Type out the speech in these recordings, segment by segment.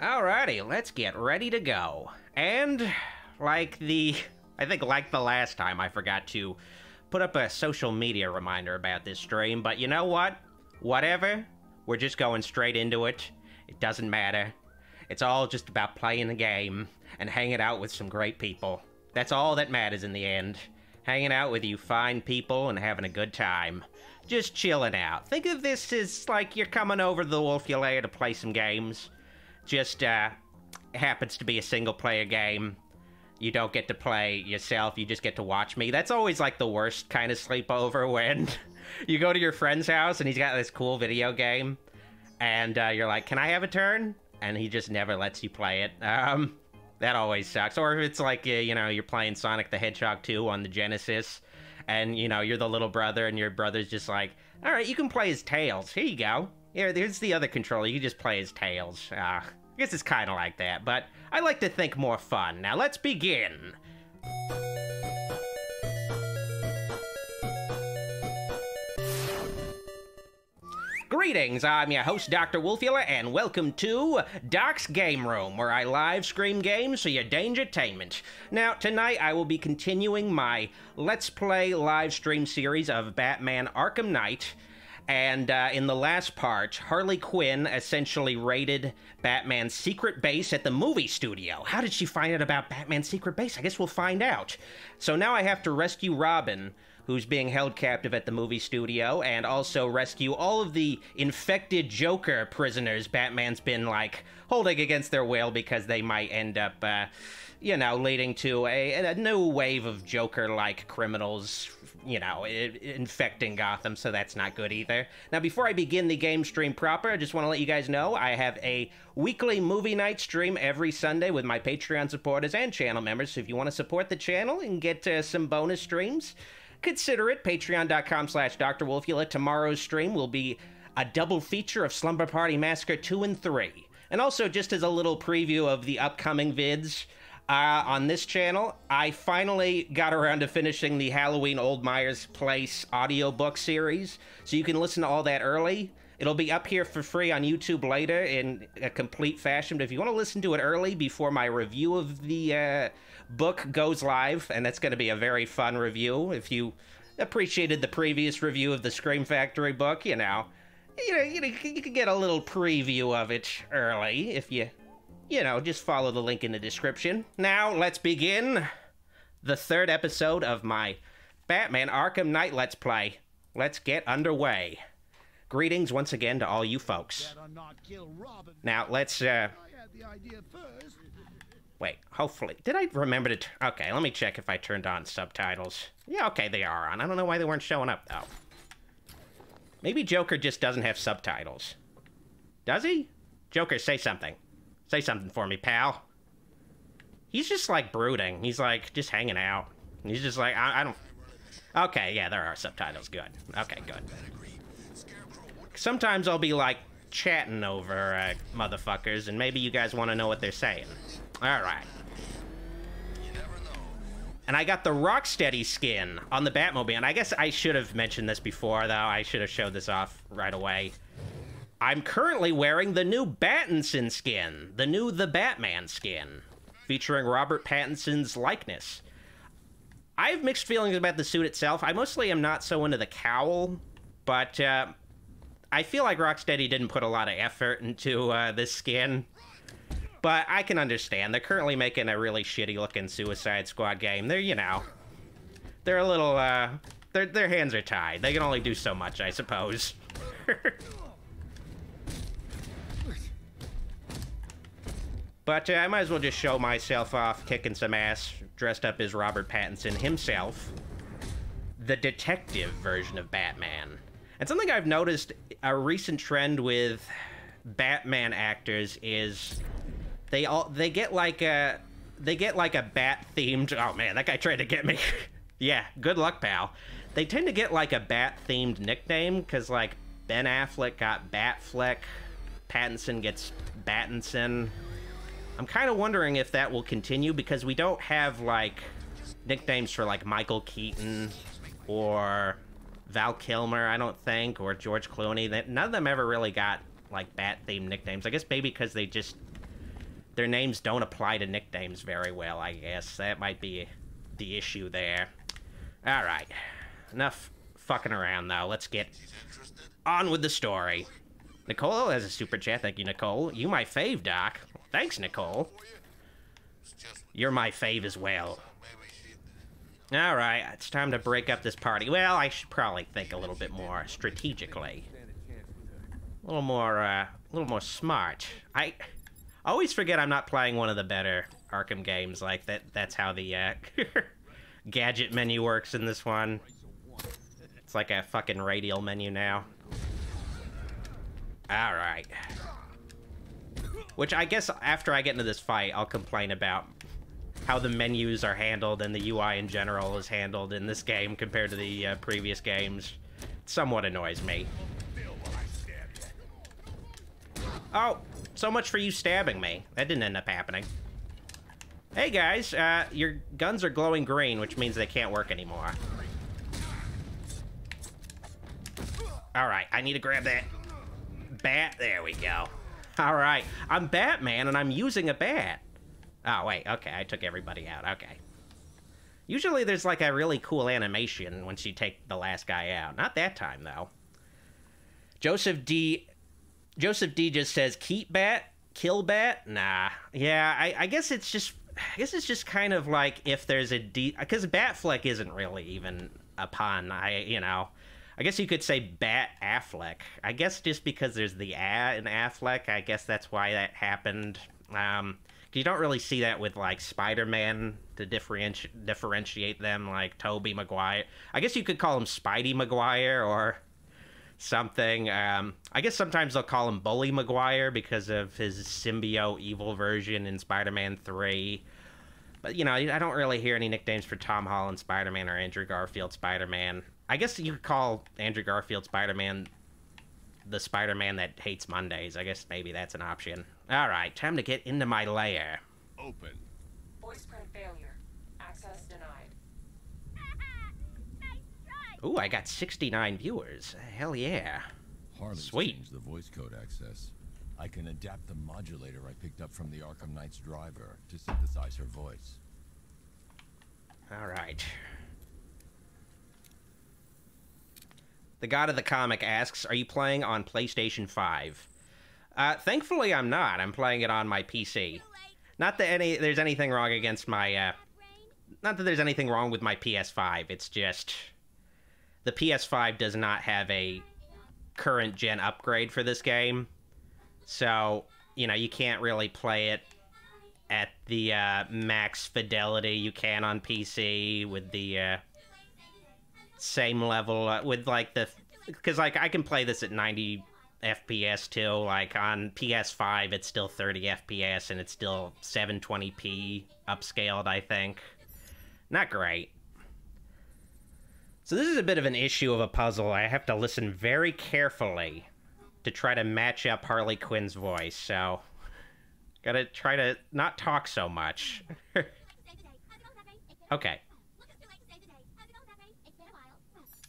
Alrighty, let's get ready to go. And, like the. I think, like the last time, I forgot to put up a social media reminder about this stream, but you know what? Whatever. We're just going straight into it. It doesn't matter. It's all just about playing the game and hanging out with some great people. That's all that matters in the end. Hanging out with you fine people and having a good time. Just chilling out. Think of this as like you're coming over to the Wolfula Lair to play some games. Just, uh, happens to be a single player game. You don't get to play yourself, you just get to watch me. That's always like the worst kind of sleepover when you go to your friend's house and he's got this cool video game and uh, you're like, "Can I have a turn?" And he just never lets you play it. Um, that always sucks. Or if it's like uh, you know you're playing Sonic the Hedgehog 2 on the Genesis, and you know you're the little brother, and your brother's just like, "All right, you can play as Tails. Here you go. Here, here's the other controller. You just play as Tails." Uh, I guess it's kind of like that, but I like to think more fun. Now let's begin. Greetings, I'm your host, Dr. Wolfula, and welcome to Doc's Game Room, where I live stream games for your dangertainment. Now, tonight I will be continuing my Let's Play live stream series of Batman Arkham Knight. And uh, in the last part, Harley Quinn essentially raided Batman's secret base at the movie studio. How did she find out about Batman's secret base? I guess we'll find out. So now I have to rescue Robin who's being held captive at the movie studio, and also rescue all of the infected Joker prisoners Batman's been, like, holding against their will because they might end up, uh, you know, leading to a, a new wave of Joker like criminals, you know, infecting Gotham, so that's not good either. Now, before I begin the game stream proper, I just want to let you guys know I have a weekly movie night stream every Sunday with my Patreon supporters and channel members. So if you want to support the channel and get uh, some bonus streams, consider it. Patreon.com slash Dr. Wolfula. Tomorrow's stream will be a double feature of Slumber Party Massacre 2 and 3. And also, just as a little preview of the upcoming vids, uh, on this channel, I finally got around to finishing the Halloween Old Myers Place audiobook series, so you can listen to all that early. It'll be up here for free on YouTube later in a complete fashion, but if you want to listen to it early before my review of the uh, book goes live, and that's going to be a very fun review. If you appreciated the previous review of the Scream Factory book, you know, you know, you, know, you can get a little preview of it early if you, you know, just follow the link in the description. Now, let's begin the third episode of my Batman Arkham Knight Let's Play. Let's get underway. Greetings once again to all you folks. Now, let's, uh... Wait, hopefully. Did I remember to... okay, let me check if I turned on subtitles. Yeah, okay, they are on. I don't know why they weren't showing up, though. Maybe Joker just doesn't have subtitles. Does he? Joker, say something. Say something for me, pal. He's just, like, brooding. He's, like, just hanging out. He's just like, I, I don't... Okay, yeah, there are subtitles. Good. Okay, good. Sometimes I'll be, like, chatting over uh, motherfuckers, and maybe you guys want to know what they're saying. All right. And I got the Rocksteady skin on the Batmobile. And I guess I should have mentioned this before, though. I should have showed this off right away. I'm currently wearing the new Battinson skin, the new The Batman skin, featuring Robert Pattinson's likeness. I have mixed feelings about the suit itself. I mostly am not so into the cowl, but uh, I feel like Rocksteady didn't put a lot of effort into uh, this skin. But I can understand. They're currently making a really shitty looking Suicide Squad game. They're, you know, they're a little, uh, their, their hands are tied. They can only do so much, I suppose. but uh, I might as well just show myself off kicking some ass, dressed up as Robert Pattinson himself. The detective version of Batman. And something I've noticed, a recent trend with Batman actors is they all they get like a they get like a bat themed. Oh man, that guy tried to get me. yeah, good luck, pal. They tend to get like a bat themed nickname because like Ben Affleck got Batfleck, Pattinson gets Battinson. I'm kind of wondering if that will continue because we don't have like nicknames for like Michael Keaton or Val Kilmer, I don't think, or George Clooney. None of them ever really got like bat themed nicknames. I guess maybe because they just their names don't apply to nicknames very well, I guess. That might be the issue there. Alright. Enough fucking around, though. Let's get on with the story. Nicole has a super chat. Thank you, Nicole. You my fave, Doc. Thanks, Nicole. You're my fave as well. Alright, it's time to break up this party. Well, I should probably think a little bit more strategically. A little more, uh, a little more smart. I always forget I'm not playing one of the better Arkham games. Like, that. that's how the, uh, gadget menu works in this one. It's like a fucking radial menu now. Alright. Which I guess after I get into this fight, I'll complain about how the menus are handled and the UI in general is handled in this game compared to the uh, previous games. It somewhat annoys me. Oh, so much for you stabbing me. That didn't end up happening. Hey guys, uh, your guns are glowing green, which means they can't work anymore. Alright, I need to grab that bat. There we go. Alright, I'm Batman and I'm using a bat. Oh, wait, okay, I took everybody out, okay. Usually there's like a really cool animation once you take the last guy out. Not that time, though. Joseph D... Joseph D just says, keep bat, kill bat? Nah. Yeah, I, I guess it's just... I guess it's just kind of like if there's a D... Because Batfleck isn't really even a pun. I, you know... I guess you could say Bat Affleck. I guess just because there's the A in Affleck, I guess that's why that happened. Um, you don't really see that with like Spider-Man to differenti- differentiate them, like Tobey Maguire. I guess you could call him Spidey Maguire or something. Um, I guess sometimes they'll call him Bully Maguire because of his symbiote evil version in Spider-Man Three. But you know, I don't really hear any nicknames for Tom Holland Spider-Man or Andrew Garfield Spider-Man. I guess you could call Andrew Garfield Spider-Man the Spider-Man that hates Mondays. I guess maybe that's an option. All right, time to get into my lair. Open. Voice print failure. Access denied. Ooh, I got 69 viewers. Hell yeah. Harley's Sweet. changed the voice code access. I can adapt the modulator I picked up from the Arkham Knight's driver to synthesize her voice. All right. The God of the Comic asks, "Are you playing on PlayStation 5?" Uh, thankfully, I'm not. I'm playing it on my PC. Not that any there's anything wrong against my. Uh, not that there's anything wrong with my PS5. It's just the PS5 does not have a current gen upgrade for this game, so you know you can't really play it at the uh, max fidelity you can on PC with the uh, same level uh, with like the because like I can play this at 90 FPS too. Like on PS5, it's still 30 FPS and it's still 720p upscaled. I think not great. So this is a bit of an issue of a puzzle. I have to listen very carefully to try to match up Harley Quinn's voice. So gotta try to not talk so much. okay.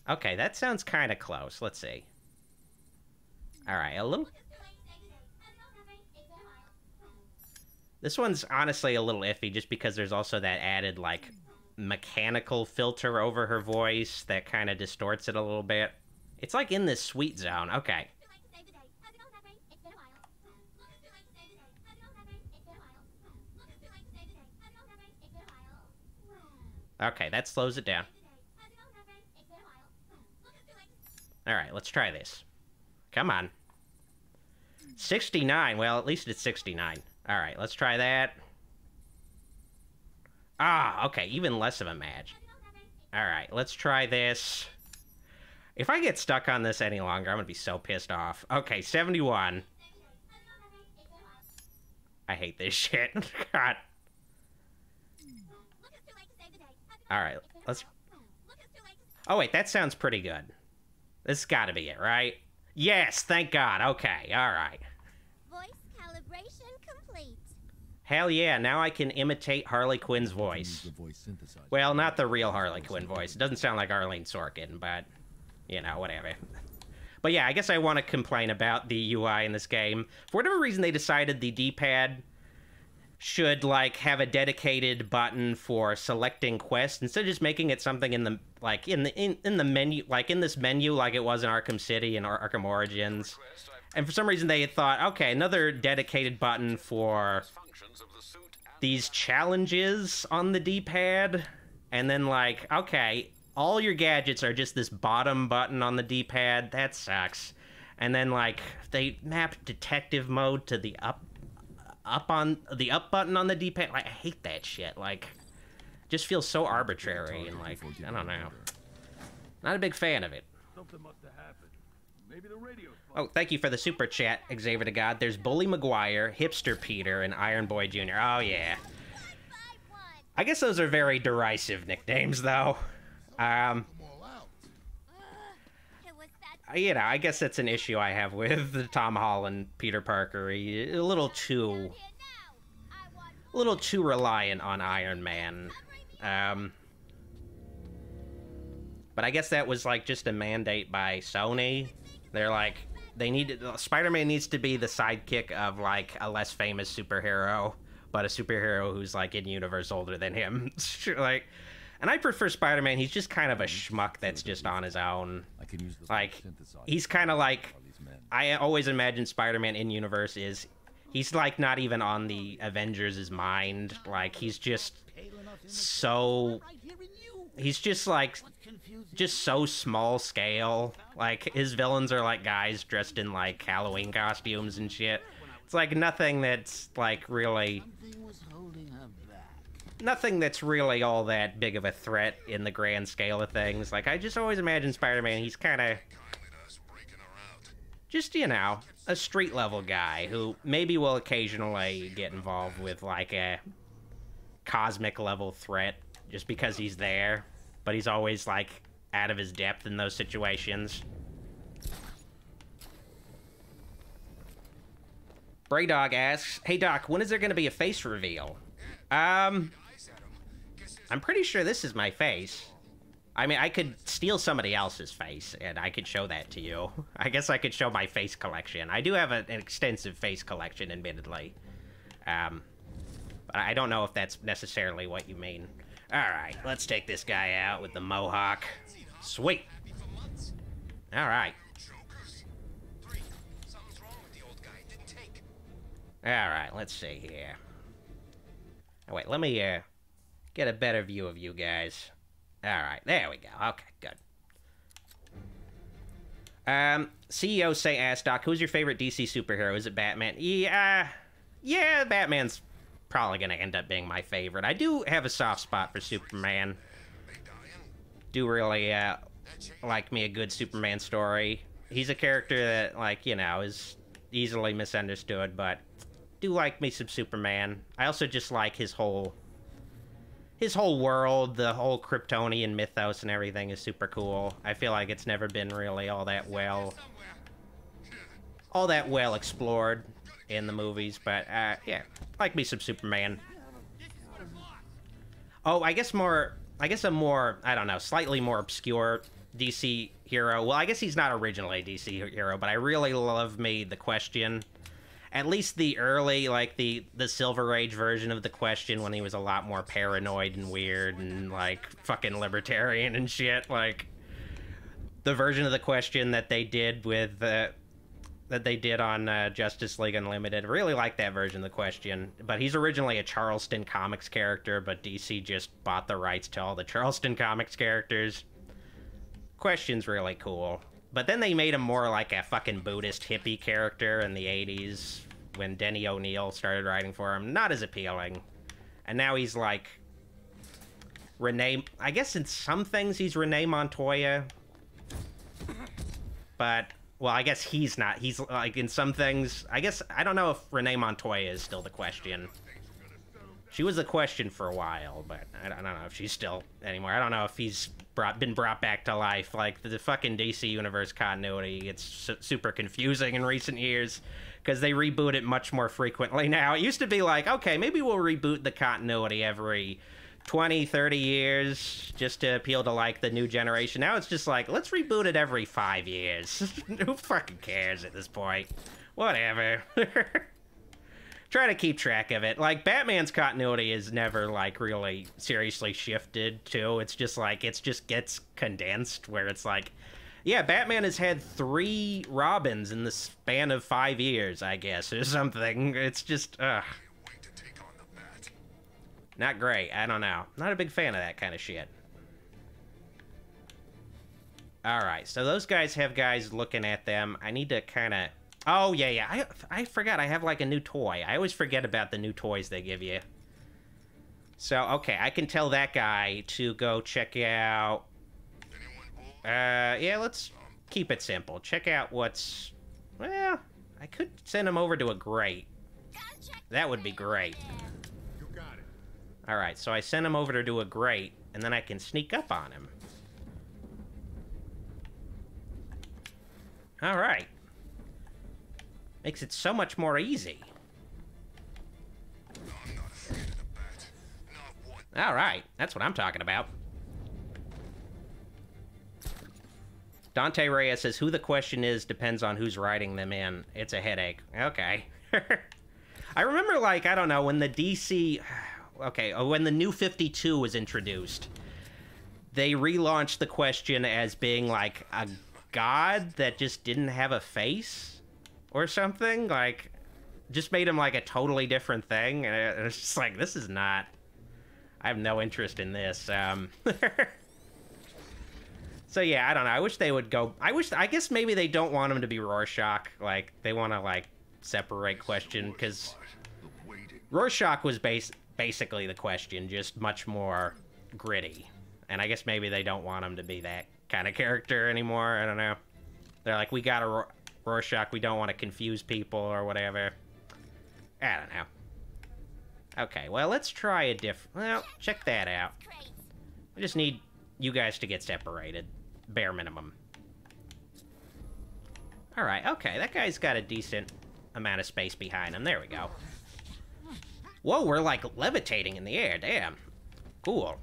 Okay, that sounds kind of close. Let's see. All right, a little. This one's honestly a little iffy just because there's also that added, like, mechanical filter over her voice that kind of distorts it a little bit. It's like in this sweet zone. Okay. Okay, that slows it down. All right, let's try this. Come on. 69. Well, at least it's 69. All right, let's try that. Ah, okay, even less of a match. All right, let's try this. If I get stuck on this any longer, I'm going to be so pissed off. Okay, 71. I hate this shit. God. All right, let's... Oh, wait, that sounds pretty good. This has got to be it, right? Yes, thank God. Okay, all right. Voice calibration complete. Hell yeah, now I can imitate Harley Quinn's voice. Voice. Well, not the real Harley Quinn voice. It doesn't sound like Arlene Sorkin, but, you know, whatever. But yeah, I guess I want to complain about the UI in this game. For whatever reason, they decided the D-pad should like have a dedicated button for selecting quests instead of just making it something in the like in the in, in the menu like in this menu like it was in Arkham City and Ar- Arkham Origins. And for some reason they thought, okay, another dedicated button for these challenges on the D-pad and then like, okay, all your gadgets are just this bottom button on the D-pad. That sucks. And then like they mapped detective mode to the up up on the up button on the D-pad. Like I hate that shit. Like just feels so arbitrary and like I don't know. Not a big fan of it. Something must have happened. Maybe the radio's Oh, thank you for the super chat, Xavier the God. There's Bully Maguire, Hipster Peter, and Iron Boy Jr. Oh yeah. I guess those are very derisive nicknames though. Um It was that you know, I guess that's an issue I have with Tom Holland Peter Parker. He, a little too a little too reliant on Iron Man. Um, but I guess that was like just a mandate by Sony. They're like, they need Spider-Man needs to be the sidekick of like a less famous superhero, but a superhero who's like in universe older than him. like, and I prefer Spider-Man. He's just kind of a schmuck that's just on his own. I can use this Like, he's kind of like Are these men? I always imagine Spider-Man in universe is he's like not even on the Avengers' mind. Like he's just so he's just like just so small scale. Like his villains are like guys dressed in like Halloween costumes and shit. It's like nothing that's like really nothing that's really all that big of a threat in the grand scale of things. Like I just always imagine Spider-Man he's kind of just you know a street level guy who maybe will occasionally get involved with like a cosmic level threat just because he's there but he's always like out of his depth in those situations Braydog asks, "Hey Doc, when is there going to be a face reveal?" Um, I'm pretty sure this is my face. I mean, I could steal somebody else's face and I could show that to you. I guess I could show my face collection. I do have a, an extensive face collection, admittedly. Um, but I don't know if that's necessarily what you mean. All right, let's take this guy out with the mohawk. Sweet. All right. All right, let's see here. Oh, wait, let me uh, get a better view of you guys. All right, there we go. Okay, good. Um, CEO say, ask Doc, who's your favorite DC superhero? Is it Batman? Yeah, yeah, Batman's probably gonna end up being my favorite. I do have a soft spot for Superman. Do really uh, like me a good Superman story. He's a character that, like, you know, is easily misunderstood, but do like me some Superman. I also just like his whole his whole world, the whole Kryptonian mythos and everything is super cool. I feel like it's never been really all that well all that well explored in the movies, but uh, yeah, like me some Superman. Oh, I guess more. I guess a more. I don't know, slightly more obscure DC hero. Well, I guess he's not originally a DC hero, but I really love me the Question. At least the early, like the the Silver Age version of the Question, when he was a lot more paranoid and weird and like fucking libertarian and shit. Like the version of the Question that they did with. Uh, that they did on uh, Justice League Unlimited. Really like that version of the question. But he's originally a Charlton Comics character, but DC just bought the rights to all the Charlton Comics characters. Question's really cool. But then they made him more like a fucking Buddhist hippie character in the 80s when Denny O'Neil started writing for him. Not as appealing. And now he's like Renee. I guess in some things he's Renee Montoya. But well, I guess he's not. He's like in some things. I guess I don't know if Renee Montoya is still the question. She was the question for a while, but I don't, know if she's still anymore. I don't know if he's brought been brought back to life. Like the, the fucking DC universe continuity it's su- super confusing in recent years because they reboot it much more frequently now. It used to be like, okay, maybe we'll reboot the continuity every 20, 30 years just to appeal to like the new generation. Now it's just like, let's reboot it every five years. Who fucking cares at this point? Whatever. try to keep track of it. Like Batman's continuity is never like really seriously shifted too. It's just like it's just gets condensed where it's like yeah, Batman has had three Robins in the span of five years, I guess, or something. It's just, ugh. Not great. I don't know. Not a big fan of that kind of shit. Alright, so those guys have guys looking at them. I need to kind of... Oh, yeah, yeah. I, I forgot I have, like, a new toy. I always forget about the new toys they give you. So, okay, I can tell that guy to go check out uh, yeah, let's keep it simple. Check out what's... Well, I could send him over to a grate. That would be great. You got it. Alright, so I send him over to do a grate, and then I can sneak up on him. Alright. Makes it so much more easy. Alright, that's what I'm talking about. Dante Reyes says, who the question is depends on who's writing them in. It's a headache. Okay. I remember, like, I don't know, when the DC... Okay, uh, when the new 52 was introduced, they relaunched the question as being, like, a god that just didn't have a face or something. Like, just made him, like, a totally different thing. And it's just like, this is not... I have no interest in this. Um... So yeah, I don't know. I wish they would go. I wish. I guess maybe they don't want him to be Rorschach. Like they want to like separate question because Rorschach was base basically the question, just much more gritty. And I guess maybe they don't want him to be that kind of character anymore. I don't know. They're like, we got a Rorschach. We don't want to confuse people or whatever. I don't know. Okay, well, let's try a different... Well, check that out. I just need you guys to get separated bare minimum. Alright, okay, that guy's got a decent amount of space behind him. There we go. Whoa, we're like levitating in the air, damn. Cool.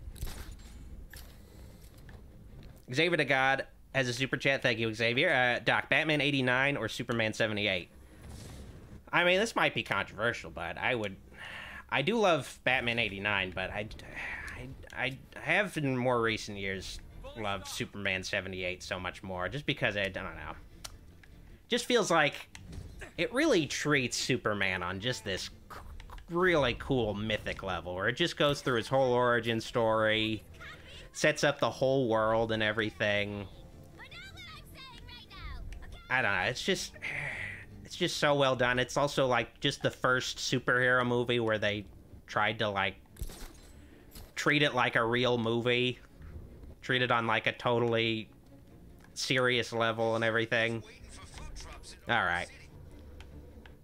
Xavier the God has a super chat. Thank you, Xavier. Uh, Doc, Batman 89 or Superman 78? I mean, this might be controversial, but I would... I do love Batman 89, but I, I, I have in more recent years loved Superman 78 so much more, just because I, I don't know. Just feels like it really treats Superman on just this really cool mythic level, where it just goes through his whole origin story, sets up the whole world and everything. I don't know, it's just... It's just so well done. It's also, like, just the first superhero movie where they tried to, like, treat it like a real movie treat it on like a totally serious level and everything. Alright.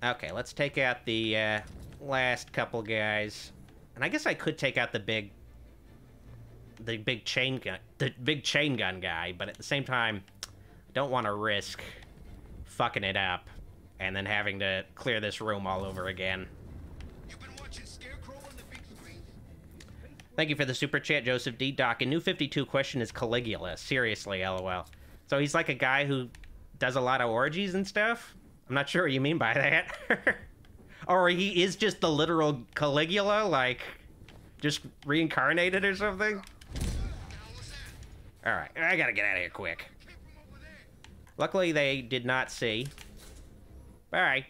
Okay, let's take out the uh, last couple guys. And I guess I could take out the big... The big chain gun... The big chain gun guy, but at the same time, I don't want to risk fucking it up and then having to clear this room all over again. Thank you for the super chat, Joseph D. Doc. A new 52 question is Caligula. Seriously, lol. So he's like a guy who does a lot of orgies and stuff? I'm not sure what you mean by that. or he is just the literal Caligula, like, just reincarnated or something? Alright, I gotta get out of here quick. Luckily, they did not see. Bye.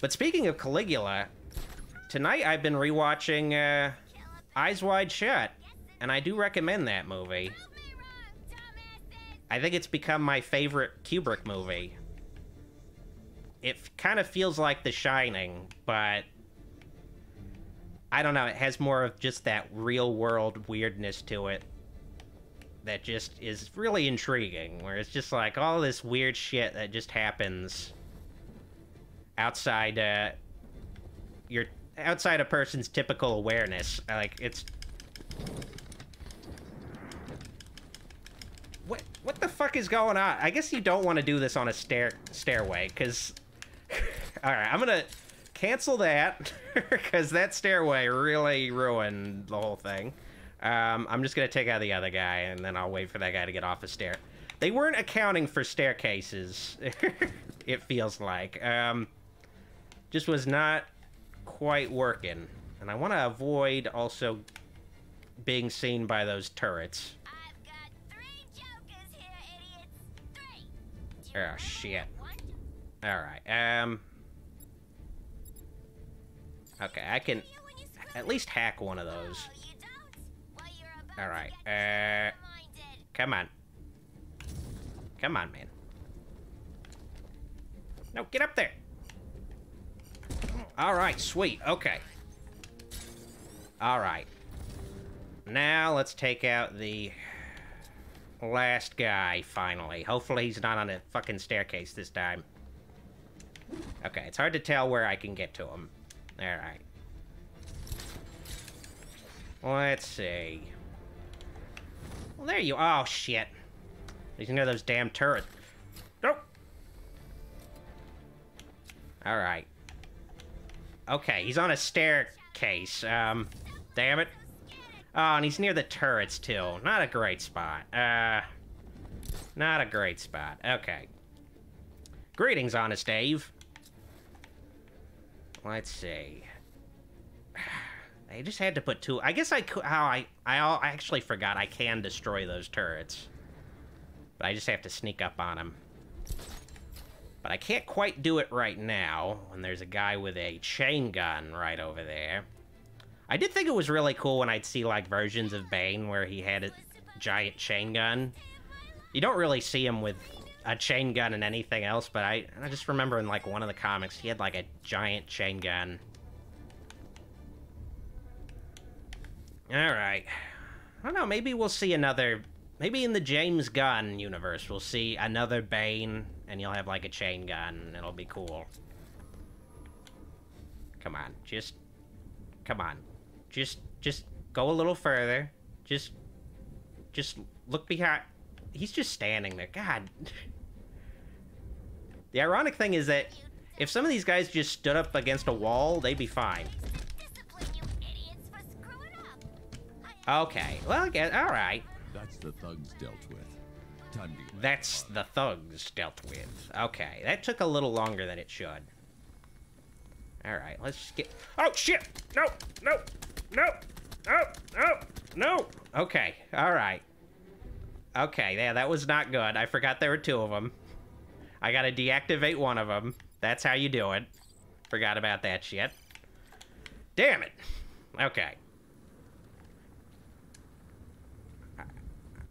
But speaking of Caligula, tonight I've been rewatching uh, Eyes Wide Shut, and I do recommend that movie. I think it's become my favorite Kubrick movie. It kind of feels like The Shining, but I don't know, it has more of just that real world weirdness to it that just is really intriguing, where it's just like all this weird shit that just happens outside uh, your outside a person's typical awareness. Like, it's... What, what the fuck is going on? I guess you don't want to do this on a stair stairway, because... Alright, I'm gonna cancel that, because that stairway really ruined the whole thing. Um, I'm just gonna take out the other guy, and then I'll wait for that guy to get off the stair. They weren't accounting for staircases, it feels like. Um, just was not quite working. And I want to avoid also being seen by those turrets. I've got three jokers here, idiots. Three. Oh, shit. Alright, um... Okay, I can at least hack one of those. Alright, uh... Come on. Come on, man. No, get up there. Alright, sweet, okay. Alright. Now, let's take out the last guy, finally. Hopefully he's not on a fucking staircase this time. Okay, it's hard to tell where I can get to him. Alright. Let's see. Well, there you Oh, shit. He's near those damn turrets. Nope. Alright. Okay, he's on a staircase. Um, damn it. Oh, and he's near the turrets, too. Not a great spot. Uh, not a great spot. Okay. Greetings, Honest Dave. Let's see. I just had to put two. I guess I could. How I, I I actually forgot I can destroy those turrets, but I just have to sneak up on them. But I can't quite do it right now when there's a guy with a chain gun right over there. I did think it was really cool when I'd see like versions of Bane where he had a giant chain gun. You don't really see him with a chain gun and anything else, but I I just remember in like one of the comics he had like a giant chain gun. All right. I don't know, maybe we'll see another maybe in the James Gunn universe we'll see another Bane and you'll have like a chain gun and it'll be cool. Come on, just come on. Just just go a little further. Just just look behind He's just standing there. God. The ironic thing is that if some of these guys just stood up against a wall, they'd be fine. Okay, well, I guess, all right. That's the thugs dealt with. Time to get That's the thugs dealt with. Okay, that took a little longer than it should. All right, let's get. Oh shit! No, no, no, no, no, no. Okay, all right. Okay, yeah, that was not good. I forgot there were two of them. I gotta deactivate one of them. That's how you do it. Forgot about that shit. Damn it. Okay.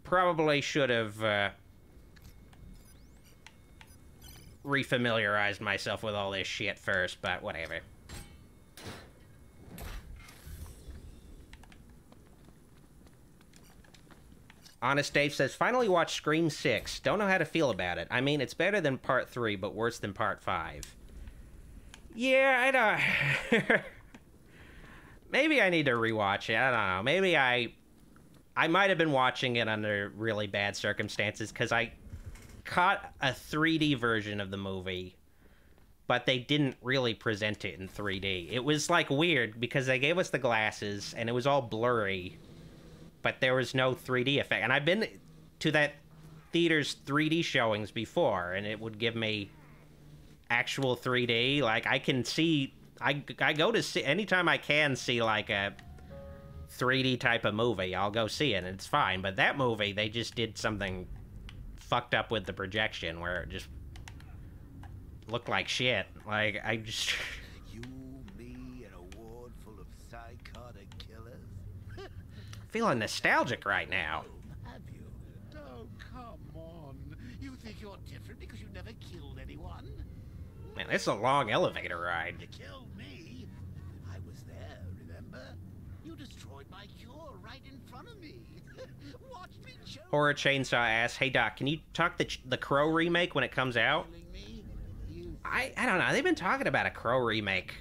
Probably should have uh, refamiliarized myself with all this shit first, but whatever. Honest Dave says, finally watched Scream 6. Don't know how to feel about it. I mean, it's better than part 3, but worse than part 5. Yeah, I don't... Maybe I need to rewatch it. I don't know. Maybe I... I might have been watching it under really bad circumstances, because I caught a 3D version of the movie, but they didn't really present it in 3D. It was, like, weird, because they gave us the glasses, and it was all blurry but there was no 3D effect. And I've been to that theater's 3D showings before, and it would give me actual 3D. Like I can see, I I go to see anytime I can see like a 3D type of movie, I'll go see it, and it's fine. But that movie, they just did something fucked up with the projection where it just looked like shit. Like I just. You, me, and a ward full of psychotic killers? feeling nostalgic right now. Have you? Oh, come on. You think you're different because you never killed anyone? Man, this is a long elevator ride. killed me. I was there, remember? You destroyed my cure right in front of me. Watch me choke Horror Chainsaw asks, "Hey Doc, can you talk the the Crow remake when it comes out?" killing me. You I I don't know. They've been talking about a Crow remake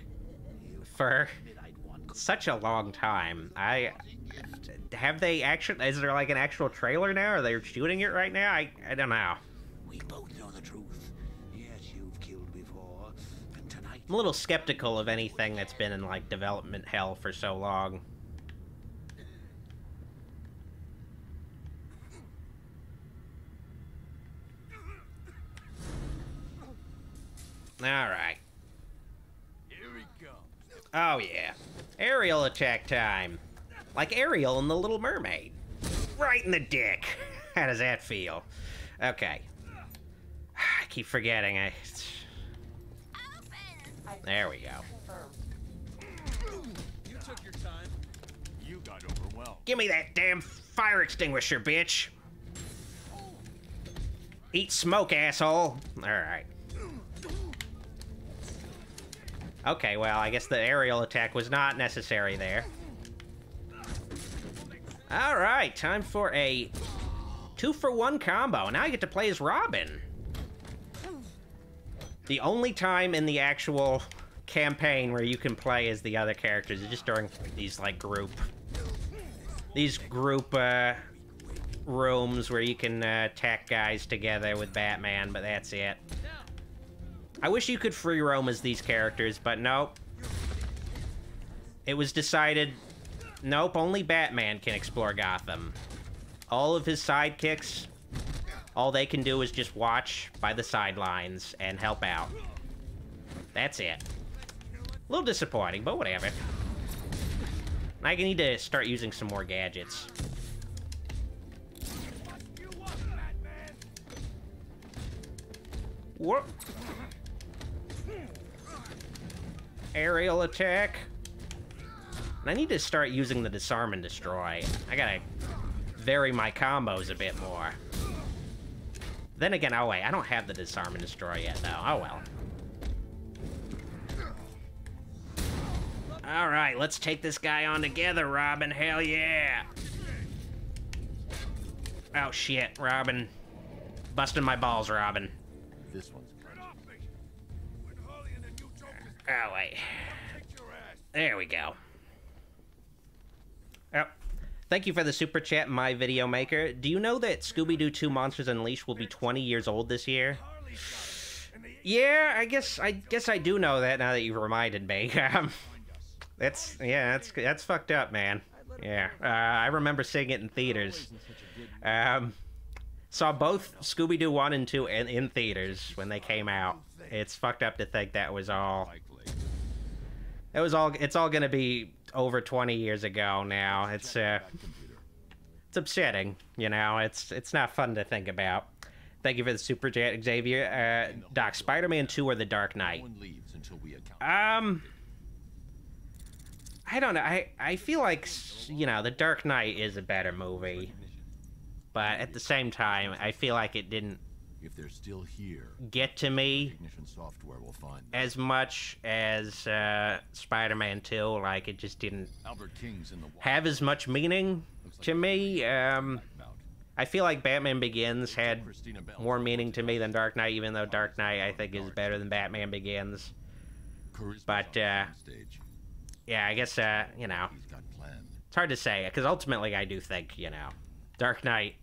for admit I'd want such a long time. I have they actually? Is there like an actual trailer now? Are they shooting it right now? I I don't know. We both know the truth. Yes, you've killed before. And tonight I'm a little skeptical of anything that's been in like development hell for so long. All right. Oh, yeah. Aerial attack time. Like Ariel in The Little Mermaid. Right in the dick. How does that feel? Okay. I keep forgetting. I. There we go. You took your time. You got overwhelmed. Give me that damn fire extinguisher, bitch. Eat smoke, asshole. Alright. Okay, well, I guess the aerial attack was not necessary there. Alright, time for a two for one combo. Now I get to play as Robin. The only time in the actual campaign where you can play as the other characters is just during these, like, group these group uh, rooms where you can uh, attack guys together with Batman, but that's it. I wish you could free roam as these characters, but nope. It was decided, nope, only Batman can explore Gotham. All of his sidekicks, all they can do is just watch by the sidelines and help out. That's it. A little disappointing, but whatever. I need to start using some more gadgets. What? Aerial attack. And I need to start using the disarm and destroy. I gotta vary my combos a bit more. Then again, oh wait, I don't have the disarm and destroy yet though. Oh well. All right, let's take this guy on together, Robin. Hell yeah. Oh shit, Robin. Busting my balls, Robin. Oh wait. There we go. Oh. Thank you for the super chat, my video maker. Do you know that Scooby-Doo 2 Monsters Unleashed will be 20 years old this year? Yeah, I guess I guess I do know that now that you've reminded me. Um, that's yeah, that's that's fucked up, man. Yeah, uh, I remember seeing it in theaters. Um, saw both Scooby Doo one and two in, in theaters when they came out. It's fucked up to think that was all. It was all. It's all gonna be over 20 years ago now. It's uh, it's upsetting. You know, it's it's not fun to think about. Thank you for the super chat, Xavier. Uh, Doc, Spider-Man 2 or The Dark Knight? one leaves until we account. Um, I don't know. I I feel like you know, The Dark Knight is a better movie, but at the same time, I feel like it didn't If they're still here, get to me software will find them. as much as uh, Spider-Man 2. Like it just didn't Albert King's in the have as much meaning to me. Um, I feel like Batman Begins had more meaning to me than Dark Knight, even though Dark Knight I think is better than Batman Begins. But, uh. Yeah, I guess uh, you know. He's got planned. It's hard to say because ultimately I do think you know, Dark Knight,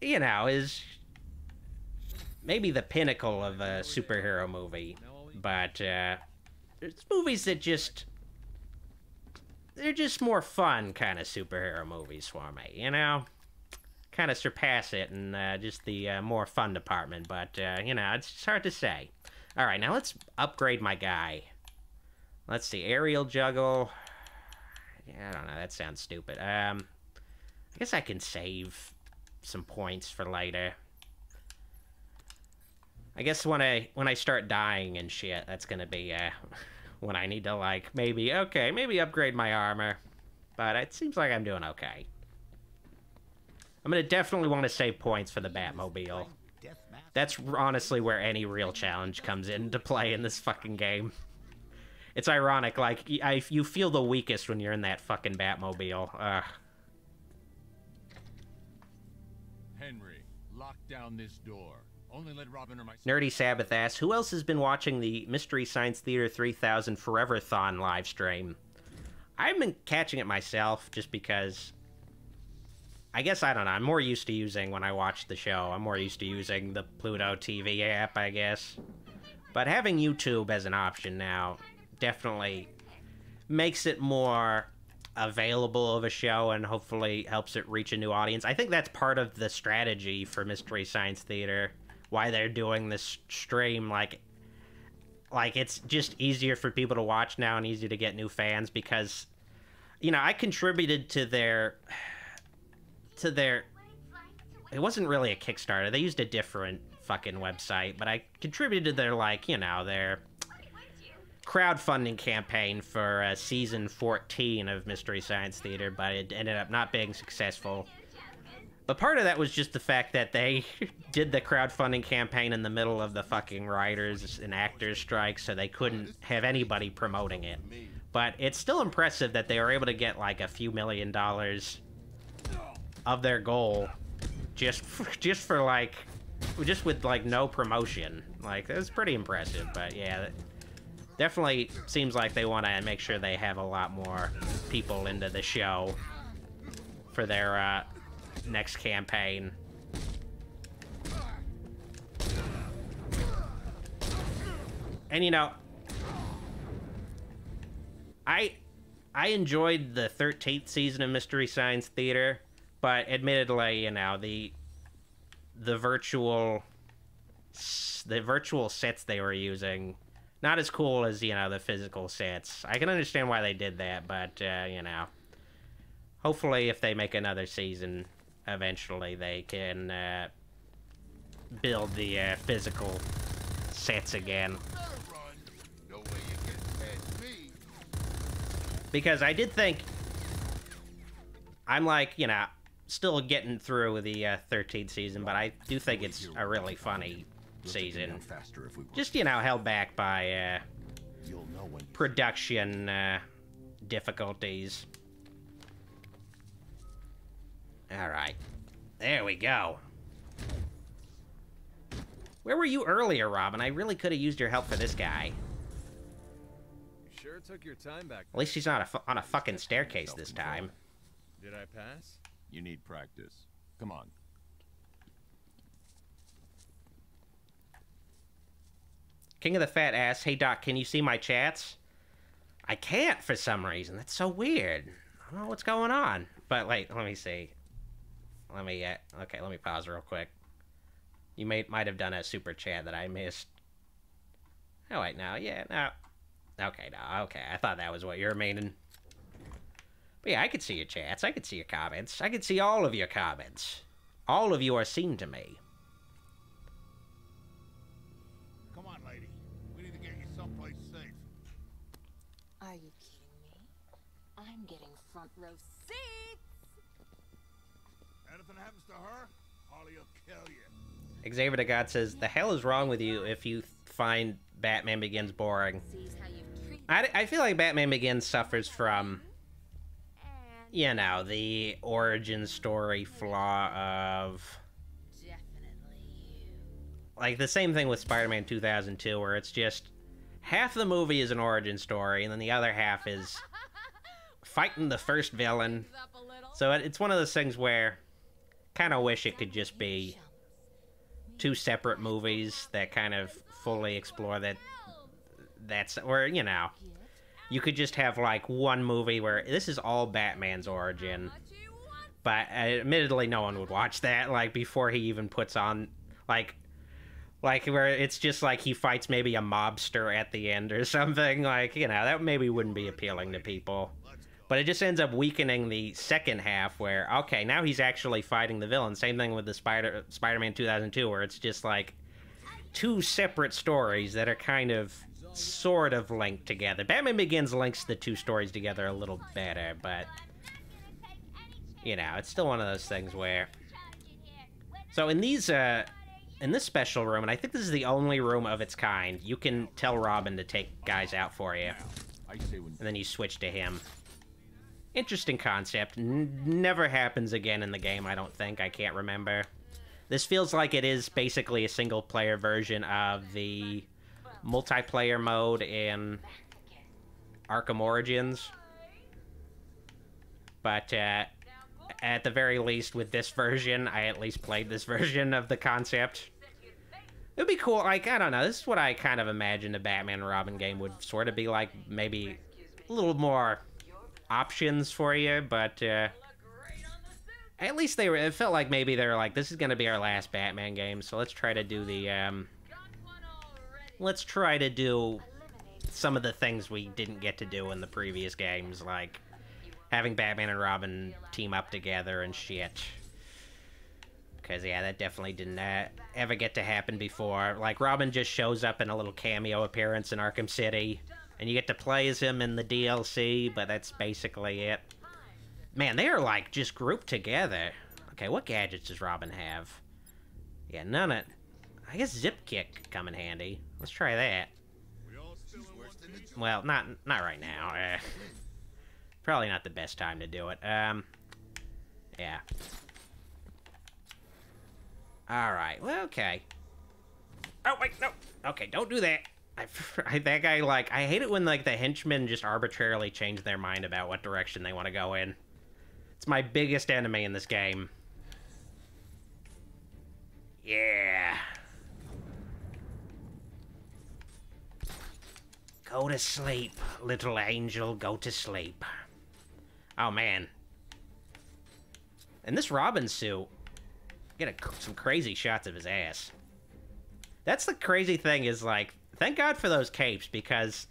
you know, is maybe the pinnacle of a superhero movie, but uh, it's movies that just they're just more fun kind of superhero movies for me, you know. Kind of surpass it in uh, just the uh, more fun department, but uh, you know, it's hard to say. All right, now let's upgrade my guy. Let's see, aerial juggle. Yeah, I don't know. That sounds stupid. Um, I guess I can save some points for later. I guess when I when I start dying and shit, that's gonna be uh, when I need to like maybe okay, maybe upgrade my armor. But it seems like I'm doing okay. I'm gonna definitely want to save points for the Batmobile. That's honestly where any real challenge comes into play in this fucking game. It's ironic, like I, you feel the weakest when you're in that fucking Batmobile. Ugh. Henry, lock down this door. Nerdy Sabbath asks, who else has been watching the Mystery Science Theater 3000 Forever-thon live stream? I've been catching it myself just because I guess I don't know. I'm more used to using when I watch the show. I'm more used to using the Pluto TV app, I guess. But having YouTube as an option now definitely makes it more available of a show and hopefully helps it reach a new audience. I think that's part of the strategy for Mystery Science Theater, why they're doing this stream like like it's just easier for people to watch now and easier to get new fans because you know, I contributed to their to their it wasn't really a Kickstarter. They used a different fucking website, but I contributed to their like, you know, their crowdfunding campaign for uh, season 14 of Mystery Science Theater, but it ended up not being successful. But part of that was just the fact that they did the crowdfunding campaign in the middle of the fucking writers and actors strike, so they couldn't have anybody promoting it. But it's still impressive that they were able to get like a few million dollars of their goal just for, just for like just with like no promotion. Like that's pretty impressive. But yeah, definitely seems like they want to make sure they have a lot more people into the show for their uh, next campaign. And you know, I I enjoyed the 13th season of Mystery Science Theater, but admittedly, you know, the the virtual the virtual sets they were using not as cool as, you know, the physical sets. I can understand why they did that, but uh, you know, hopefully if they make another season eventually they can uh, build the uh, physical sets again. No way you get me. because I did think I'm like, you know, still getting through the uh, 13th season, but I do think it's a really funny We'll take them season. down faster if we want. Just, you know, held back by uh, You'll know when. production uh, difficulties. All right. There we go. Where were you earlier, Robin? I really could have used your help for this guy. You sure took your time back. At least he's not a fu- on a fucking staircase this time. Did I pass? You need practice. Come on. King of the Fat Ass, hey Doc, can you see my chats? I can't for some reason. That's so weird. I don't know what's going on. But like, let me see. Let me get. okay, let me pause real quick. You may might have done a super chat that I missed. Oh wait, no, yeah, no. Okay, no, okay. I thought that was what you were meaning. But yeah, I could see your chats. I could see your comments. I could see all of your comments. All of you are seen to me. Come on, lady. We need to get you someplace safe. Are you kidding me? I'm getting front row seats. Anything happens to her, Harley will kill you. Xavier the God says, "The hell is wrong with you if you find Batman Begins boring?" Sees how you've treated I, I feel like Batman Begins suffers from, you know, the origin story flaw of like the same thing with Spider-Man 2002, where it's just half the movie is an origin story, and then the other half is fighting the first villain. Up a little. So it's one of those things where kind of wish it could just be two separate movies that kind of fully explore that that's or you know you could just have like one movie where this is all batman's origin but uh, admittedly no one would watch that like before he even puts on like like where it's just like he fights maybe a mobster at the end or something like you know that maybe wouldn't be appealing to people but it just ends up weakening the second half where okay now he's actually fighting the villain same thing with the spider spider-man 2002 where it's just like two separate stories that are kind of sort of linked together batman begins links the two stories together a little better but you know it's still one of those things where so in these uh in this special room and i think this is the only room of its kind you can tell robin to take guys out for you I say when. and then you switch to him. Interesting concept. N- never happens again in the game, I don't think. I can't remember. This feels like it is basically a single player version of the multiplayer mode in Arkham Origins. But uh, at the very least, with this version, I at least played this version of the concept. It'd be cool. Like I don't know. This is what I kind of imagined a Batman Robin game would sort of be like. Maybe a little more options for you, but uh, at least they were. It felt like maybe they were like, this is gonna be our last Batman game, so let's try to do the um, let's try to do some of the things we didn't get to do in the previous games, like having Batman and Robin team up together and shit. Because, yeah, that definitely didn't uh, ever get to happen before. Like, Robin just shows up in a little cameo appearance in Arkham City, and you get to play as him in the DLC, but that's basically it. Man, they are, like, just grouped together. Okay, what gadgets does Robin have? Yeah, none of... I guess Zip Kick could come in handy. Let's try that. Well, not not right now. Uh, probably not the best time to do it. Um, yeah. All right. Well, okay. Oh wait, no. Okay, don't do that. I, I that guy like I hate it when like the henchmen just arbitrarily change their mind about what direction they want to go in. It's my biggest enemy in this game. Yeah. Go to sleep, little angel, go to sleep. Oh, man. And this Robin suit, get a, some crazy shots of his ass. That's the crazy thing is, like, thank God for those capes, because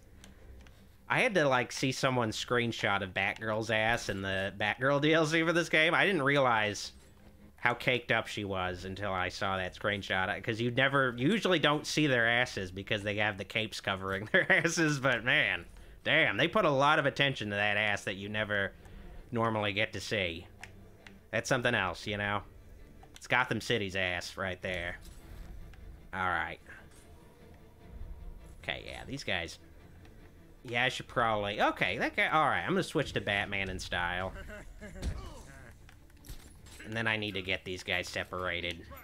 I had to, like, see someone's screenshot of Batgirl's ass in the Batgirl DLC for this game. I didn't realize how caked up she was until I saw that screenshot. Because you never, usually don't see their asses because they have the capes covering their asses. But man, damn, they put a lot of attention to that ass that you never normally get to see. That's something else, you know? It's Gotham City's ass right there. Alright. Okay, yeah, these guys... Yeah, I should probably... Okay, that guy... Alright, I'm gonna switch to Batman in style. And then I need to get these guys separated. Brat.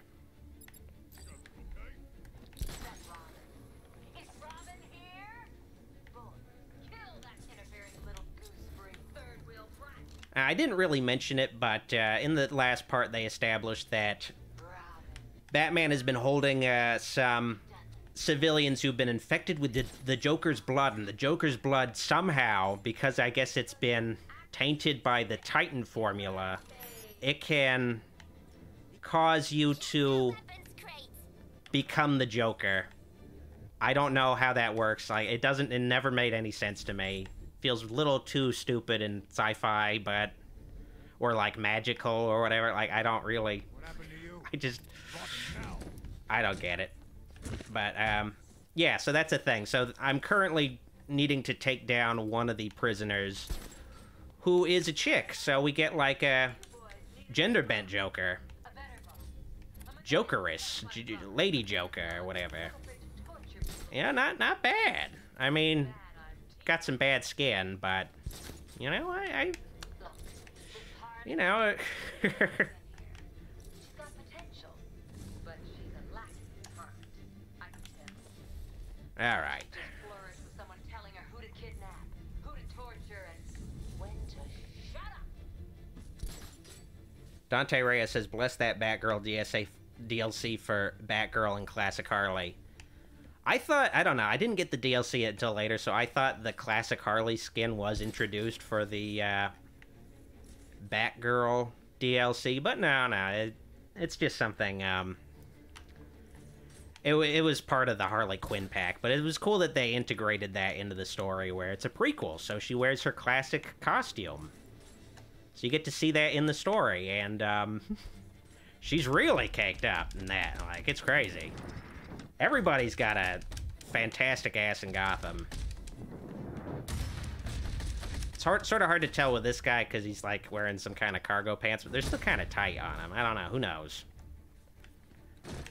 I didn't really mention it, but uh, in the last part they established that Batman has been holding uh, some civilians who've been infected with the, the Joker's blood, and the Joker's blood somehow, because I guess it's been tainted by the Titan formula, it can cause you to become the Joker. I don't know how that works. Like it doesn't it never made any sense to me. Feels a little too stupid and sci-fi, but or like magical or whatever. Like I don't really I just I don't get it. But um yeah, so that's a thing. So I'm currently needing to take down one of the prisoners who is a chick. So we get like a gender bent Joker. Jokeress, J- Lady Joker, or whatever. Yeah, not not bad. I mean, got some bad skin, but you know, I, I you know, shut up. Dante Reyes says, "Bless that Batgirl DSA DLC for Batgirl and Classic Harley." I thought I don't know. I didn't get the DLC until later, so I thought the Classic Harley skin was introduced for the uh, Batgirl DLC, but no, no, it, it's just something. Um, it, it was part of the Harley Quinn pack, but it was cool that they integrated that into the story where it's a prequel, so she wears her classic costume. So you get to see that in the story, and um, she's really caked up in that. Like, it's crazy. Everybody's got a fantastic ass in Gotham. It's hard, sort of hard to tell with this guy because he's like wearing some kind of cargo pants, but they're still kind of tight on him. I don't know. Who knows?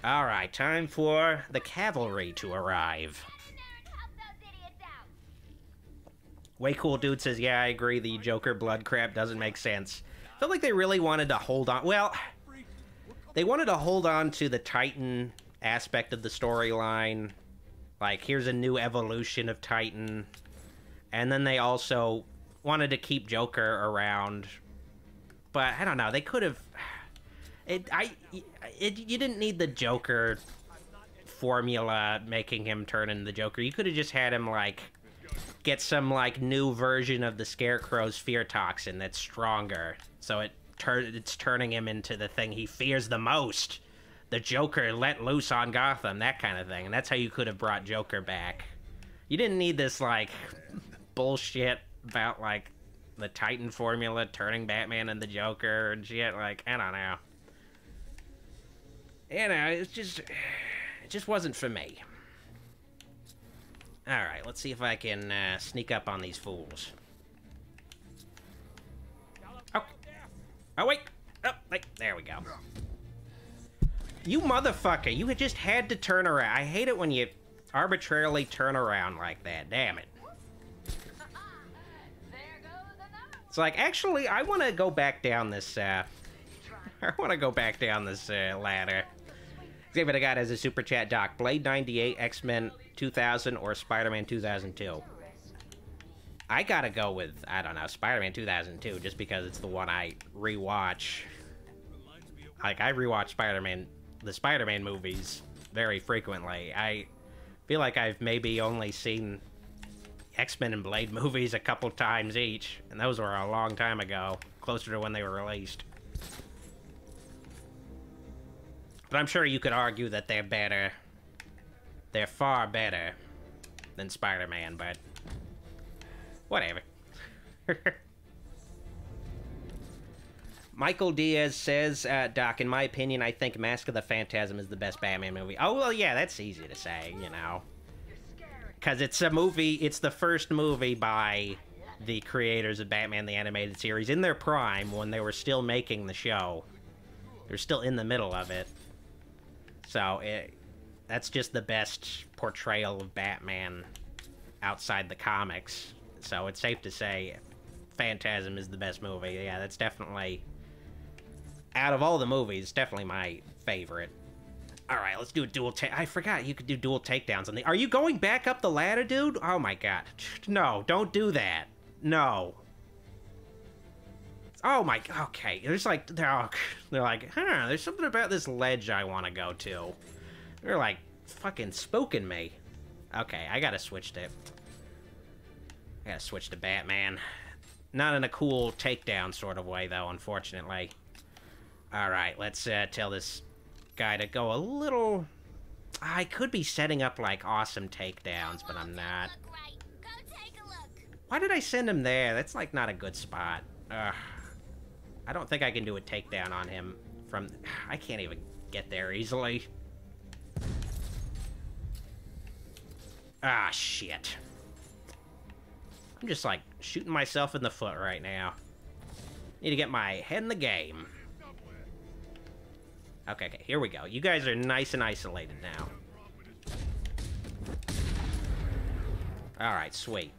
All right, time for the cavalry to arrive. Way cool dude says, yeah, I agree. The Joker blood crap doesn't make sense. Felt like they really wanted to hold on. Well, they wanted to hold on to the Titan aspect of the storyline. Like, here's a new evolution of Titan. And then they also wanted to keep Joker around. But I don't know. They could have. It. I. It. You didn't need the Joker formula making him turn into the Joker. You could have just had him like get some like new version of the Scarecrow's fear toxin that's stronger. So it turn it's turning him into the thing he fears the most, the Joker let loose on Gotham, that kind of thing. And that's how you could have brought Joker back. You didn't need this like bullshit about like the Titan formula turning Batman and the Joker and shit. Like I don't know. You know, it's just it just wasn't for me. All right, let's see if I can uh, sneak up on these fools. Oh, oh wait. Oh, wait. There we go. You motherfucker! You just had to turn around. I hate it when you arbitrarily turn around like that. Damn it. It's like, actually, I want to go back down this, uh... I want to go back down this, uh, ladder. Xavier God has a super chat doc. Blade 98, X-Men 2000, or Spider-Man 2002? I gotta go with, I don't know, Spider-Man 2002, just because it's the one I rewatch. Like, I rewatch Spider-Man, the Spider-Man movies very frequently. I feel like I've maybe only seen X-Men and Blade movies a couple times each, and those were a long time ago, closer to when they were released. But I'm sure you could argue that they're better. They're far better than Spider-Man, but whatever. Michael Diaz says, uh, Doc, in my opinion, I think Mask of the Phantasm is the best Batman movie. Oh, well, yeah, that's easy to say, you know. Because it's a movie, it's the first movie by the creators of Batman the Animated Series in their prime when they were still making the show. They're still in the middle of it. So, it, that's just the best portrayal of Batman outside the comics. So, it's safe to say Phantasm is the best movie. Yeah, that's definitely out of all the movies, definitely my favorite. All right, let's do a dual take. I forgot you could do dual takedowns on the. Are you going back up the ladder, dude? Oh my god. No, don't do that. No. Oh my. Okay, there's like they're all, they're like, huh? There's something about this ledge I want to go to. They're like fucking spooking me. Okay, I gotta switch to. I gotta switch to Batman. Not in a cool takedown sort of way, though, unfortunately. Alright, let's uh, tell this guy to go a little... I could be setting up, like, awesome takedowns, but I'm not. Why did I send him there? That's, like, not a good spot. Ugh. I don't think I can do a takedown on him from... I can't even get there easily. Ah, shit. I'm just, like, shooting myself in the foot right now. Need to get my head in the game. Okay, okay, here we go. You guys are nice and isolated now. Alright, sweet.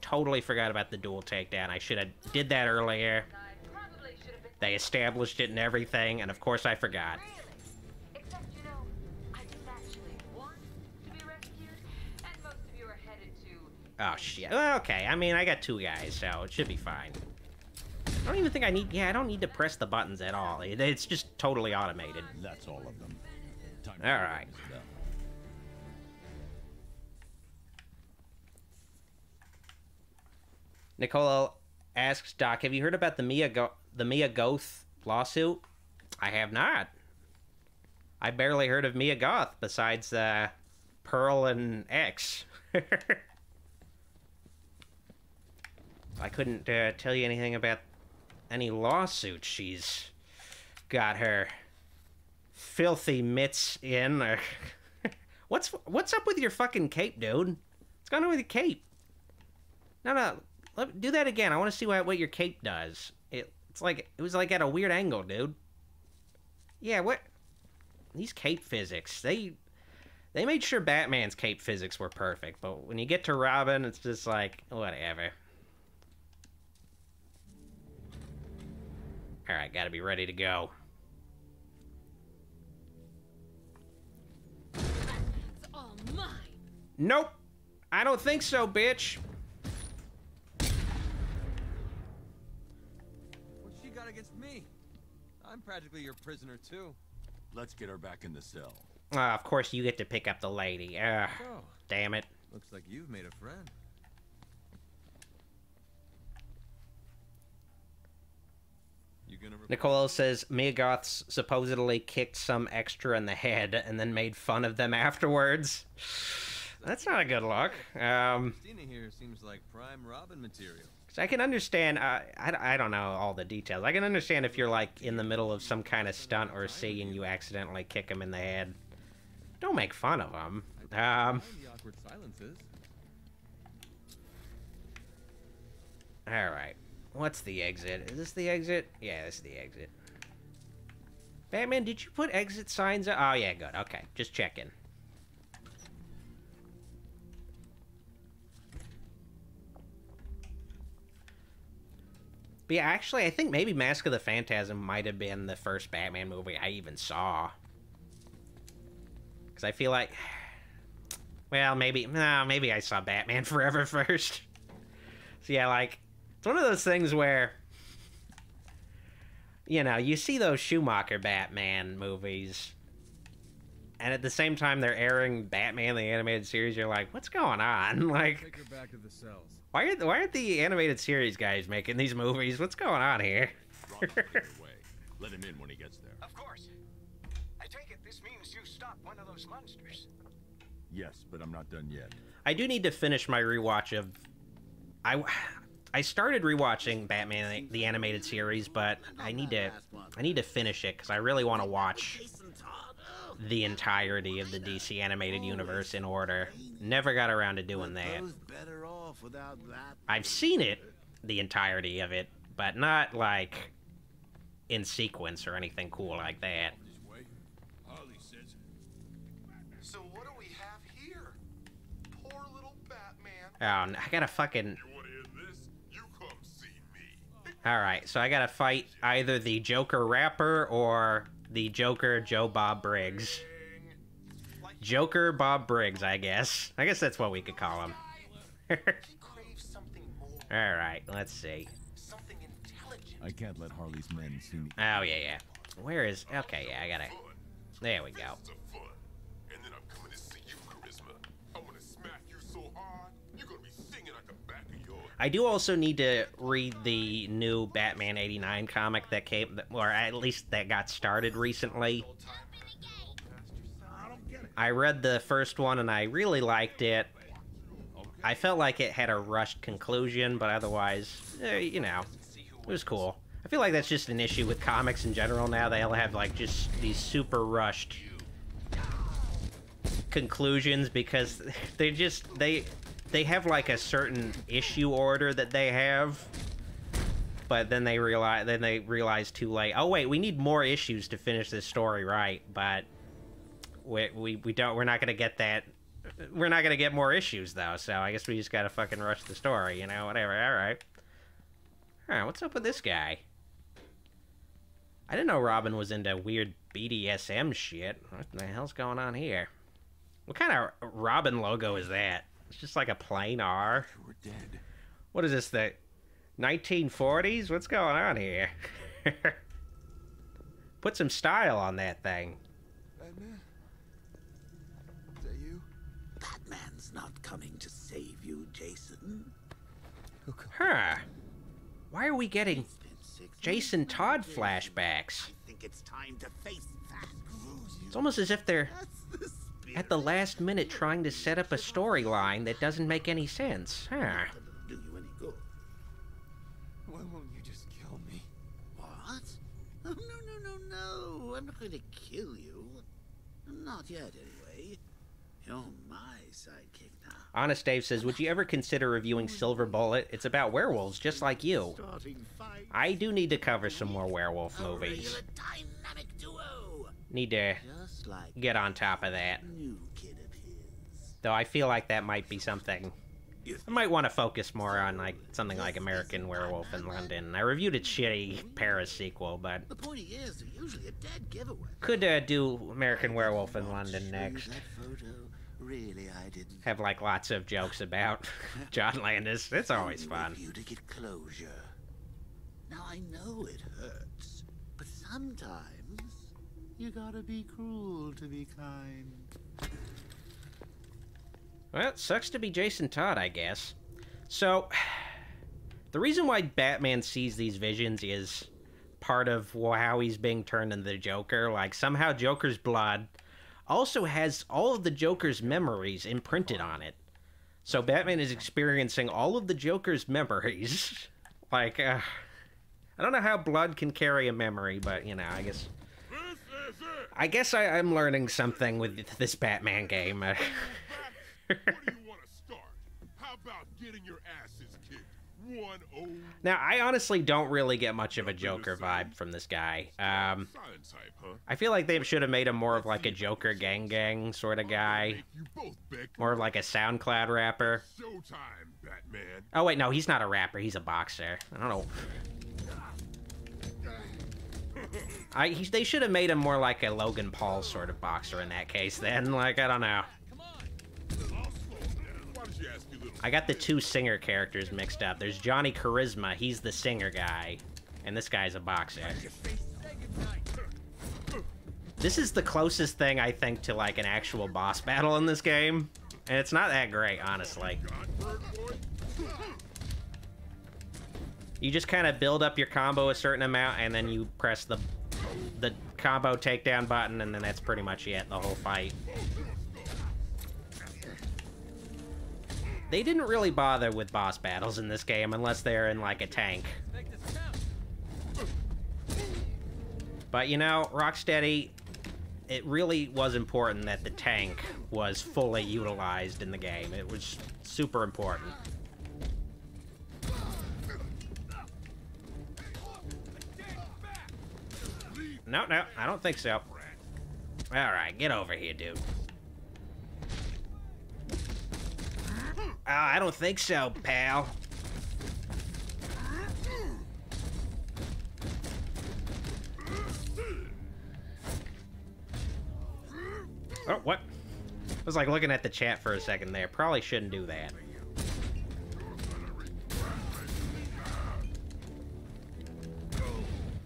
Totally forgot about the dual takedown. I should have did that earlier. I probably should have been They established it and everything, and of course I forgot. really. Except you know, I didn't actually want to be rescued, and most of you are headed to Oh, shit. Well, okay, I mean, I got two guys, so it should be fine. I don't even think I need... Yeah, I don't need to press the buttons at all. It- It's just totally automated. That's all of them. Time All right. Bell. Nicola asks Doc, "Have you heard about the Mia Go- the Mia Goth lawsuit?" I have not. I barely heard of Mia Goth besides uh, Pearl and X. I couldn't uh, tell you anything about any lawsuits she's got her filthy mitts in. Or what's what's up with your fucking cape, dude? What's going on with your cape? No, no. Let, do that again. I want to see what, what your cape does. It, it's like it was like at a weird angle, dude. Yeah, what? These cape physics, they they made sure Batman's cape physics were perfect, but when you get to Robin, it's just like whatever. All right, got to be ready to go. It's all mine. Nope. I don't think so, bitch. I'm practically your prisoner too. Let's get her back in the cell. Ah, of course you get to pick up the lady. Ugh, Oh, damn it. looks like you've made a friend. You gonna? Nicole says Mia Goth's supposedly kicked some extra in the head and then made fun of them afterwards. That's not a good look. Um, Christina here seems like prime Robin material. 'Cause I can understand. Uh, I, I don't know all the details. I can understand if you're like in the middle of some kind of stunt or scene and you accidentally kick him in the head. Don't make fun of him. Um, all right. What's the exit? Is this the exit? Yeah, this is the exit. Batman, did you put exit signs? up? Oh yeah, good. Okay, just checking. But yeah, actually, I think maybe Mask of the Phantasm might have been the first Batman movie I even saw. Because I feel like, well, maybe, no, maybe I saw Batman Forever first. So yeah, like, it's one of those things where, you know, you see those Schumacher Batman movies, and at the same time they're airing Batman the animated series. You're like, what's going on? Like, Take her back to the cells. Why are why aren't the animated series guys making these movies? What's going on here? Robin, take it away. Let him in when he gets there. Of course. I take it this means you stopped one of those monsters. Yes, but I'm not done yet. I do need to finish my rewatch of. I I started rewatching Batman the, the animated series, but I need to I need to finish it because I really want to watch Jason Todd. The entirety of the DC animated universe in order. Never got around to doing that. Both better off without that. I've seen it, the entirety of it, but not like in sequence or anything cool like that. This way. Harley says So what do we have here? Poor little Batman. Oh, n- I gotta fucking. You wanna hear this? You come see me. Alright, so I gotta fight either the Joker rapper or the Joker Joe Bob Briggs. Joker Bob Briggs, I guess. I guess that's what we could call him. He craves something more, Alright, let's see. something intelligent. I can't let Harley's men see me. Oh, yeah, yeah. Where is. Okay, yeah, I gotta. There we go. It's a fun. And then I'm coming to see you, Charisma. I'm gonna smack you so hard, you're gonna be singing at the back of your I do also need to read the new Batman 89 comic that came, or at least that got started recently. I read the first one and I really liked it. I felt like it had a rushed conclusion, but otherwise, eh, you know, it was cool. I feel like that's just an issue with comics in general now. They all have like just these super rushed conclusions because they just they they have like a certain issue order that they have but then they realize then they realize too late oh wait we need more issues to finish this story right but we we, we don't we're not gonna get that we're not gonna get more issues though so i guess we just gotta fucking rush the story you know whatever all right. All right what's up with this guy? I didn't know robin was into weird bdsm shit. What the hell's going on here? What kind of robin logo is that? It's just like a plain r. Were dead. what is this the 1940s what's going on here? Put some style on that thing Batman? Is that you? Batman's not coming to save you, Jason. huh why are we getting It's been six jason todd flashbacks I think it's time to face facts. it's almost as if they're the at the last minute trying to set up a storyline that doesn't make any sense huh Do you any good? Why won't you just kill me? What? Oh, no, no, no, no. I'm not going to kill you. Not yet, anyway. You're my sidekick now. Honest dave says would you ever consider reviewing silver bullet it's about werewolves just like you i do need to cover some more werewolf movies need to get on top of that new kid of his. Though I feel like that might be something. I might want to focus more on like something like American Werewolf in London. I reviewed its shitty Paris sequel, but The pointy ears usually a dead giveaway. could uh, do American Werewolf in London next. Really, I didn't. Have like lots of jokes about John Landis. It's always fun. You to get closure. Now I know it hurts, but sometimes you gotta be cruel to be kind. Well, it sucks to be Jason Todd, I guess. So, the reason why Batman sees these visions is part of how he's being turned into the Joker. Like somehow Joker's blood also has all of the Joker's memories imprinted on it. So Batman is experiencing all of the Joker's memories. like, uh, I don't know how blood can carry a memory, but you know, I guess. I guess I, I'm learning something with this Batman game. Do you want to start? How about getting your asses kicked? One oh now, I honestly don't really get much of a Joker vibe from this guy. Um? I feel like they should have made him more of like a Joker gang gang sort of guy, more of like a SoundCloud rapper. Oh wait, no, he's not a rapper. He's a boxer. I don't know. I he, they should have made him more like a Logan Paul sort of boxer in that case. Then, like, I don't know. Why did you ask you little I got the two singer characters mixed up. There's Johnny Charisma. He's the singer guy, and this guy's a boxer. This is the closest thing I think to like an actual boss battle in this game, and it's not that great, honestly. You just kind of build up your combo a certain amount, and then you press the the combo takedown button, and then that's pretty much it, the whole fight. They didn't really bother with boss battles in this game unless they're in, like, a tank. But, you know, Rocksteady, it really was important that the tank was fully utilized in the game. It was super important. No, no, I don't think so. Alright, get over here, dude. Uh, I don't think so, pal. Oh, what? I was like looking at the chat for a second there. Probably shouldn't do that.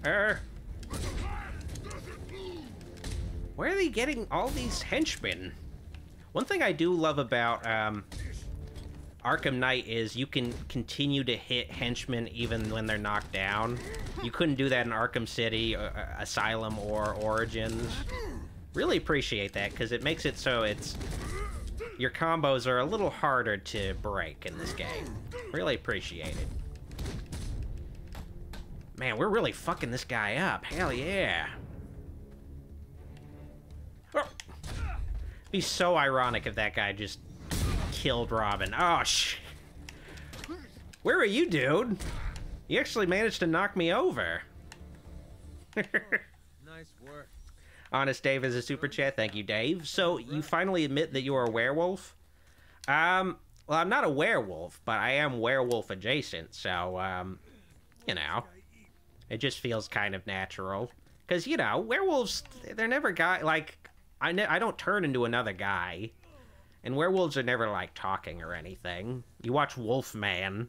Er. Where are they getting all these henchmen? One thing I do love about um, Arkham Knight is you can continue to hit henchmen even when they're knocked down. You couldn't do that in Arkham City, uh, uh, Asylum, or Origins. Really appreciate that because it makes it so it's your combos are a little harder to break in this game. Really appreciate it. Man, we're really fucking this guy up. Hell yeah. Oh. Be so ironic if that guy just killed Robin. Oh, sh. Where are you, dude? You actually managed to knock me over. Nice work. Honest Dave is a super chat. Thank you, Dave. So you finally admit that you're a werewolf? Um, well, I'm not a werewolf, but I am werewolf adjacent. So, um, you know, it just feels kind of natural. Cause you know, werewolves, they're never guy like I. Ne- I don't turn into another guy, and werewolves are never like talking or anything. You watch Wolfman,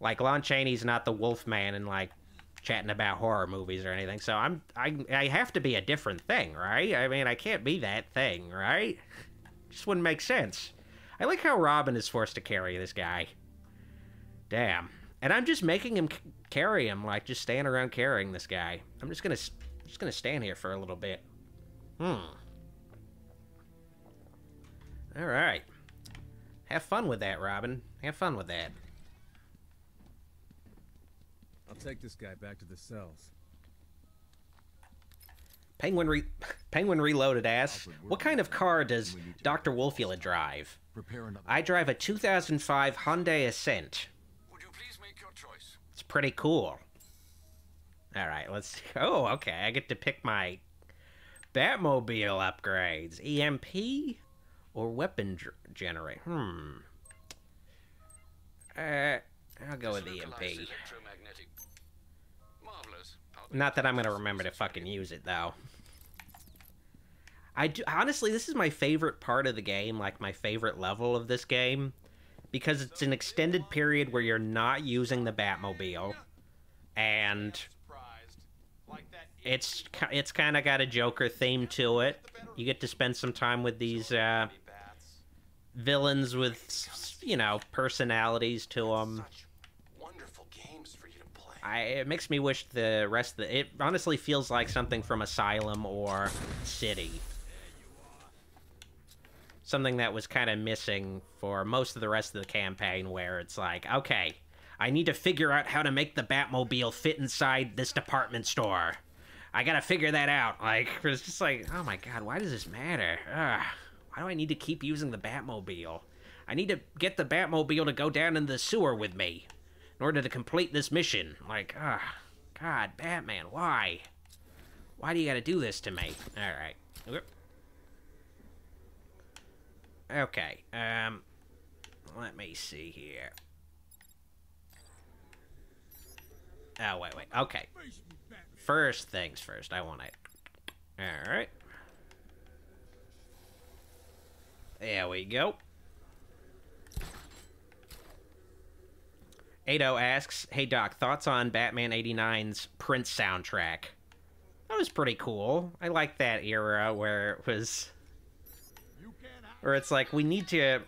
like Lon Chaney's not the Wolfman and like chatting about horror movies or anything. So I'm I I have to be a different thing, right? I mean, I can't be that thing, right? Just wouldn't make sense. I like how Robin is forced to carry this guy. Damn. And I'm just making him carry him, like just standing around carrying this guy. I'm just gonna just gonna stand here for a little bit. Hmm. All right. Have fun with that, Robin. Have fun with that. I'll take this guy back to the cells. Penguin re- Penguin Reloaded asks, "What kind of car does Dr. Wolfula drive?" Prepare another. I drive a 2005 Hyundai Accent. Would you please make your choice? It's pretty cool. All right, let's. Oh, okay. I get to pick my Batmobile upgrades: EMP or weapon generate. Hmm. Uh, I'll go with the EMP. Not that I'm gonna remember to fucking use it though. I do, honestly, this is my favorite part of the game, like my favorite level of this game, because it's an extended period where you're not using the Batmobile, and it's it's kind of got a Joker theme to it. You get to spend some time with these uh, villains with, you know, personalities to them. Wonderful games for you to play. I, it makes me wish the rest of the. It honestly feels like something from Asylum or City. Something that was kind of missing for most of the rest of the campaign, where it's like, okay, I need to figure out how to make the Batmobile fit inside this department store. I gotta figure that out. Like, it's just like, oh my god, why does this matter? Ugh, why do I need to keep using the Batmobile? I need to get the Batmobile to go down in the sewer with me in order to complete this mission. Like, ah, God, Batman, why? Why do you gotta do this to me? Alright. Okay, um, let me see here. Oh, wait, wait, okay. First things first, I want it. Alright. There we go. Ado asks, "Hey Doc, thoughts on Batman 89's Prince soundtrack?" That was pretty cool. I like that era where it was where it's like we need to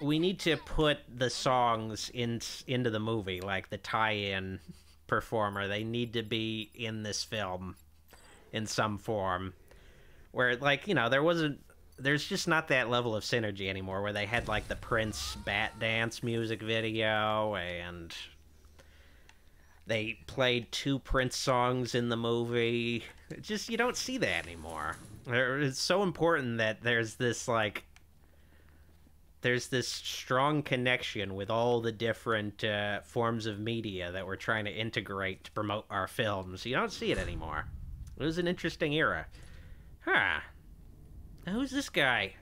we need to put the songs in into the movie like the tie-in performer. They need to be in this film in some form. Where like, you know, there wasn't there's just not that level of synergy anymore where they had like the Prince Bat Dance music video and they played two Prince songs in the movie. It just you don't see that anymore. It's so important that there's this like there's this strong connection with all the different uh, forms of media that we're trying to integrate to promote our films. You don't see it anymore. It was an interesting era. Huh. Who's this guy?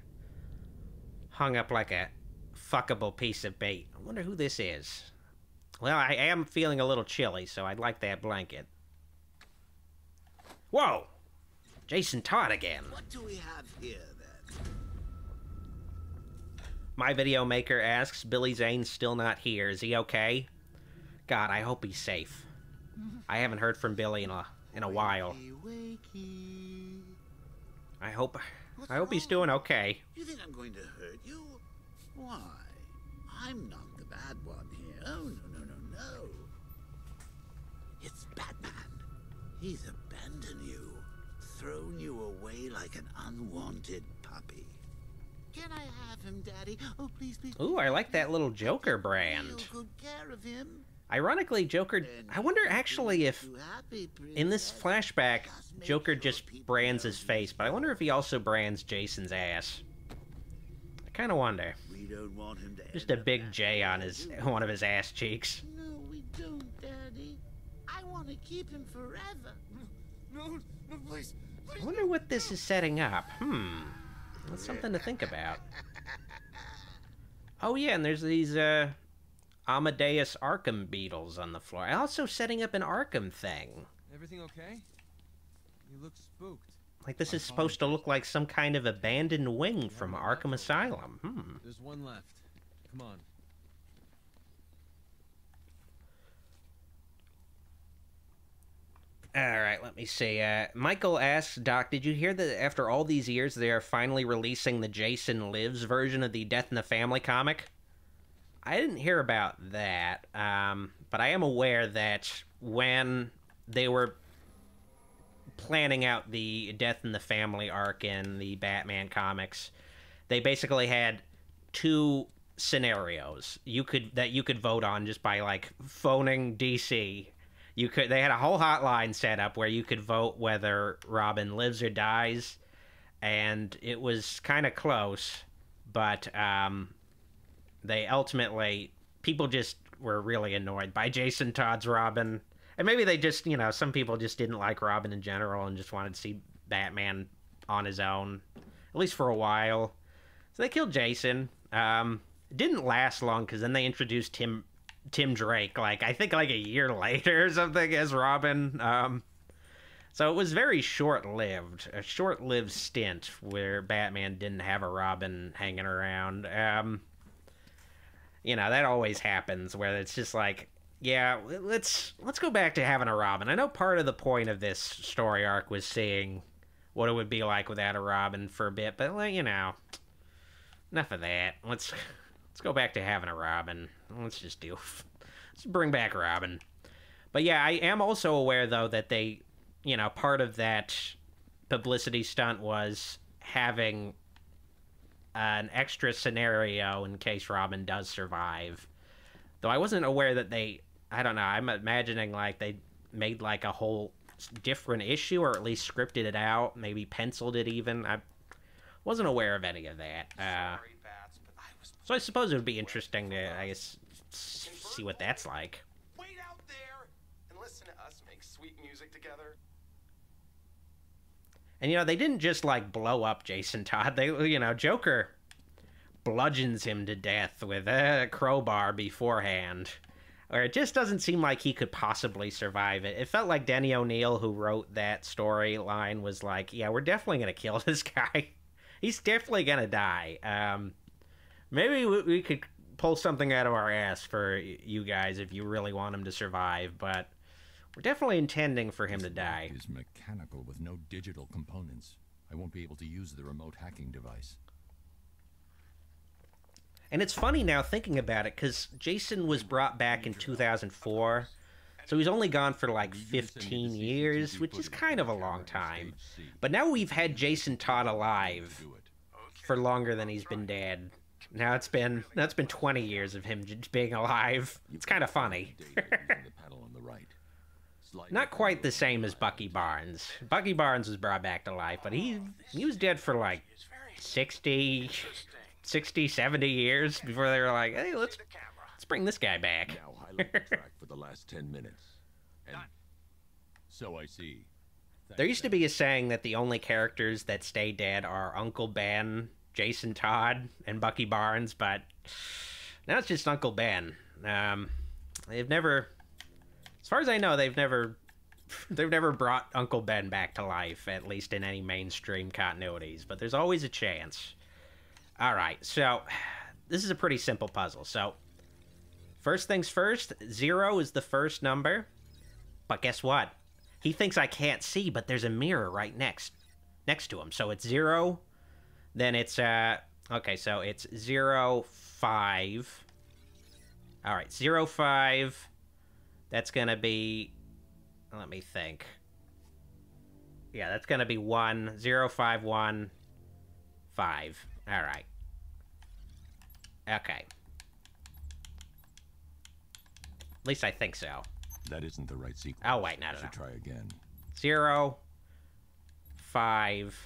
Hung up like a fuckable piece of bait. I wonder who this is. Well, I am feeling a little chilly, so I'd like that blanket. Whoa! Jason Todd again. What do we have here, then? My video maker asks, Billy Zane's still not here. Is he okay? God, I hope he's safe. I haven't heard from Billy in a in a while. I hope What's I hope he's doing okay. You think I'm going to hurt you? Why? I'm not the bad one here. Oh, no, no, no, no. It's Batman. He's abandoned you, thrown you away like an unwanted puppy. Can I have him, Daddy? Oh, please, please. Ooh, I like that little Joker brand. good care of him. Ironically, Joker. I wonder actually if in this flashback, Joker just brands his face, but I wonder if he also brands Jason's ass. I kind of wonder. We don't want him to Just a big J on his one of his ass cheeks. No, we don't, Daddy. I want to keep him forever. No, no, please, I wonder what this is setting up. Hmm. That's something to think about. Oh yeah, and there's these uh Amadeus Arkham beetles on the floor. Also setting up an Arkham thing. Everything okay? You look spooked. Like this is supposed to look like some kind of abandoned wing from Arkham Asylum. Hmm. There's one left. Come on. All right, let me see. Uh, Michael asks, Doc, did you hear that after all these years they are finally releasing the Jason Lives version of the Death in the Family comic? I didn't hear about that, um, but I am aware that when they were planning out the Death in the Family arc in the Batman comics, they basically had two scenarios you could that you could vote on just by like phoning DC you could they had a whole hotline set up where you could vote whether Robin lives or dies and it was kind of close but um they ultimately people just were really annoyed by Jason Todd's Robin and maybe they just you know some people just didn't like Robin in general and just wanted to see Batman on his own at least for a while so they killed Jason um didn't last long because then they introduced Tim Tim Drake, like I think like a year later or something, as Robin. Um, so it was very short lived, a short lived stint where Batman didn't have a Robin hanging around. Um, you know that always happens where it's just like, yeah, let's let's go back to having a Robin. I know part of the point of this story arc was seeing what it would be like without a Robin for a bit, but you know, enough of that. Let's let's go back to having a Robin. Let's just do. Let's bring back Robin. But yeah, I am also aware though that they, you know, part of that publicity stunt was having an extra scenario in case Robin does survive. Though I wasn't aware that they I don't know, I'm imagining like they made like a whole different issue or at least scripted it out, maybe penciled it even. I wasn't aware of any of that. Uh, so I suppose it would be interesting to, I guess, see what that's like. Wait out there and listen to us make sweet music together. And you know, they didn't just like blow up Jason Todd. They, you know, Joker bludgeons him to death with a crowbar beforehand. Or it just doesn't seem like he could possibly survive it. It felt like Denny O'Neil, who wrote that storyline, was like, "Yeah, we're definitely gonna kill this guy. He's definitely gonna die." Um, maybe we, we could pull something out of our ass for you guys if you really want him to survive, but we're definitely intending for him to die. Mechanical with no digital components. I won't be able to use the remote hacking device. And it's funny now thinking about it because Jason was brought back in 2004. So he's only gone for like 15 years, which is kind of a long time. But now we've had Jason Todd alive for longer than he's been dead. Now it's been that's been 20 years of him just being alive. It's kind of funny. Not quite the same as Bucky Barnes. Bucky Barnes was brought back to life, but he he was dead for like 60 60, 70 years before they were like, "Hey, let's let's bring this guy back." Now highlight the track for the last 10 minutes. And so I see. There used to be a saying that the only characters that stay dead are Uncle Ben, Jason Todd, and Bucky Barnes, but now it's just Uncle Ben. Um, they've never, as far as I know, they've never, they've never brought Uncle Ben back to life, at least in any mainstream continuities. But there's always a chance. All right, so this is a pretty simple puzzle. So first things first, zero is the first number, but guess what? He thinks I can't see, but there's a mirror right next next to him. So it's zero. Then it's uh okay, so it's zero five. All right, zero five. That's gonna be. Let me think. Yeah, that's gonna be one zero five one five. All right. Okay. At least I think so. That isn't the right sequence. Oh wait, no, no, I should try again. Zero, five.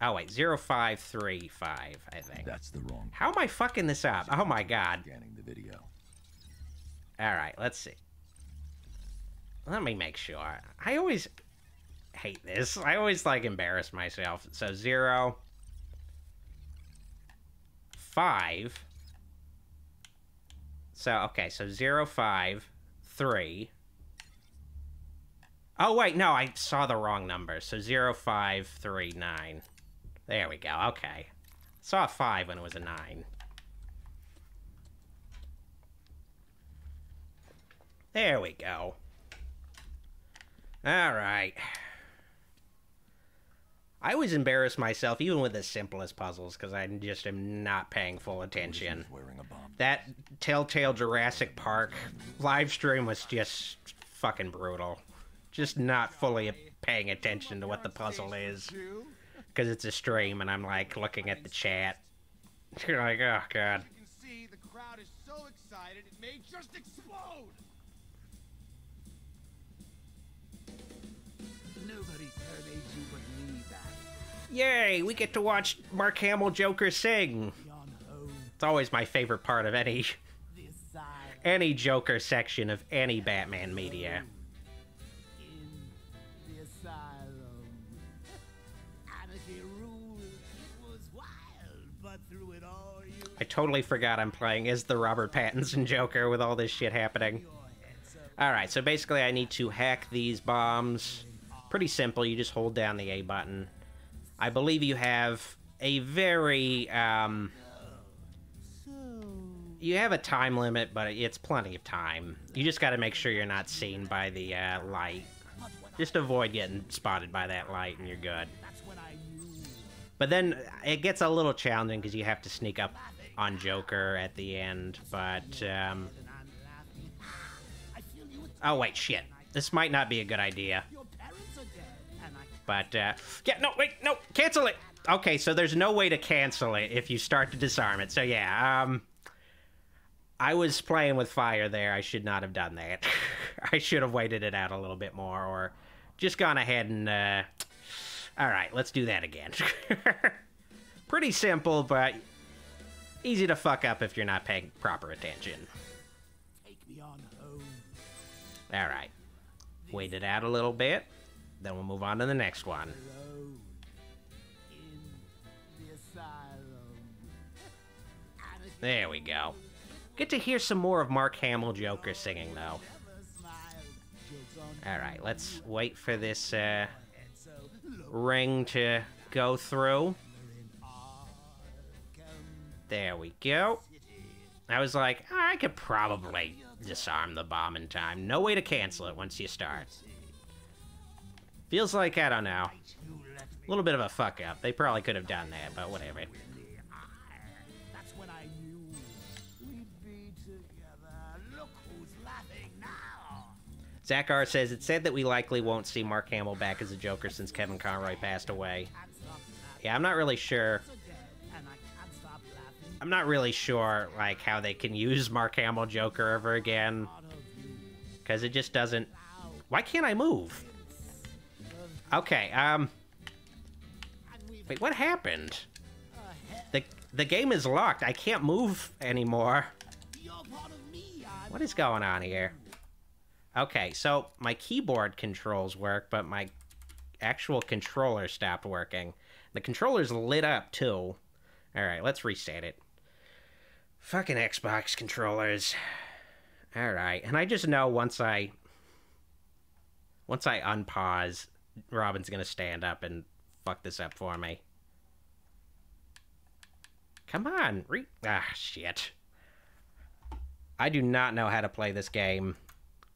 Oh wait, zero five three five. I think. That's the wrong. How am I fucking this up? Oh my god. Scanning the video. All right, let's see. Let me make sure. I always hate this. I always like embarrass myself. So zero, five. So okay, so zero, five, three. Oh wait, no, I saw the wrong number. So zero, five, three, nine. There we go. Okay, saw a five when it was a nine. There we go. All right. I always embarrass myself, even with the simplest puzzles, because I just am not paying full attention. That Telltale Jurassic Park live stream was just fucking brutal. Just not fully paying attention to what the puzzle is. Because it's a stream, and I'm like looking at the chat. You're like, oh god. Yay, we get to watch Mark Hamill Joker sing. It's always my favorite part of any any Joker section of any Batman media. I totally forgot I'm playing as the Robert Pattinson Joker with all this shit happening. Alright, so basically I need to hack these bombs. Pretty simple, you just hold down the A button. I believe you have a very, um... You have a time limit, but it's plenty of time. You just gotta make sure you're not seen by the, uh, light. Just avoid getting spotted by that light and you're good. But then it gets a little challenging because you have to sneak up on Joker at the end, but um, Oh, wait, shit. This might not be a good idea. But, uh, yeah, no, wait, no, cancel it. Okay, so there's no way to cancel it if you start to disarm it. So, yeah, um, I was playing with fire there. I should not have done that. I should have waited it out a little bit more or just gone ahead and, uh, all right, let's do that again. Pretty simple, but easy to fuck up if you're not paying proper attention. take me on home. All right. Wait it out a little bit. Then we'll move on to the next one. There we go. Get to hear some more of Mark Hamill Joker singing, though. never smiled. Jokes on All right, let's wait for this uh, ring to go through. There we go. I was like, "Ah, I could probably disarm the bomb in time. No way to cancel it once you start. Feels like, I don't know, You let me a little bit of a fuck up. They probably could have done that, but whatever. really I. That's when I knew we'd be together. Look who's laughing now. Zach R says, It's said that we likely won't see Mark Hamill back as a Joker since Kevin Conroy passed away. Can't stop laughing. Yeah, I'm not really sure. So dead, and I can't stop laughing. I'm not really sure, like, how they can use Mark Hamill Joker ever again. Part of you Because it just doesn't... Why can't I move? Okay, um... Wait, what happened? The, the game is locked. I can't move anymore. What is going on here? Okay, so my keyboard controls work, but my actual controller stopped working. The controller's lit up, too. Alright, let's reset it. Fucking Xbox controllers. Alright, and I just know once I... Once I unpause, Robin's gonna stand up and fuck this up for me. Come on, re- Ah, shit. I do not know how to play this game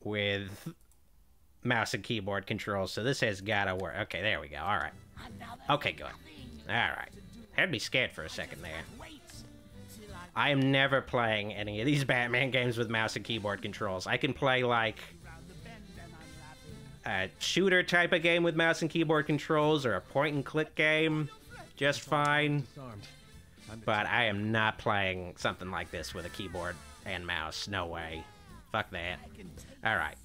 with mouse and keyboard controls, so this has gotta work. Okay, there we go. All right. Okay, good. All right. Had me scared for a second there. I am never playing any of these Batman games with mouse and keyboard controls. I can play like a shooter type of game with mouse and keyboard controls or a point and click game just fine. But I am not playing something like this with a keyboard and mouse. No way. Fuck that. I can take All right.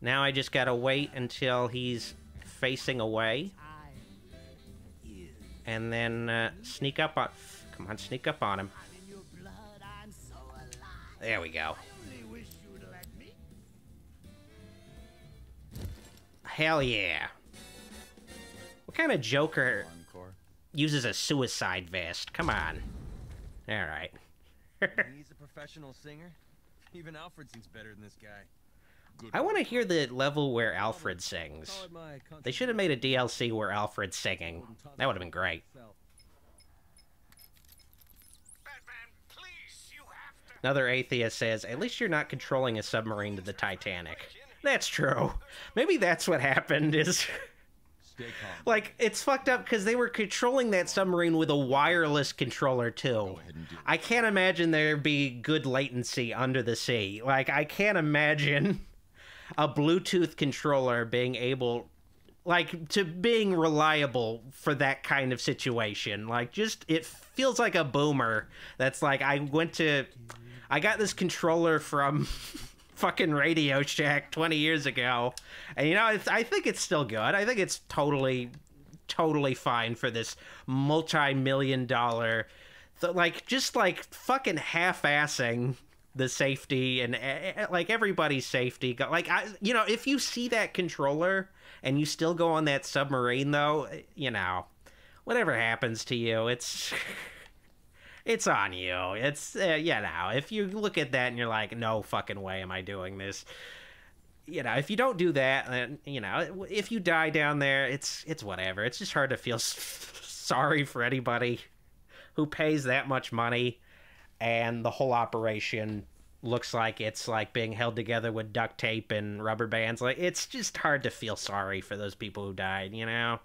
Now I just gotta wait until he's facing away, and then uh, sneak up on. Come on, sneak up on him. There we go. Hell yeah. What kind of Joker uses a suicide vest? Come on. All right. He's a professional singer. Even Alfred sings better than this guy. Good I want to hear the level where Alfred sings. Call it my They should have made a DLC where Alfred's singing. That would have been great. Another atheist says, At least you're not controlling a submarine to the Titanic. That's true. Maybe that's what happened is. Like, it's fucked up because they were controlling that submarine with a wireless controller, too. Go ahead and do. I can't imagine there'd be good latency under the sea. Like, I can't imagine a Bluetooth controller being able. Like, to being reliable for that kind of situation. Like, just, it feels like a boomer that's like, I went to. I got this controller from fucking Radio Shack 20 years ago. And, you know, I think it's still good. I think it's totally, totally fine for this multi million dollar. Like, just like fucking half assing the safety and uh, like everybody's safety. Like, I, you know, if you see that controller and you still go on that submarine, though, you know, whatever happens to you, it's. it's on you. It's uh, you know, if you look at that and you're like, no fucking way am I doing this. You know, if you don't do that, then you know, if you die down there, it's it's whatever. It's just hard to feel sorry for anybody who pays that much money and the whole operation looks like it's like being held together with duct tape and rubber bands. Like it's just hard to feel sorry for those people who died, you know.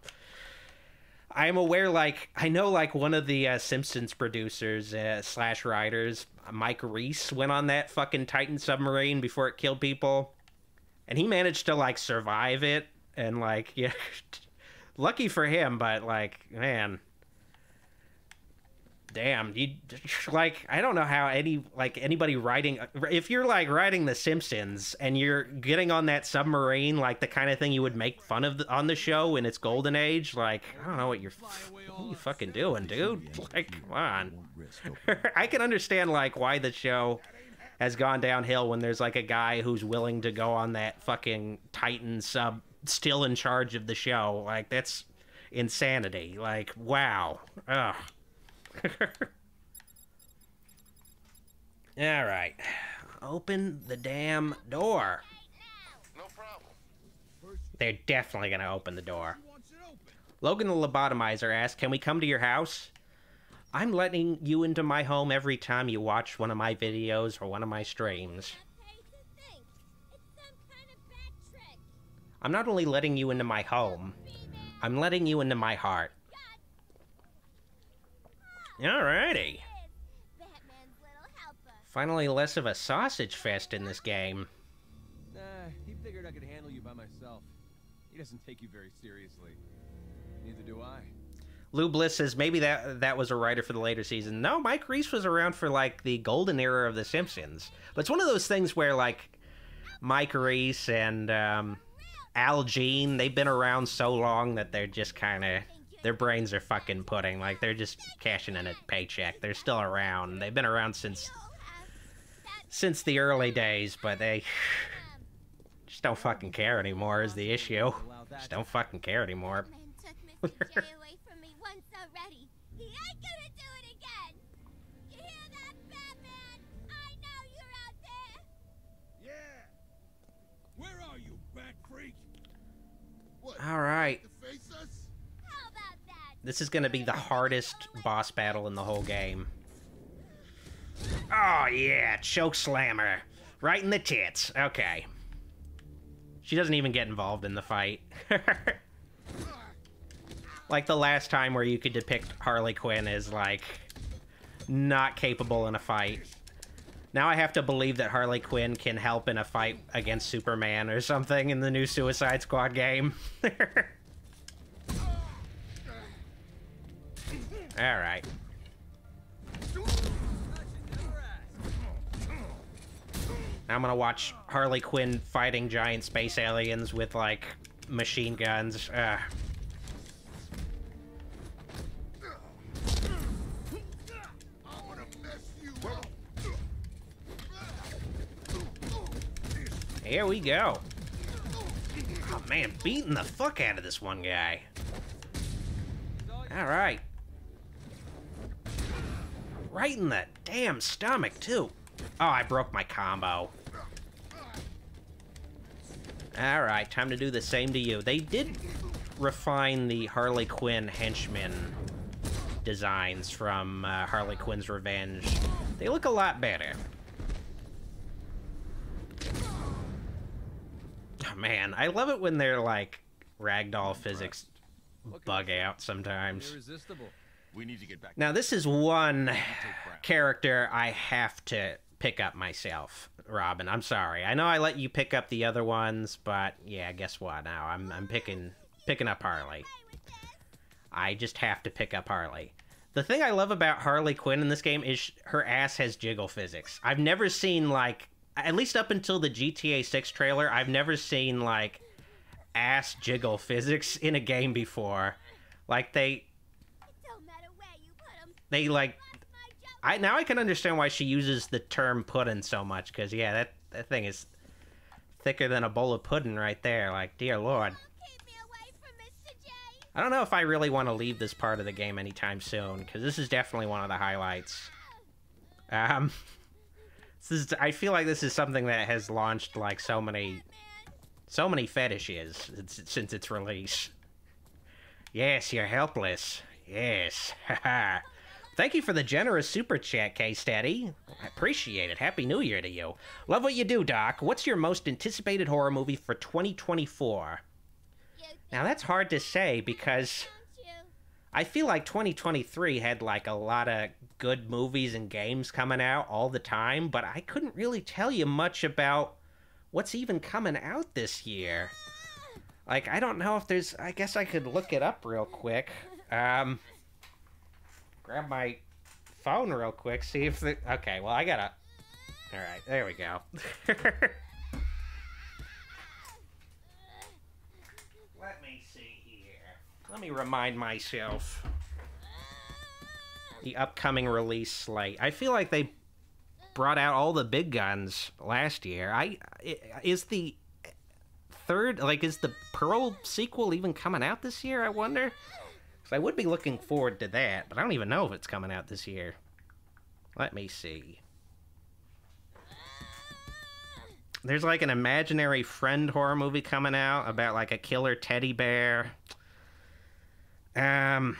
I'm aware, like I know, like one of the uh, Simpsons producers uh, slash writers, Mike Reiss, went on that fucking Titan submarine before it killed people, and he managed to like survive it, and like yeah, lucky for him. But like, man, damn you like i don't know how any like anybody writing if you're like writing the simpsons and you're getting on that submarine like the kind of thing you would make fun of the, on the show in its golden age like i don't know what you're what you fucking doing dude? Like come on. I can understand like why the show has gone downhill when there's like a guy who's willing to go on that fucking titan sub still in charge of the show. Like that's insanity. Like wow. Ugh. All right. Open the damn door. No problem. They're definitely going to open the door. Logan the lobotomizer asks, Can we come to your house? I'm letting you into my home every time you watch one of my videos or one of my streams. I'm not only letting you into my home, I'm letting you into my heart. Alrighty. Finally less of a sausage fest in this game. Nah, he figured I could handle you by myself. He doesn't take you very seriously. Neither do I. Lou Bliss says maybe that that was a writer for the later season. No, Mike Reiss was around for like the golden era of The Simpsons. But it's one of those things where like Mike Reiss and um, Al Jean, they've been around so long that they're just kind of their brains are fucking pudding. Like they're just cashing in a paycheck. They're still around. They've been around since since the early days, but they just don't fucking care anymore. Is the issue? Just don't fucking care anymore. All right. This is going to be the hardest boss battle in the whole game. Oh, yeah, choke slammer. Right in the tits. Okay. She doesn't even get involved in the fight. like the last time where you could depict Harley Quinn as, like, not capable in a fight. Now I have to believe that Harley Quinn can help in a fight against Superman or something in the new Suicide Squad game. Alright. I'm gonna watch Harley Quinn fighting giant space aliens with, like, machine guns. Ugh. Here we go. Oh man, beating the fuck out of this one guy. Alright. Right in the damn stomach, too. Oh, I broke my combo. Alright, time to do the same to you. They did refine the Harley Quinn henchman designs from uh, Harley Quinn's Revenge. They look a lot better. Oh, man, I love it when they're like ragdoll physics bug out sometimes. Irresistible. We need to get back. Now, this is one character I have to pick up myself, Robin. I'm sorry. I know I let you pick up the other ones, but yeah, guess what? Now I'm I'm picking picking up Harley. I just have to pick up Harley. The thing I love about Harley Quinn in this game is her ass has jiggle physics. I've never seen like at least up until the GTA 6 trailer, I've never seen like ass jiggle physics in a game before. Like they they like I now I can understand why she uses the term pudding so much because yeah that that thing is thicker than a bowl of pudding right there like dear lord. I don't know if I really want to leave this part of the game anytime soon because this is definitely one of the highlights. Um this is I feel like this is something that has launched like so many so many fetishes since its release. Yes you're helpless. Yes haha Thank you for the generous super chat, K Steady. I appreciate it. Happy New Year to you. Love what you do, Doc. What's your most anticipated horror movie for 2024? Now that's hard to say because I feel like 2023 had like a lot of good movies and games coming out all the time, but I couldn't really tell you much about what's even coming out this year. Like, I don't know if there's. I guess I could look it up real quick. Um, grab my phone real quick, see if the. Okay, well, I gotta. Alright, there we go. Let me see here. Let me remind myself. The upcoming release slate. I feel like they brought out all the big guns last year. I is the third like is the Pearl sequel even coming out this year? I wonder. Cause I would be looking forward to that, but I don't even know if it's coming out this year. Let me see. There's like an imaginary friend horror movie coming out about like a killer teddy bear. Um,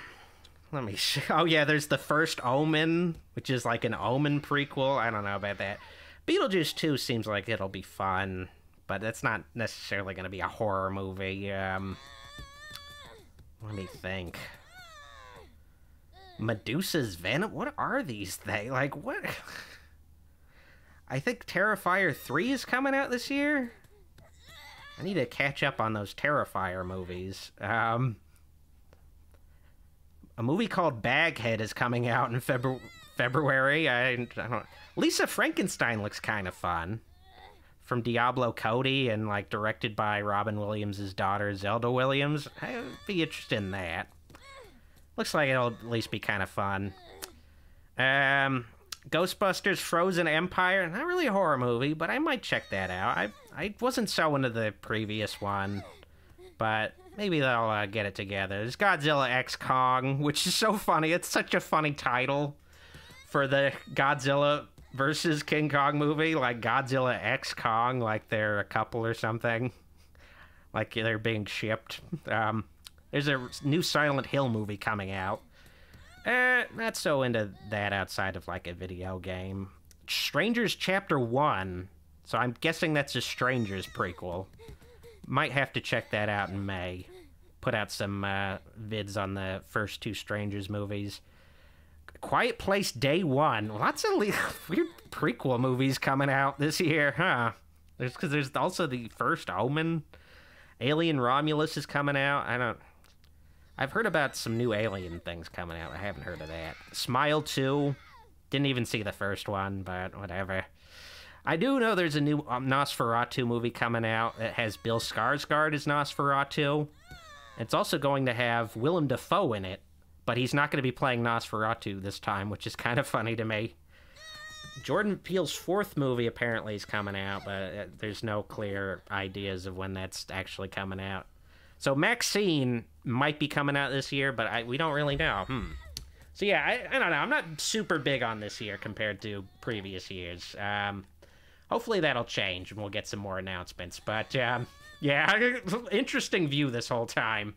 let me see. Oh yeah, there's the first Omen, which is like an Omen prequel. I don't know about that. Beetlejuice 2 seems like it'll be fun, but it's not necessarily going to be a horror movie. Um, let me think. Medusa's Venom? What are these things? Like, what? I think Terrifier 3 is coming out this year. I need to catch up on those Terrifier movies. Um, a movie called Baghead is coming out in Febru- February. I, I don't. Lisa Frankenstein looks kind of fun. From Diablo Cody and like directed by Robin Williams' daughter Zelda Williams. I'd be interested in that. Looks like it'll at least be kind of fun. Um, Ghostbusters Frozen Empire. Not really a horror movie, but I might check that out. I I wasn't so into the previous one, but maybe they'll uh, get it together. There's Godzilla X Kong, which is so funny. It's such a funny title for the Godzilla versus King Kong movie, like Godzilla X Kong, like they're a couple or something, like they're being shipped. Um, there's a new Silent Hill movie coming out. Eh, not so into that outside of like a video game. Strangers Chapter 1. So I'm guessing that's a Strangers prequel. Might have to check that out in May. Put out some uh, vids on the first two Strangers movies. Quiet Place Day 1. Lots of weird prequel movies coming out this year, huh? There's because there's also the first Omen. Alien Romulus is coming out. I don't. I've heard about some new alien things coming out. I haven't heard of that. Smile 2. Didn't even see the first one, but whatever. I do know there's a new um, Nosferatu movie coming out that has Bill Skarsgård as Nosferatu. It's also going to have Willem Dafoe in it, but he's not going to be playing Nosferatu this time, which is kind of funny to me. Jordan Peele's fourth movie apparently is coming out, but uh, there's no clear ideas of when that's actually coming out. So MaXXXine might be coming out this year, but I, we don't really know. Hmm. So yeah, I, I don't know. I'm not super big on this year compared to previous years. Um, hopefully that'll change and we'll get some more announcements. But um, yeah, interesting view this whole time.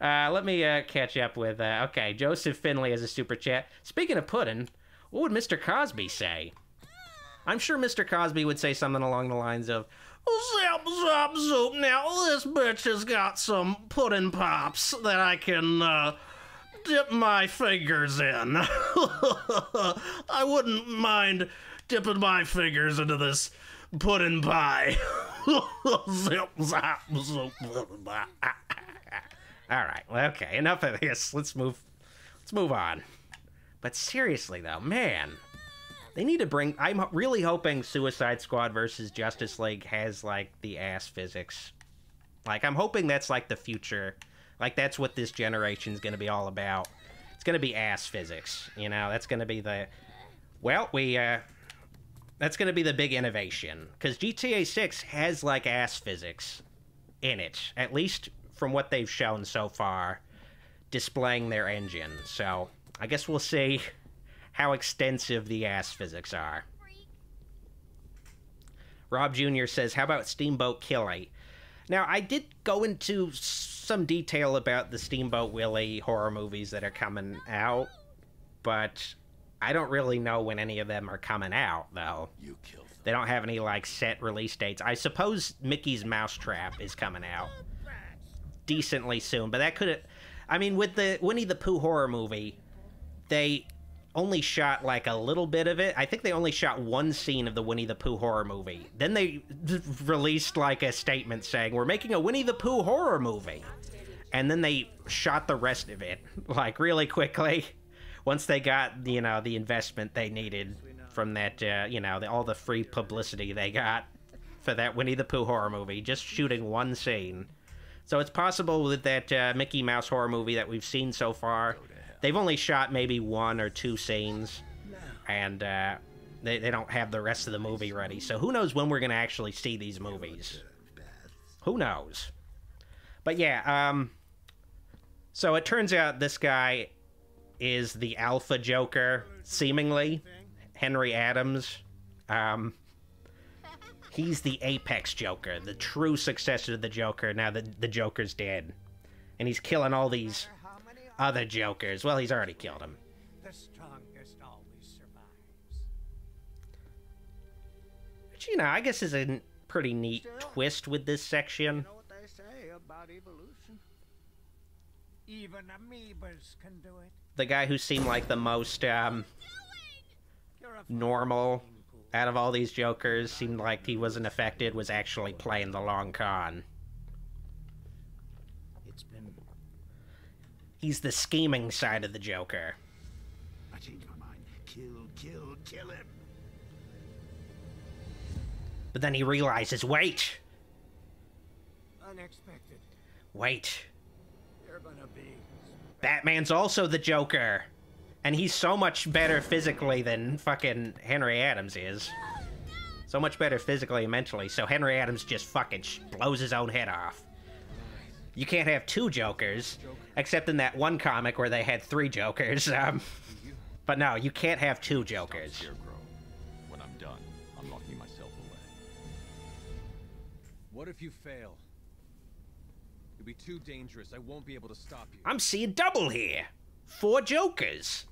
Uh, let me uh, catch up with. Uh, okay, Joseph Finley has a super chat. Speaking of pudding, what would Mr. Cosby say? I'm sure Mr. Cosby would say something along the lines of, Zap, zap, zoop. Now, this bitch has got some pudding pops that I can, uh, dip my fingers in. I wouldn't mind dipping my fingers into this pudding pie. Zip, zap, zoop. All right, well, okay, enough of this. Let's move, let's move on. But seriously, though, man, they need to bring. I'm really hoping Suicide Squad versus Justice League has like the ass physics. Like I'm hoping that's like the future. Like that's what this generation is going to be all about. It's going to be ass physics. You know, that's going to be the. Well, we. uh That's going to be the big innovation because GTA 6 has like ass physics in it, at least from what they've shown so far, displaying their engine. So I guess we'll see how extensive the ass physics are. Rob Jr. says, How about Steamboat Killy? Now, I did go into some detail about the Steamboat Willie horror movies that are coming out, but I don't really know when any of them are coming out, though. You killed them. They don't have any, like, set release dates. I suppose Mickey's Mousetrap is coming out decently soon, but that could I mean, with the Winnie the Pooh horror movie, they only shot like a little bit of it. I think they only shot one scene of the Winnie the Pooh horror movie. Then they released like a statement saying, "We're making a Winnie the Pooh horror movie." And then they shot the rest of it like really quickly once they got, you know, the investment they needed from that, uh, you know, the, all the free publicity they got for that Winnie the Pooh horror movie, just shooting one scene. So it's possible with that uh, Mickey Mouse horror movie that we've seen so far, they've only shot maybe one or two scenes, and uh, they, they don't have the rest of the movie ready. So who knows when we're going to actually see these movies? Who knows? But yeah, um, so it turns out this guy is the alpha Joker, seemingly. Henry Adams. Um, he's the apex Joker, the true successor to the Joker now that the Joker's dead. And he's killing all these other Jokers. Well, he's already killed him. The strongest always survives. Which, you know, I guess is a pretty neat twist with this section. You know what they say about evolution? Even amoebas can do it. The guy who seemed like the most um, normal out of all these Jokers, seemed like he wasn't affected, was actually playing the long con. It's been. He's the scheming side of the Joker. I changed my mind. Kill, kill, kill him. But then he realizes, wait, Unexpected. wait, You're gonna be. Batman's also the Joker. And he's so much better physically than fucking Henry Adams is. So much better physically and mentally, so Henry Adams just fucking blows his own head off. You can't have two Jokers, except in that one comic where they had three Jokers. Um, but no, you can't have two Jokers. When I'm done, I'm locking myself away. What if you fail? You'll be too dangerous. I won't be able to stop you. I'm seeing double here. Four Jokers.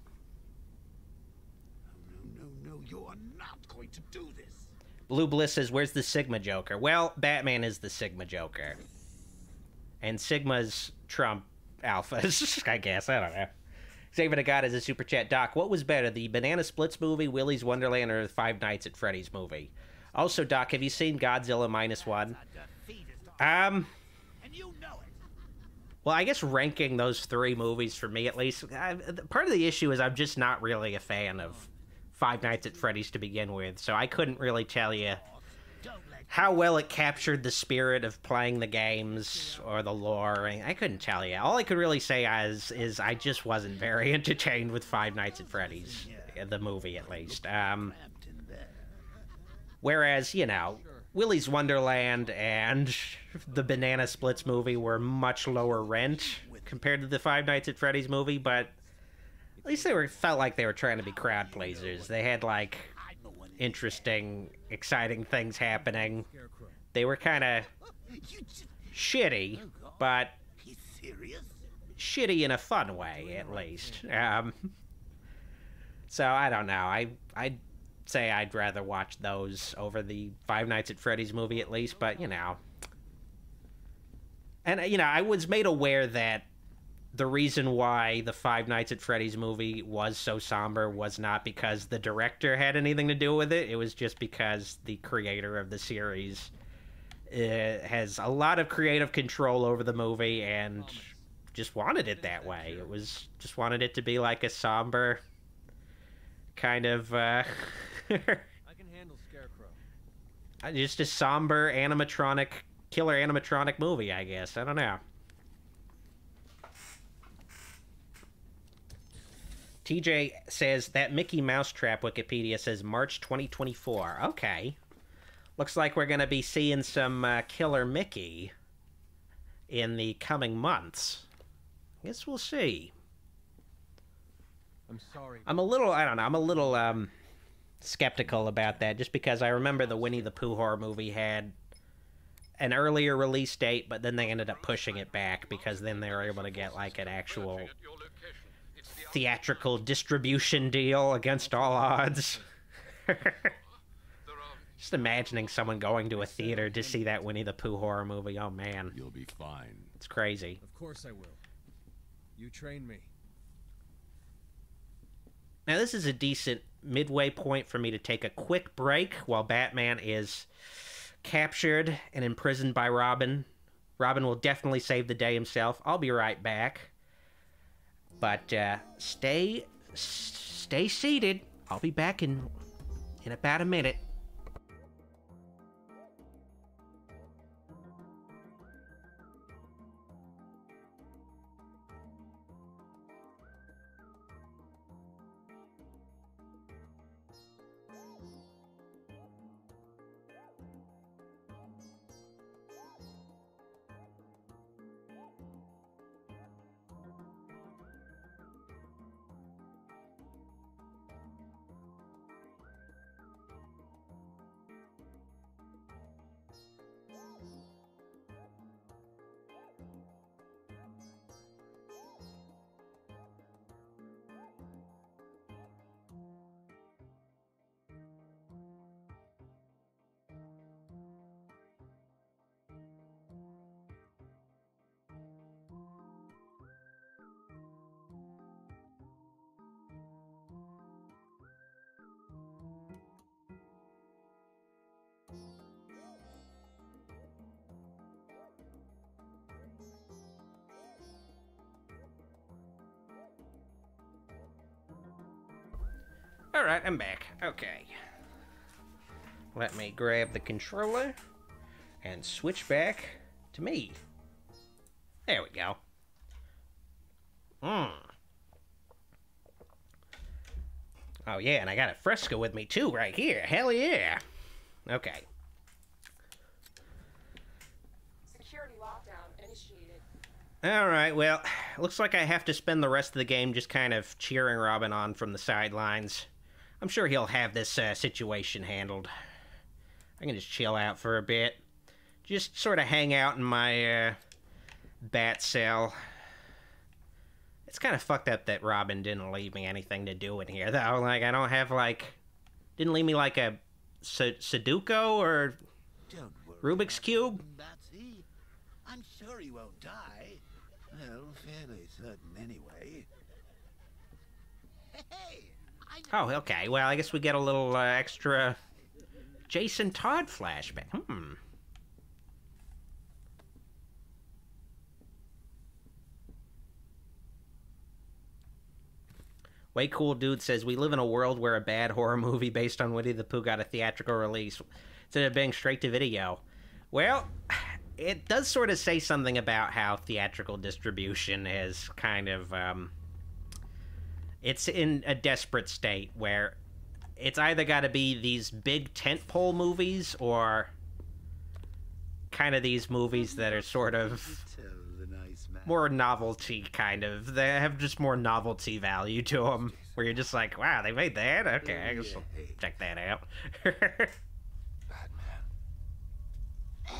No, no, no, you are not going to do this. Blue Bliss says, "Where's the Sigma Joker?" Well, Batman is the Sigma Joker, and Sigma's Trump alphas. I guess I don't know. Xavier God is a super chat. Doc, what was better, the Banana Splits movie, Willy's Wonderland, or the Five Nights at Freddy's movie? Also, Doc, have you seen Godzilla minus one? Um, And you know it. well, I guess ranking those three movies for me, at least, I, part of the issue is I'm just not really a fan of Five Nights at Freddy's to begin with, so I couldn't really tell you how well it captured the spirit of playing the games or the lore. I couldn't tell you. All I could really say is, is I just wasn't very entertained with Five Nights at Freddy's, the movie at least. Um, whereas, you know, Willy's Wonderland and the Banana Splits movie were much lower rent compared to the Five Nights at Freddy's movie, but at least they were felt like they were trying to be crowd pleasers. They had like interesting, exciting things happening. They were kind of shitty, but shitty in a fun way, at least. Um, so I don't know. I I'd say I'd rather watch those over the Five Nights at Freddy's movie, at least. But you know, and you know, I was made aware that the reason why the Five Nights at Freddy's movie was so somber was not because the director had anything to do with it. It was just because the creator of the series uh, has a lot of creative control over the movie and just wanted it that way. It was just wanted it to be like a somber kind of uh, I can handle Scarecrow. just a somber animatronic killer animatronic movie, I guess. I don't know. TJ says that Mickey Mouse Trap Wikipedia says March 2024. Okay. Looks like we're going to be seeing some uh, Killer Mickey in the coming months. I guess we'll see. I'm sorry. I'm a little, I don't know, I'm a little um, skeptical about that just because I remember the Winnie the Pooh horror movie had an earlier release date, but then they ended up pushing it back because then they were able to get like an actual theatrical distribution deal against all odds. Just imagining someone going to a theater to see that Winnie the Pooh horror movie. Oh man, You'll be fine. it's crazy. Of course I will. You trained me. Now, this is a decent midway point for me to take a quick break while Batman is captured and imprisoned by Robin. Robin will definitely save the day himself. I'll be right back. But uh, stay stay seated. I'll be back in in about a minute. Alright, I'm back. Okay. Let me grab the controller and switch back to me. There we go. Hmm. Oh yeah, and I got a Fresca with me too right here. Hell yeah. Okay. Security lockdown initiated. Alright, well, looks like I have to spend the rest of the game just kind of cheering Robin on from the sidelines. I'm sure he'll have this uh, situation handled. I can just chill out for a bit. Just sort of hang out in my uh, bat cell. It's kind of fucked up that Robin didn't leave me anything to do in here, though. Like, I don't have, like... Didn't leave me, like, a Su- Sudoku or Rubik's Cube? Batsy. I'm sure he won't die. Well, fairly certain anyway. Hey, Oh, okay. Well, I guess we get a little uh, extra Jason Todd flashback. Hmm. Way Cool Dude says, We live in a world where a bad horror movie based on Winnie the Pooh got a theatrical release instead of being straight to video. Well, it does sort of say something about how theatrical distribution is kind of. Um, it's in a desperate state where it's either got to be these big tentpole movies or kind of these movies that are sort of more novelty kind of they have just more novelty value to them where you're just like wow they made that? Okay i guess check that out.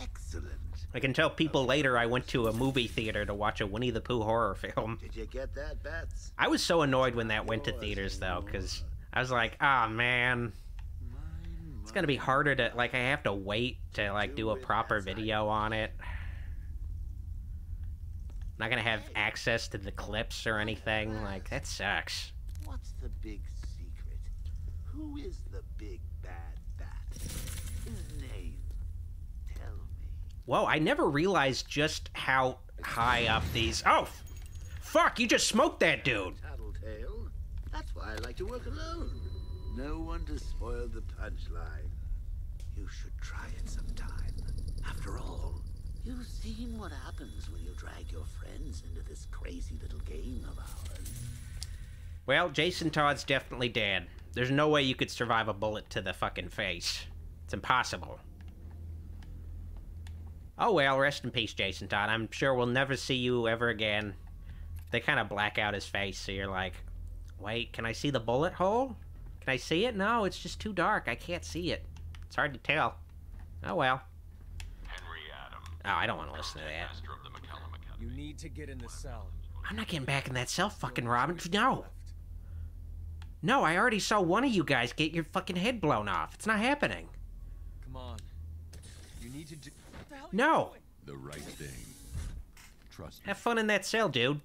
Excellent. I can tell people later i went to a movie theater to watch a winnie the pooh horror film. Did you get that, Bats? i was so annoyed when that went to theaters though because i was like ah man. It's gonna be harder to like i have to wait to like do a proper video on it. I'm not gonna have access to the clips or anything. Like that sucks. What's the big secret? Who is the big bad bat? His name. Tell me. Whoa i never realized just how high up these oh fuck you just smoked that dude Tattletale. That's why I like to work alone. No one to spoil the punchline. You should try it sometime. After all, you've seen what happens when you drag your friends into this crazy little game of ours. well jason todd's definitely dead there's no way you could survive a bullet to the fucking face it's impossible oh well rest in peace jason todd. I'm sure we'll never see you ever again. They kind of black out his face so you're like wait can i see the bullet hole? Can i see it? No it's just too dark. I can't see it. It's hard to tell. Oh well. Henry Adam, oh i don't want to listen to that. Of the You need to get in the cell. i'm not getting back in that cell fucking robin. no. no i already saw one of you guys get your fucking head blown off. It's not happening. Come on. You need to do. What the hell are No. The right thing. Trust me. have fun in that cell dude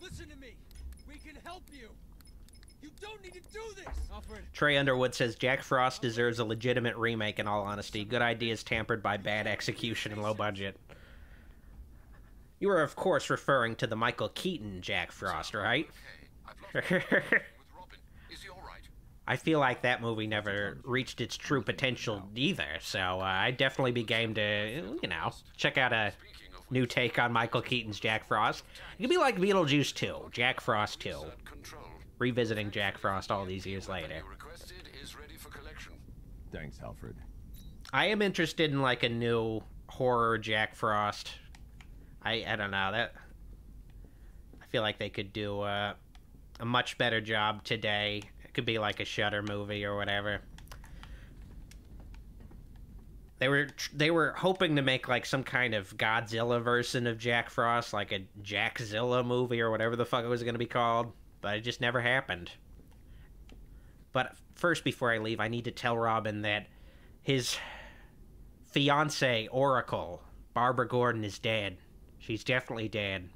Listen to me. We can help you. You don't need to do this. Alfred. Trey Underwood says Jack Frost deserves a legitimate remake. In all honesty, good ideas tampered by bad execution and low budget. You are, of course, referring to the Michael Keaton Jack Frost, right? I feel like that movie never reached its true potential either, so uh, I'd definitely be game to, you know, check out a new take on Michael Keaton's Jack Frost. It could be like Beetlejuice 2, Jack Frost 2. Revisiting Jack Frost all these years later. Thanks, Alfred. I am interested in like a new horror Jack Frost. I I don't know that. I feel like they could do uh, a much better job today. Could be like a Shudder movie or whatever. They were they were hoping to make like some kind of Godzilla version of Jack Frost, like a Jackzilla movie or whatever the fuck it was going to be called, but it just never happened. But first, before I leave, I need to tell Robin that his fiance Oracle, Barbara Gordon, is dead. She's definitely dead.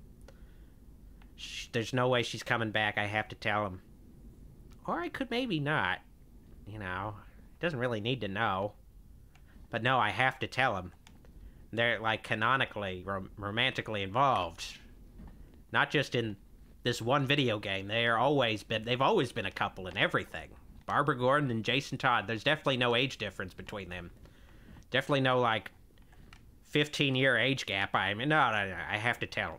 Sh there's no way she's coming back. I have to tell him. Or I could maybe not. You know, doesn't really need to know. But no, I have to tell him. They're like canonically, rom romantically involved. Not just in this one video game. They are always been. They've always been a couple in everything. Barbara Gordon and Jason Todd. There's definitely no age difference between them. Definitely no like 15 year age gap. I mean, no, no, no, I have to tell.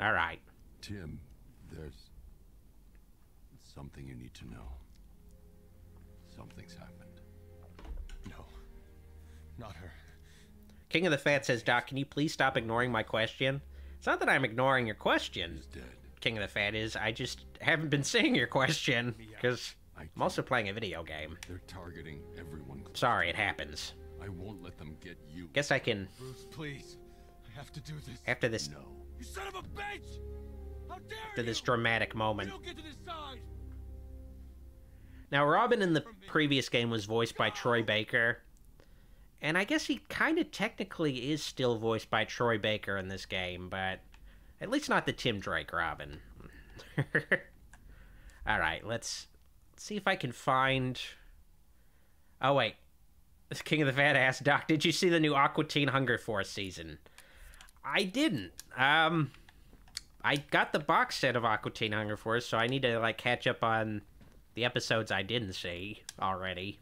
All right. Tim, something you need to know. Something's happened. No, not her. King of the Fat says, Doc, can you please stop ignoring my question? It's not that I'm ignoring your question. King of the Fat is, I just haven't been seeing your question because I'm also playing a video game. They're targeting everyone. Sorry, it happens. I won't let them get you. Guess I can. Bruce, please. I have to do this. After this. No. You son of a bitch! How dare After you! this dramatic moment. You don't get to decide. Now, Robin in the previous game was voiced by Troy Baker. And I guess he kind of technically is still voiced by Troy Baker in this game, but at least not the Tim Drake Robin. Alright, let's, let's see if I can find. Oh, wait. This King of the Fat Ass Doc, did you see the new Aqua Teen Hunger Force season? I didn't. Um, I got the box set of Aqua Teen Hunger Force, so I need to like catch up on the episodes I didn't see already.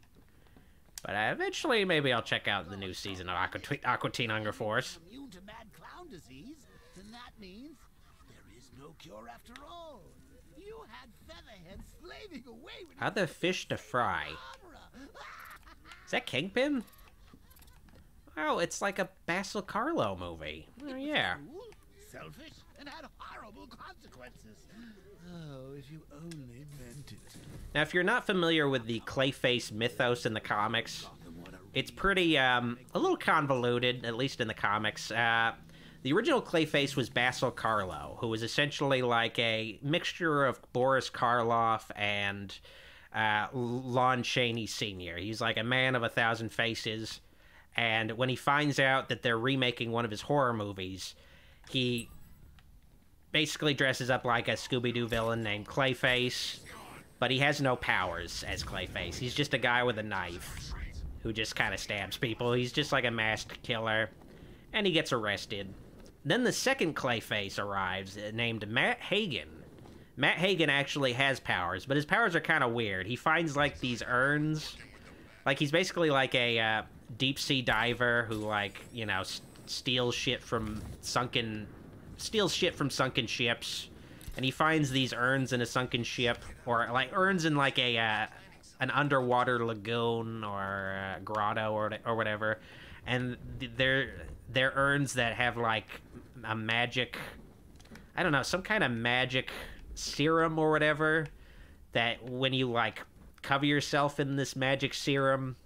But uh, eventually, maybe I'll check out the new season of Aqua, Aqua Teen Hunger Force. Immune to mad clown disease, then that means there is no cure after all. You had Featherhead slaving away with How the fish to fry? Is that Kingpin? Oh, it's like a Basil Karlo movie. Oh, yeah. selfish, and had horrible consequences. Oh, if you only meant it. Now, if you're not familiar with the Clayface mythos in the comics, it's pretty, um, a little convoluted, at least in the comics. Uh, the original Clayface was Basil Karlo, who was essentially like a mixture of Boris Karloff and uh, Lon Chaney Sr. He's like a man of a thousand faces. And when he finds out that they're remaking one of his horror movies, he basically dresses up like a Scooby Doo villain named Clayface, but he has no powers as Clayface. He's just a guy with a knife who just kind of stabs people. He's just like a masked killer, and he gets arrested. Then the second Clayface arrives, uh, named Matt Hagen. Matt Hagen actually has powers, but his powers are kind of weird. He finds like these urns, like he's basically like a uh, deep sea diver who like you know steals shit from sunken steals shit from sunken ships and he finds these urns in a sunken ship or like urns in like a uh, an underwater lagoon or a grotto or or whatever and they're they're urns that have like a magic I don't know some kind of magic serum or whatever that when you like cover yourself in this magic serum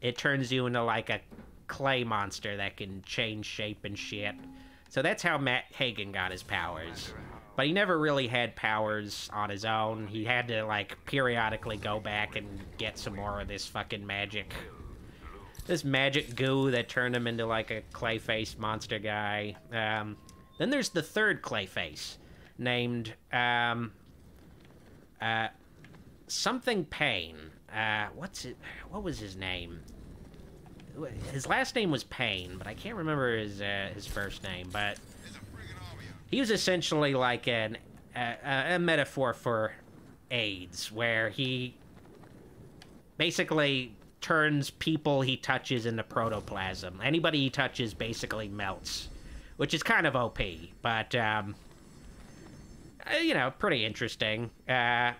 it turns you into like a clay monster that can change shape and shit. So that's how Matt Hagen got his powers. But he never really had powers on his own. He had to like periodically go back and get some more of this fucking magic. This magic goo that turned him into like a clayface monster guy. Um, then there's the third clayface. named um, uh, something Payne. Uh, what's it? What was his name? His last name was Payne, but I can't remember his uh, his first name. But he was essentially like an a, a metaphor for AIDS, where he basically turns people he touches into protoplasm. Anybody he touches basically melts, which is kind of OP, but um, uh, you know, pretty interesting. Uh,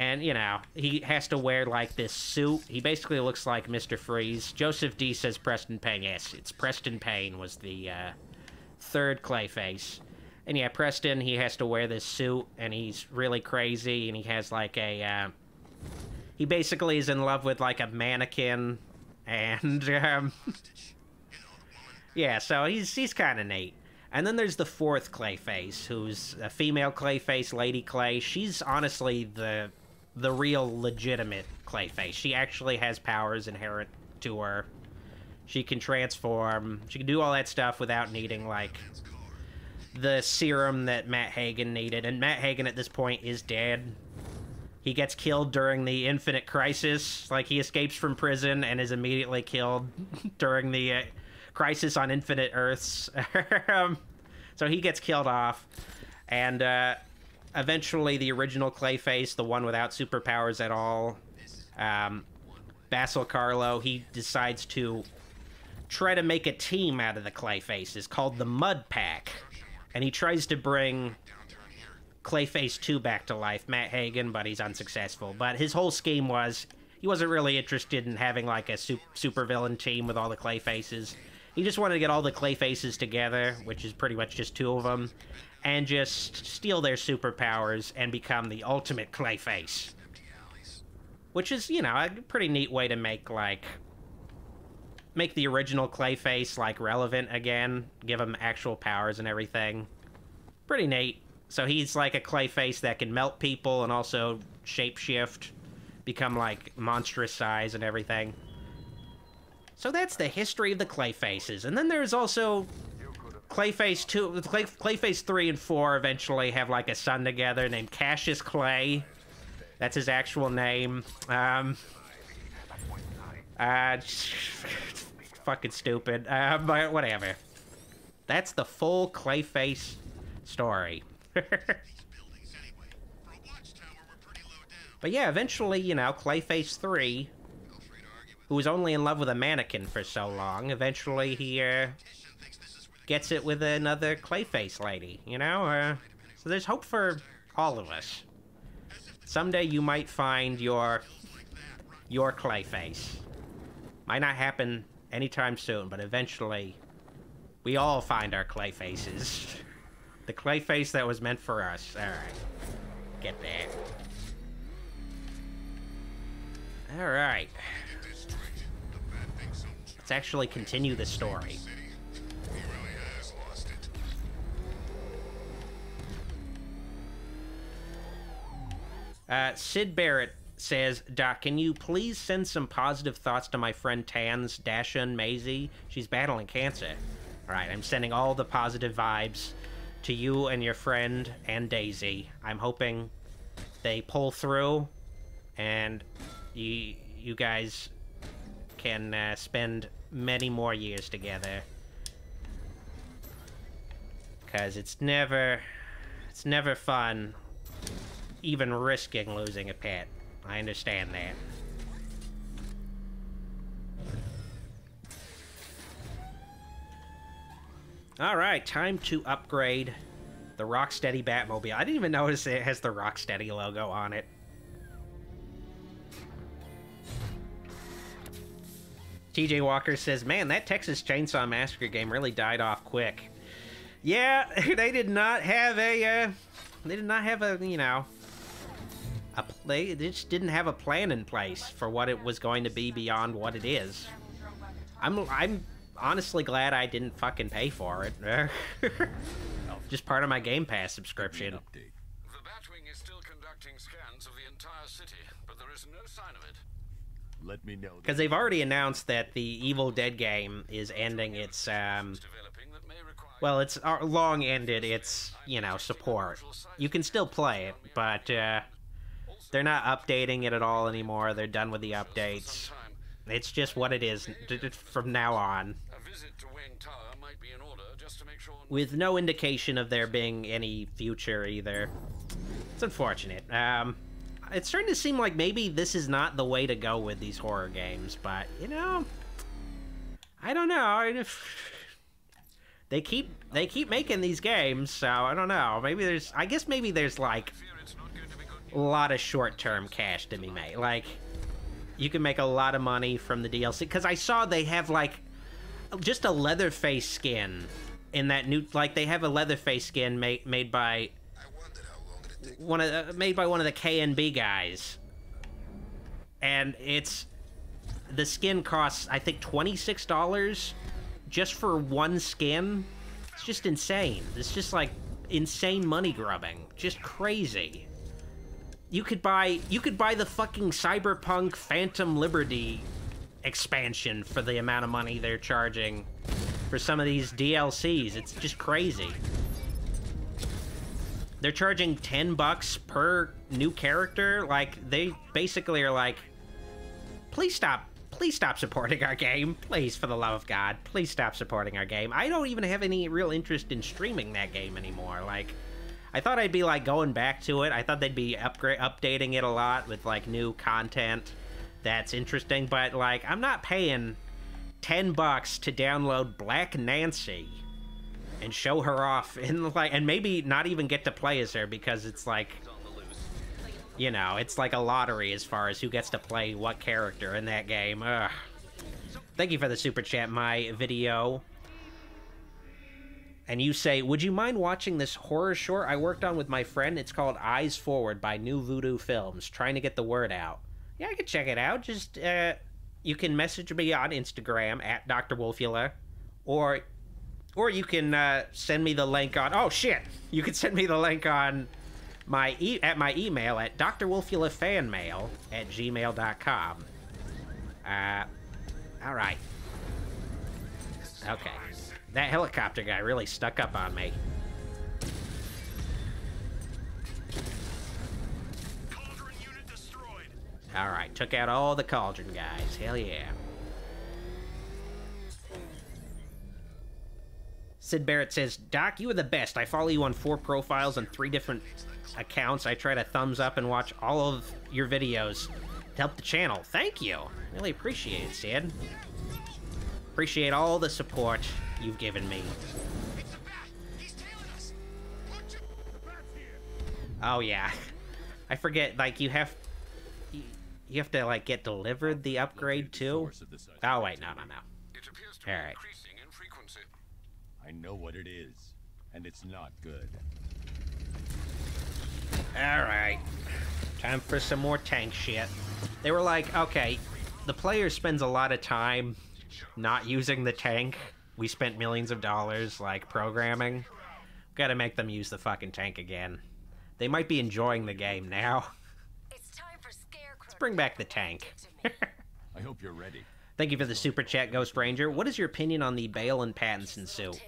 and you know, he has to wear like this suit. He basically looks like Mr. Freeze. Joseph D says Preston Payne. Yes, it's Preston Payne was the uh, third Clayface. And yeah, Preston, he has to wear this suit, and he's really crazy, and he has like a. Uh, he basically is in love with like a mannequin, and um, yeah, so he's he's kind of neat. And then there's the fourth Clayface, who's a female Clayface, Lady Clay. She's honestly the the real legitimate Clayface. She actually has powers inherent to her. She can transform. She can do all that stuff without needing like the serum that Matt Hagen needed. And Matt Hagen at this point is dead. He gets killed during the Infinite Crisis. Like, he escapes from prison and is immediately killed during the uh, Crisis on Infinite Earths. um, so he gets killed off. And uh, eventually, the original Clayface, the one without superpowers at all, um, Basil Karlo, he decides to try to make a team out of the Clayfaces called the Mud Pack and he tries to bring Clayface 2 back to life, Matt Hagen, but he's unsuccessful. But his whole scheme was he wasn't really interested in having like a su- super villain team with all the Clayfaces. He just wanted to get all the Clayfaces together, which is pretty much just two of them, and just steal their superpowers and become the ultimate Clayface. Which is, you know, a pretty neat way to make like make the original Clayface like relevant again, give him actual powers and everything. Pretty neat. So he's like a Clayface that can melt people and also shapeshift, become like monstrous size and everything. So that's the history of the Clayfaces. And then there's also Clayface 2, Clay, Clayface 3 and 4 eventually have like a son together named Cassius Clay. That's his actual name. Um, uh, fucking stupid. Uh, but whatever. That's the full Clayface story. but yeah, eventually, you know, Clayface 3, who was only in love with a mannequin for so long, eventually he, uh, gets it with another Clayface lady, you know? Uh, so there's hope for all of us. Someday you might find your, your Clayface. Might not happen anytime soon, but eventually we all find our clay faces. the clay face that was meant for us. Alright. Get there. Alright. Let's actually continue the story. Uh, Sid Barrett says, Doc, can you please send some positive thoughts to my friend Tans, Dasha, and Maisie? She's battling cancer. All right, I'm sending all the positive vibes to you and your friend and Daisy. I'm hoping they pull through and you, you guys can uh, spend many more years together. Because it's never, it's never fun even risking losing a pet. I understand that. Alright, time to upgrade the Rocksteady Batmobile. I didn't even notice it has the Rocksteady logo on it. TJ Walker says, Man, that Texas Chainsaw Massacre game really died off quick. Yeah, they did not have a, uh, they did not have a, you know, a play. They just didn't have a plan in place for what it was going to be beyond what it is. I'm I'm honestly glad I didn't fucking pay for it. just part of my Game Pass subscription. The Batwing is still conducting scans of the entire city, but there is no sign of it. Let me know. Because they've already announced that the Evil Dead game is ending its um, well, it's uh, long ended. It's you know support. You can still play it, but uh, they're not updating it at all anymore. They're done with the updates. It's just what it is from now on, A visit to Wayne Tower might be in order just to make sure. with no indication of there being any future either. It's unfortunate. Um, it's starting to seem like maybe this is not the way to go with these horror games, but you know, I don't know. They keep they keep making these games, so I don't know. Maybe there's I guess maybe there's like a lot of short-term cash to be made. Like you can make a lot of money from the DLC cuz I saw they have like just a Leatherface skin in that new like they have a Leatherface skin made made by one of uh, made by one of the KNB guys. And it's the skin costs I think $26 just for one skin. It's just insane. It's just like insane money grubbing. Just crazy. You could buy you could buy the fucking Cyberpunk Phantom Liberty expansion for the amount of money they're charging for some of these DLCs. It's just crazy. They're charging 10 bucks per new character. Like they basically are like please stop please stop supporting our game. Please, for the love of God, please stop supporting our game. I don't even have any real interest in streaming that game anymore. Like, I thought I'd be like going back to it. I thought they'd be upgrade updating it a lot with like new content that's interesting. But like, I'm not paying ten bucks to download Black Nancy and show her off and like, and maybe not even get to play as her because it's like you know, it's like a lottery as far as who gets to play what character in that game. Ugh. Thank you for the super chat, my video. And you say, would you mind watching this horror short I worked on with my friend? It's called Eyes Forward by New Voodoo Films, trying to get the word out. Yeah, I could check it out. Just, uh, you can message me on Instagram at Dr. Wolfula, or, or you can, uh, send me the link on, oh shit! You can send me the link on my e- at my email at drwolfulafanmail at gmail.com. Uh, all right. Okay. That helicopter guy really stuck up on me. All right, took out all the cauldron guys. Hell yeah. Sid Barrett says, Doc, you are the best. I follow you on four profiles on three different accounts. I try to thumbs up and watch all of your videos to help the channel. Thank you. Really appreciate it, Sid. Appreciate all the support you've given me. Oh yeah. I forget, like, you have... You, you have to, like, get delivered the upgrade, too? Oh, wait, no, no, no. Alright. I know what it is, and it's not good. Alright. Time for some more tank shit. They were like, okay, the player spends a lot of time not using the tank. We spent millions of dollars, like, programming. We Gotta make them use the fucking tank again. They might be enjoying the game now. Let's bring back the tank. I hope you're ready. Thank you for the super chat, Ghost Ranger. What is your opinion on the Bale and Pattinson suit?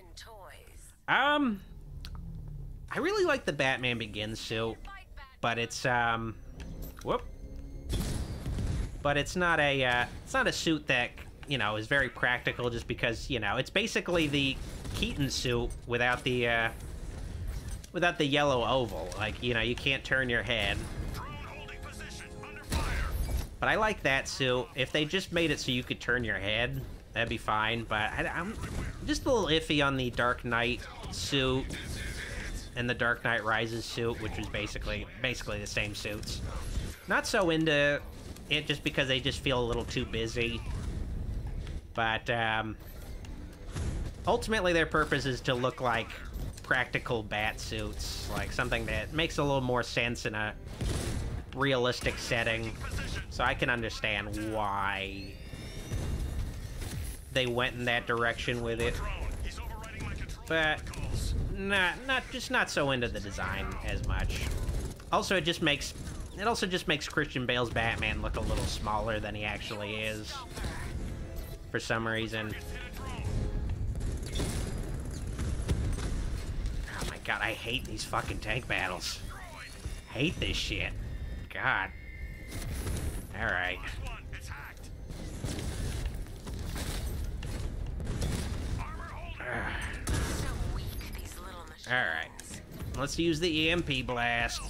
Um, I really like the Batman Begins suit, but it's um, whoop. But it's not a uh, it's not a suit that you know is very practical, just because you know it's basically the Keaton suit without the uh, without the yellow oval. Like you know you can't turn your head. But I like that suit. If they just made it so you could turn your head, that'd be fine. But I, am just a little iffy on the Dark Knight suit and the Dark Knight Rises suit, which was basically basically the same suits. Not so into it just because they just feel a little too busy. But um, ultimately, their purpose is to look like practical bat suits, like something that makes a little more sense in a realistic setting. So I can understand why they went in that direction with it. But not not just not so into the design as much. Also, it just makes it also just makes Christian Bale's Batman look a little smaller than he actually is. For some reason. Oh my god, I hate these fucking tank battles. Hate this shit. God. Alright. Alright. Let's use the EMP blast.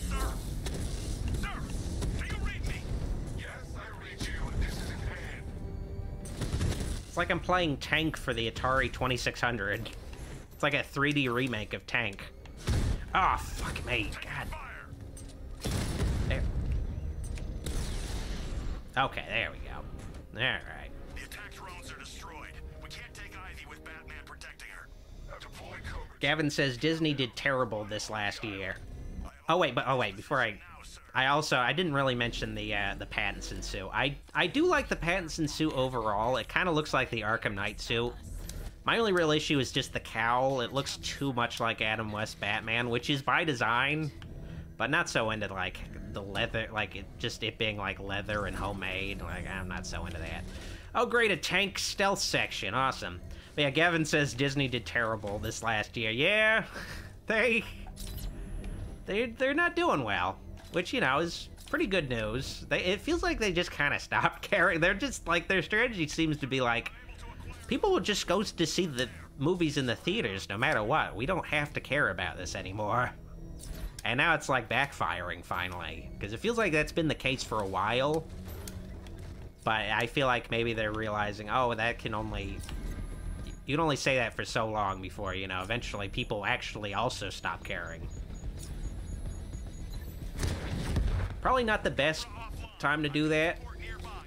It's like I'm playing Tank for the Atari 2600. It's like a 3D remake of Tank. Oh, fuck me. God. There. Okay, there we go. Alright. The attack drones are destroyed. We can't take Ivy with Batman protecting her. Deploy Gavin says Disney did terrible this last year. Oh wait, but oh wait, before I I also I didn't really mention the uh, the Pattinson suit. I I do like the Pattinson suit overall. It kind of looks like the Arkham Knight suit. My only real issue is just the cowl. It looks too much like Adam West Batman, which is by design, but not so into like the leather, like it just it being like leather and homemade. Like I'm not so into that. Oh great, a tank stealth section, awesome. But yeah, Gavin says Disney did terrible this last year. Yeah, they they they're not doing well, which you know is pretty good news. They it feels like they just kind of stopped caring. They're just like their strategy seems to be like people will just go to see the movies in the theaters no matter what. We don't have to care about this anymore. And now it's like backfiring finally, because it feels like that's been the case for a while. But I feel like maybe they're realizing, oh, that can only you can only say that for so long before, you know, eventually people actually also stop caring. Probably not the best time to do that.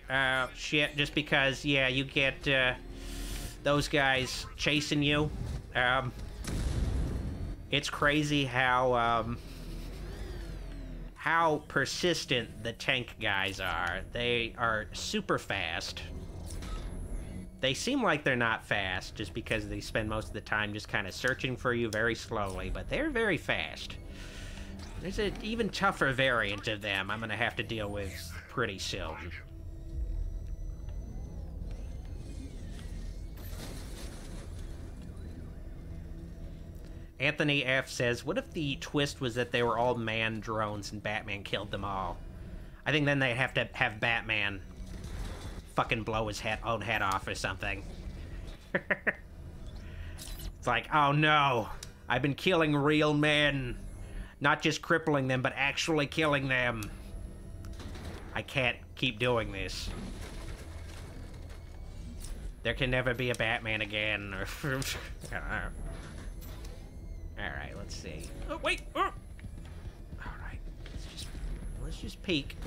Uh, shit, just because, yeah, you get, uh, those guys chasing you. Um, it's crazy how, um, how persistent the tank guys are. They are super fast. They seem like they're not fast just because they spend most of the time just kind of searching for you very slowly, but they're very fast. There's an even tougher variant of them I'm gonna have to deal with pretty soon. Anthony F says, what if the twist was that they were all man drones and Batman killed them all? I think then they'd have to have Batman fucking blow his head, own head off or something. it's like, oh no, I've been killing real men. Not just crippling them, but actually killing them. I can't keep doing this. There can never be a Batman again. Alright, let's see. Oh, wait! Oh. Alright, let's just, let's just peek.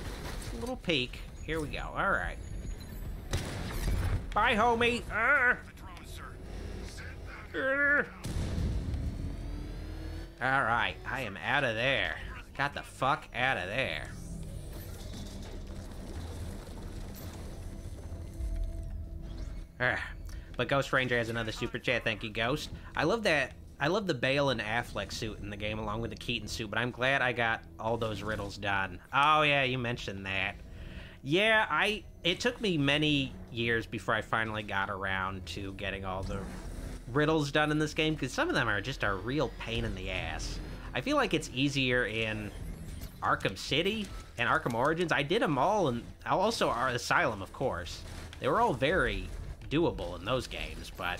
Just a little peek. Here we go. Alright. Bye, homie! Uh. Alright, I am out of there. Got the fuck out of there. But Ghost Ranger has another super chat. Thank you, Ghost. I love that. I love the Bale and Affleck suit in the game along with the Keaton suit, but I'm glad I got all those riddles done. Oh, yeah, you mentioned that. Yeah, I. It took me many years before I finally got around to getting all the riddles done in this game, because some of them are just a real pain in the ass. I feel like it's easier in Arkham City and Arkham Origins. I did them all, and also our Asylum, of course. They were all very doable in those games, but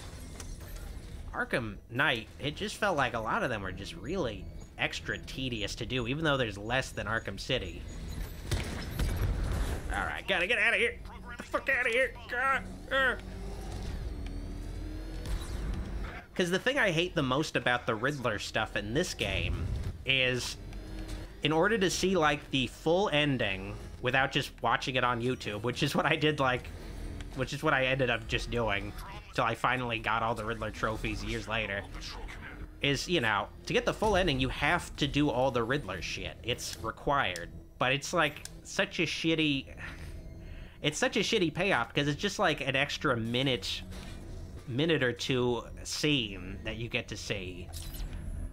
Arkham Knight, it just felt like a lot of them were just really extra tedious to do, even though there's less than Arkham City. Alright, gotta get out of here! The fuck out of here! Er. Because the thing I hate the most about the Riddler stuff in this game is, in order to see, like, the full ending without just watching it on YouTube, which is what I did, like, which is what I ended up just doing till I finally got all the Riddler trophies years later, is, you know, to get the full ending, you have to do all the Riddler shit. It's required. But it's like such a shitty... It's such a shitty payoff because it's just like an extra minute, minute or two scene that you get to see.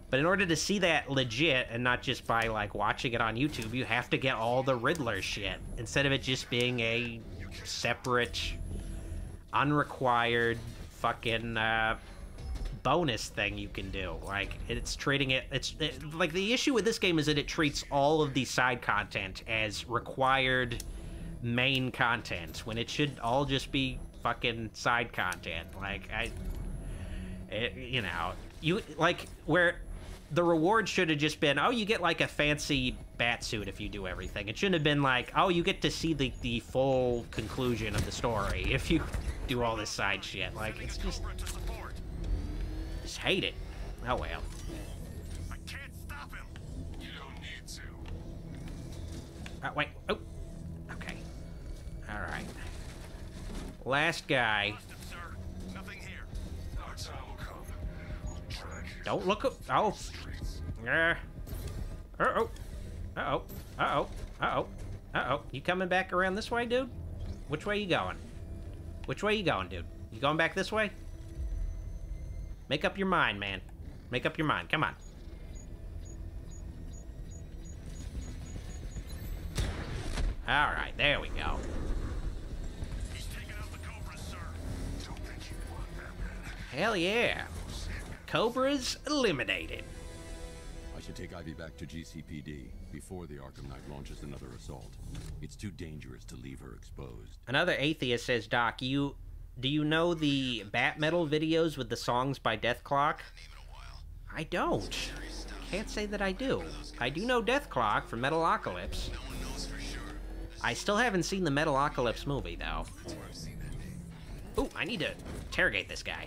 But in order to see that legit and not just by like watching it on YouTube, you have to get all the Riddler shit instead of it just being a separate unrequired fucking uh, bonus thing you can do. Like it's treating it. It's it, like the issue with this game is that it treats all of the side content as required main content when it should all just be fucking side content. Like I, it, you know, you like where the reward should have just been, oh, you get like a fancy bat suit if you do everything. It shouldn't have been like, oh, you get to see the, the full conclusion of the story if you do all this side shit. Like, it's just... Just hate it. Oh, well. I can't stop him. You don't need to. Uh, wait. Oh. Okay. Alright. Track you. Don't look up. Oh. Yeah. Uh-oh. Uh-oh. Uh-oh. Uh-oh. Uh-oh. You coming back around this way, dude? Which way you going? Which way you going, dude? You going back this way? Make up your mind, man. Make up your mind. Come on. All right, there we go. Hell yeah. Cobras eliminated. I should take Ivy back to GCPD before the Arkham Knight launches another assault. It's too dangerous to leave her exposed. Another atheist says, Doc, you do you know the Bat Metal videos with the songs by Dethklok? I don't. Can't say that I do. I do know Dethklok from Metalocalypse. I still haven't seen the Metalocalypse movie, though. Ooh, I need to interrogate this guy.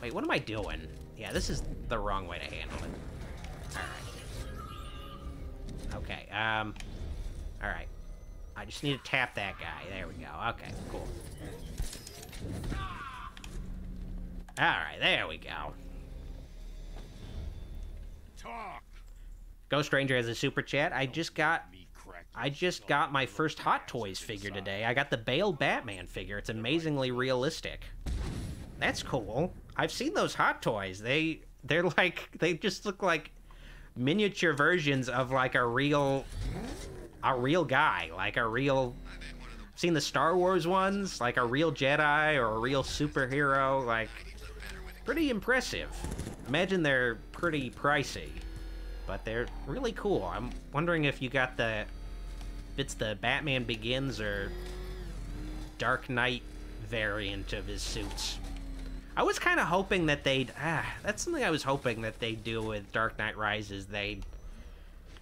Wait, what am I doing? Yeah, this is the wrong way to handle it. Alright. Okay, um... Alright. I just need to tap that guy. There we go. Okay, cool. Alright, there we go. Talk. Ghost Ranger has a super chat. I just got I just got my first Hot Toys figure today. I got the Bale Batman figure. It's amazingly realistic. That's cool. I've seen those Hot Toys. They they're like they just look like miniature versions of like a real a real guy, like a real I've seen the Star Wars ones, like a real Jedi or a real superhero, like pretty impressive. Imagine they're pretty pricey, but they're really cool. I'm wondering if you got the if it's the Batman Begins or Dark Knight variant of his suits. I was kind of hoping that they'd ah, that's something I was hoping that they'd do with Dark Knight Rises. They'd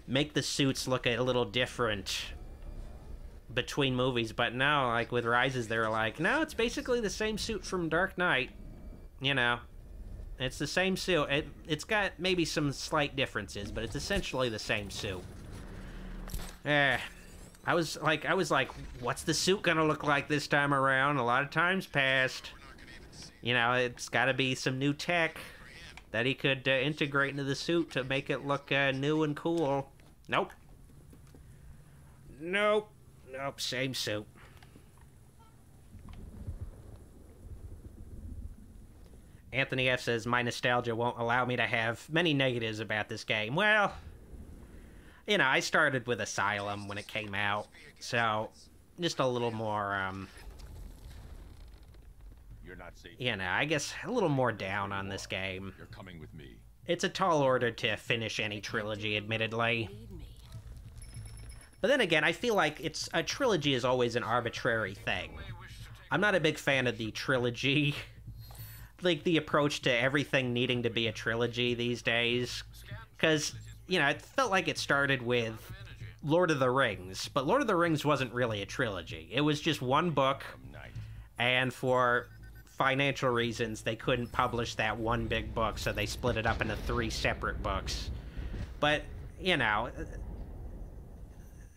make the suits look a little different between movies, but now, like with Rises, they're like, no, it's basically the same suit from Dark Knight. You know, it's the same suit. It, it's got maybe some slight differences, but it's essentially the same suit. Eh, I was like, I was like, what's the suit gonna look like this time around? A lot of times passed. You know, it's got to be some new tech that he could uh, integrate into the suit to make it look uh, new and cool. Nope. Nope. Nope, same suit. Anthony F says, My nostalgia won't allow me to have many negatives about this game. Well, you know, I started with Asylum when it came out, so just a little more, um, You're not safe. you know, I guess a little more down on this game. You're coming with me. It's a tall order to finish any trilogy, admittedly. But then again, I feel like it's a trilogy is always an arbitrary thing. I'm not a big fan of the trilogy, like the approach to everything needing to be a trilogy these days, because you know it felt like it started with Lord of the Rings, but Lord of the Rings wasn't really a trilogy. It was just one book, and for financial reasons, they couldn't publish that one big book, so they split it up into three separate books. But, you know,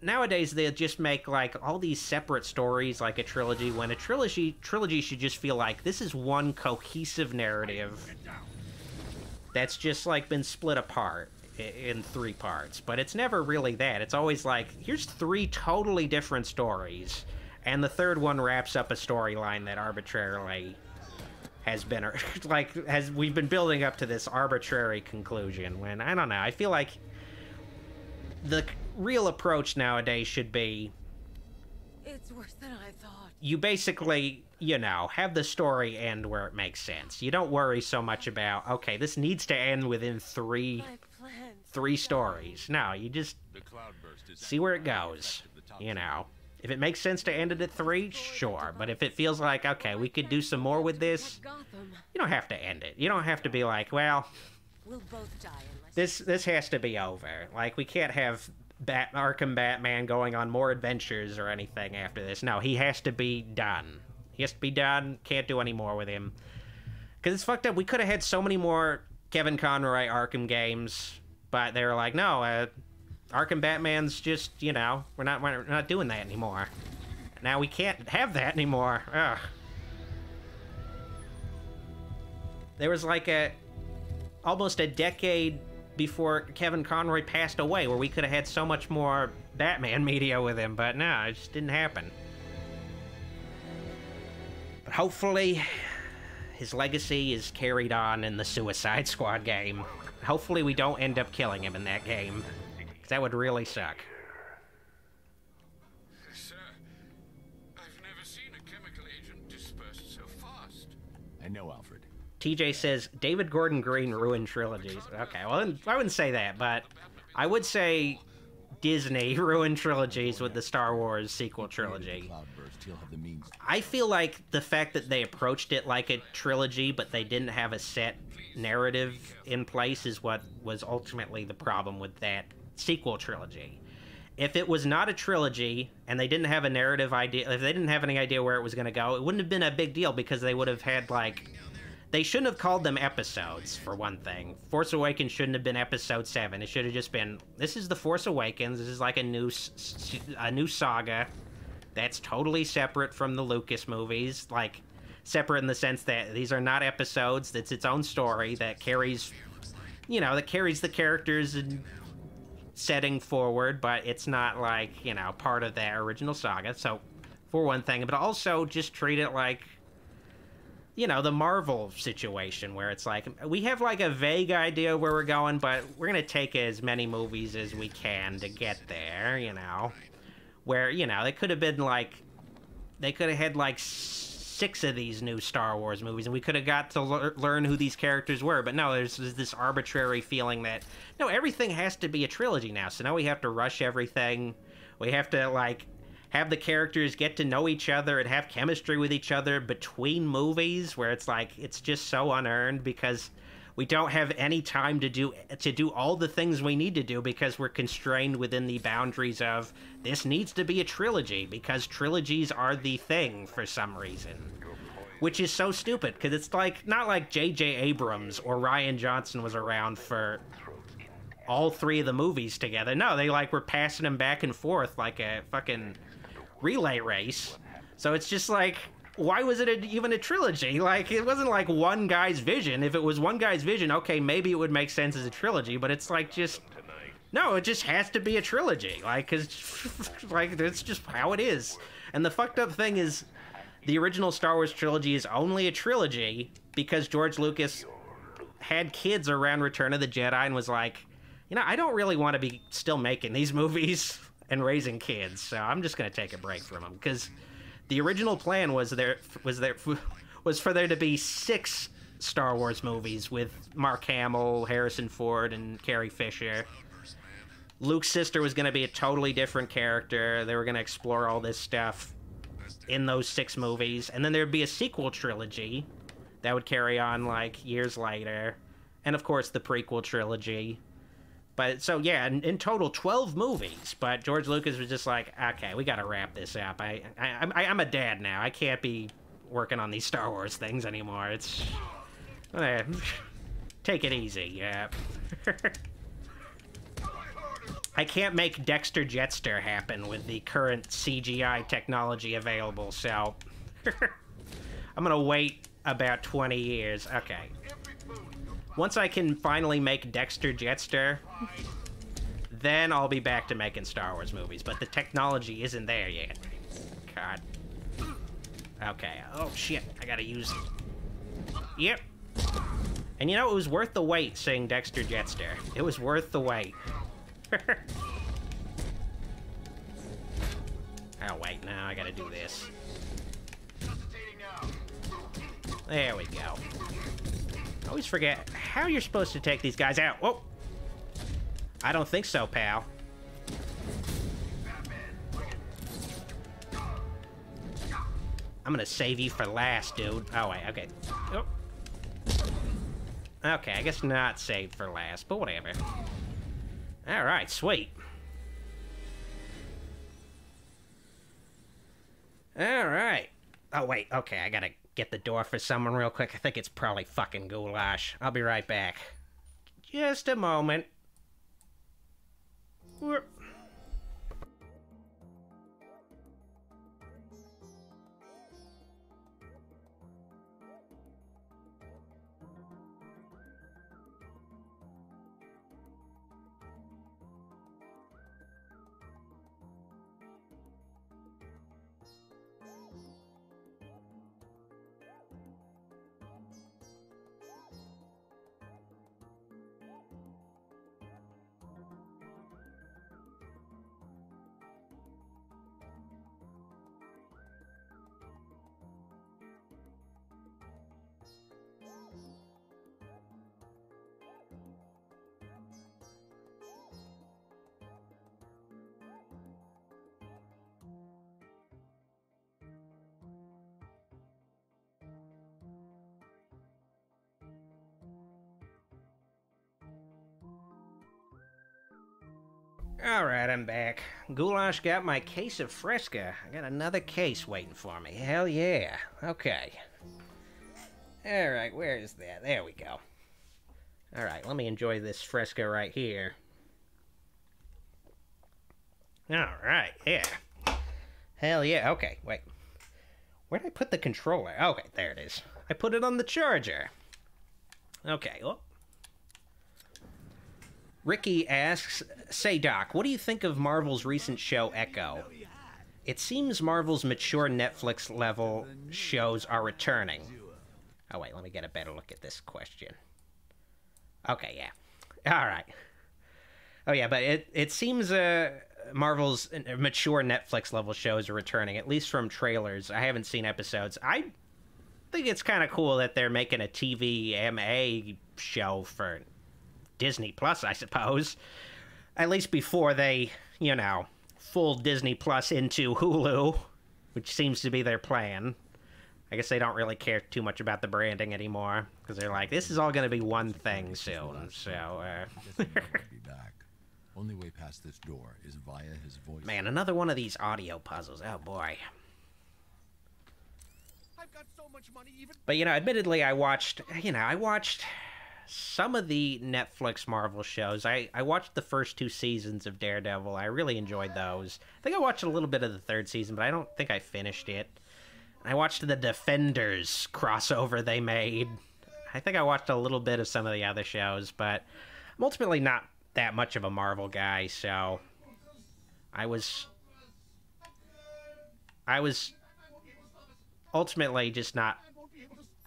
nowadays they just make like all these separate stories like a trilogy when a trilogy trilogy should just feel like this is one cohesive narrative that's just like been split apart in three parts but it's never really that it's always like here's three totally different stories and the third one wraps up a storyline that arbitrarily has been like has we've been building up to this arbitrary conclusion when i don't know i feel like the real approach nowadays should be It's worse than I thought. you basically, you know, have the story end where it makes sense. You don't worry so much about, okay, this needs to end within three three stories. No, you just The cloudburst is see where it goes. You know. If it makes sense to end it at three, sure. But if it feels like, okay, we could do some more with this, you don't have to end it. You don't have to be like, well, We'll both die unless. this this has to be over. Like we can't have Bat Arkham Batman going on more adventures or anything after this. No, he has to be done. He has to be done. Can't do any more with him. Cause it's fucked up. We could have had so many more Kevin Conroy Arkham games, but they were like, no, uh, Arkham Batman's just you know we're not we're not doing that anymore. Now we can't have that anymore. Ugh. There was like a almost a decade before Kevin Conroy passed away where we could have had so much more Batman media with him, but no, it just didn't happen. But hopefully his legacy is carried on in the Suicide Squad game. Hopefully we don't end up killing him in that game. 'Cause that would really suck. Sir, I've never seen a chemical agent dispersed so fast. I know, Alfred. TJ says David Gordon Green ruined trilogies. Okay, well, I wouldn't say that, but I would say Disney ruined trilogies with the Star Wars sequel trilogy. Cloudburst, he'll have the means. I feel like the fact that they approached it like a trilogy, but they didn't have a set narrative in place, is what was ultimately the problem with that sequel trilogy. If it was not a trilogy and they didn't have a narrative idea, if they didn't have any idea where it was going to go, it wouldn't have been a big deal because they would have had like. They shouldn't have called them episodes, for one thing. Force Awakens shouldn't have been episode seven. It should have just been. This is the Force Awakens. This is like a new, a new saga that's totally separate from the Lucas movies. Like, separate in the sense that these are not episodes. That's its own story that carries, you know, that carries the characters and setting forward, but it's not like you know part of that original saga. So, for one thing, but also just treat it like. You know, the Marvel situation where it's like, we have like a vague idea where we're going, but we're going to take as many movies as we can to get there, you know? Where, you know, they could have been like they could have had like six of these new Star Wars movies, and we could have got to lear- learn who these characters were. But no, there's, there's this arbitrary feeling that no, everything has to be a trilogy now. So now we have to rush everything. We have to like have the characters get to know each other and have chemistry with each other between movies, where it's like it's just so unearned because we don't have any time to do to do all the things we need to do because we're constrained within the boundaries of this needs to be a trilogy because trilogies are the thing for some reason which is so stupid because it's like not like J.J. Abrams or Rian Johnson was around for all three of the movies together. No, they like were passing them back and forth like a fucking relay race. So it's just like, why was it a, even a trilogy? Like it wasn't like one guy's vision. If it was one guy's vision, okay, maybe it would make sense as a trilogy. But it's like just no, it just has to be a trilogy. Like, cause like that's just how it is. And the fucked up thing is, the original Star Wars trilogy is only a trilogy because George Lucas had kids around Return of the Jedi and was like, you know, I don't really want to be still making these movies and raising kids, so I'm just gonna take a break from them because the original plan was there was there was for there to be six Star Wars movies with Mark Hamill, Harrison Ford, and Carrie Fisher. Luke's sister was going to be a totally different character. They were going to explore all this stuff in those six movies, and then there'd be a sequel trilogy that would carry on like years later, and of course the prequel trilogy. But so yeah, in, in total twelve movies. But George Lucas was just like, okay, we got to wrap this up. I, I I'm I, I'm a dad now. I can't be working on these Star Wars things anymore. It's eh, take it easy, yeah. I can't make Dexter Jettster happen with the current CGI technology available, so I'm gonna wait about 20 years. Okay. Once I can finally make Dexter Jettster, then I'll be back to making Star Wars movies, but the technology isn't there yet. God. Okay. Oh shit, I gotta use. Yep. And you know, it was worth the wait seeing Dexter Jettster. It was worth the wait. Oh, wait, now I gotta do this. There we go. Always forget how you're supposed to take these guys out. Whoa! I don't think so, pal. I'm gonna save you for last, dude. Oh, wait, okay. Oh. Okay, I guess not saved for last, but whatever. Alright, sweet. Alright. Oh, wait, okay, I gotta get the door for someone real quick. I think it's probably fucking Goulash. I'll be right back. Just a moment. Whoop. Alright, I'm back. Goulash got my case of Fresca. I got another case waiting for me. Hell yeah. Okay. Alright, where is that? There we go. Alright, let me enjoy this Fresca right here. Alright, yeah. Hell yeah. Okay, wait. Where did I put the controller? Okay, there it is. I put it on the charger. Okay, oh. Ricky asks, Say, Doc, what do you think of Marvel's recent show Echo? It seems Marvel's mature Netflix level shows are returning. Oh, wait, let me get a better look at this question. Okay, yeah. All right. Oh, yeah, but it, it seems uh, Marvel's mature Netflix level shows are returning, at least from trailers. I haven't seen episodes. I think it's kind of cool that they're making a TVMA show for Disney Plus, I suppose. At least before they, you know, full Disney Plus into Hulu, which seems to be their plan. I guess they don't really care too much about the branding anymore because they're like, this is all going to be one thing soon. So, uh... Only way past this door is via his voice. man, another one of these audio puzzles. Oh boy. I've got so much money even But you know, admittedly, I watched. You know, I watched some of the Netflix Marvel shows. I, I watched the first two seasons of Daredevil. I really enjoyed those. I think I watched a little bit of the third season, but I don't think I finished it. I watched the Defenders crossover they made. I think I watched a little bit of some of the other shows, but I'm ultimately not that much of a Marvel guy, so I was I was ultimately just not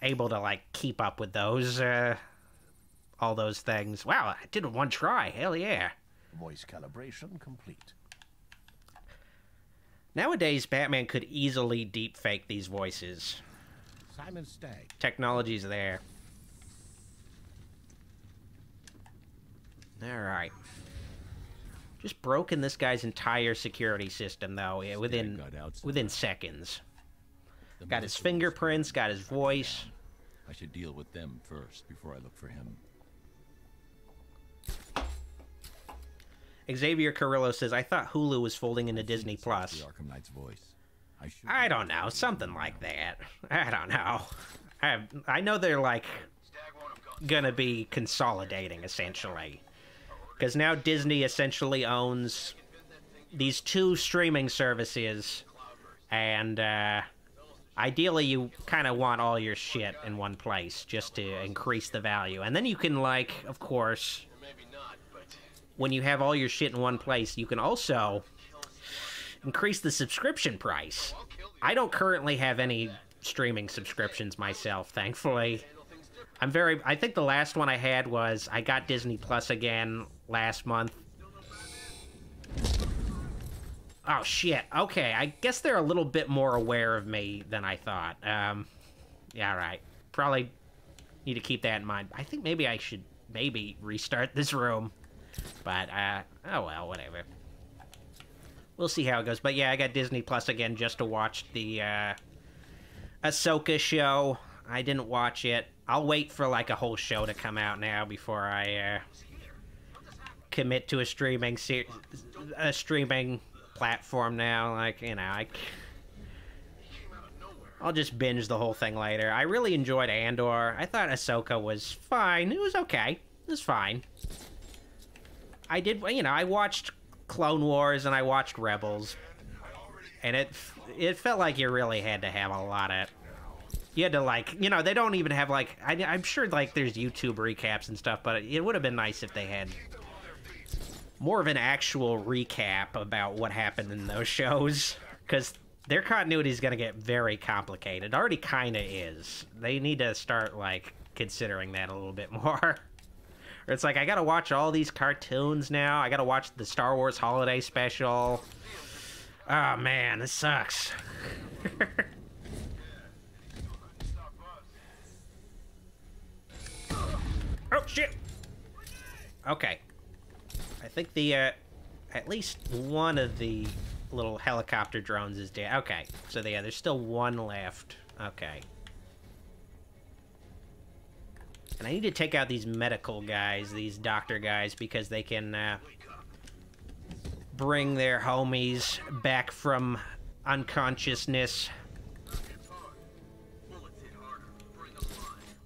able to like keep up with those uh all those things. Wow, I did it one try. Hell yeah. Voice calibration complete. Nowadays, Batman could easily deepfake these voices. Simon Stagg. Technology's there. Alright. Just broken this guy's entire security system, though, yeah, within within seconds. Got his fingerprints, got his voice. I should deal with them first before I look for him. Xavier Carrillo says, I thought Hulu was folding into Disney Plus. Arkham Knight's voice. I I don't know, something like that. I don't know. I I know they're like gonna be consolidating essentially, because now Disney essentially owns these two streaming services, and uh, ideally you kind of want all your shit in one place just to increase the value, and then you can like, of course, when you have all your shit in one place, you can also increase the subscription price. I don't currently have any streaming subscriptions myself, thankfully. I'm very I think the last one I had was I got Disney Plus again last month. Oh shit. Okay, I guess they're a little bit more aware of me than I thought. Um, yeah, all right. Probably need to keep that in mind. I think maybe I should maybe restart this room. But, uh, oh well, whatever. We'll see how it goes. But yeah, I got Disney Plus again just to watch the, uh, Ahsoka show. I didn't watch it. I'll wait for, like, a whole show to come out now before I, uh, commit to a streaming a streaming platform now. Like, you know, I... I'll just binge the whole thing later. I really enjoyed Andor. I thought Ahsoka was fine. It was okay. It was fine. I did, you know, I watched Clone Wars and I watched Rebels. And it it felt like you really had to have a lot of... You had to, like, you know, they don't even have, like... I, I'm sure, like, there's YouTube recaps and stuff, but it would have been nice if they had more of an actual recap about what happened in those shows. Because their continuity is going to get very complicated. It already kind of is. They need to start, like, considering that a little bit more. Or it's like, I gotta watch all these cartoons now. I gotta watch the Star Wars Holiday Special. Oh, man, this sucks. oh, shit! Okay. I think the, uh, at least one of the little helicopter drones is dead. Okay, so yeah, there's still one left. Okay. And I need to take out these medical guys, these doctor guys, because they can uh, bring their homies back from unconsciousness.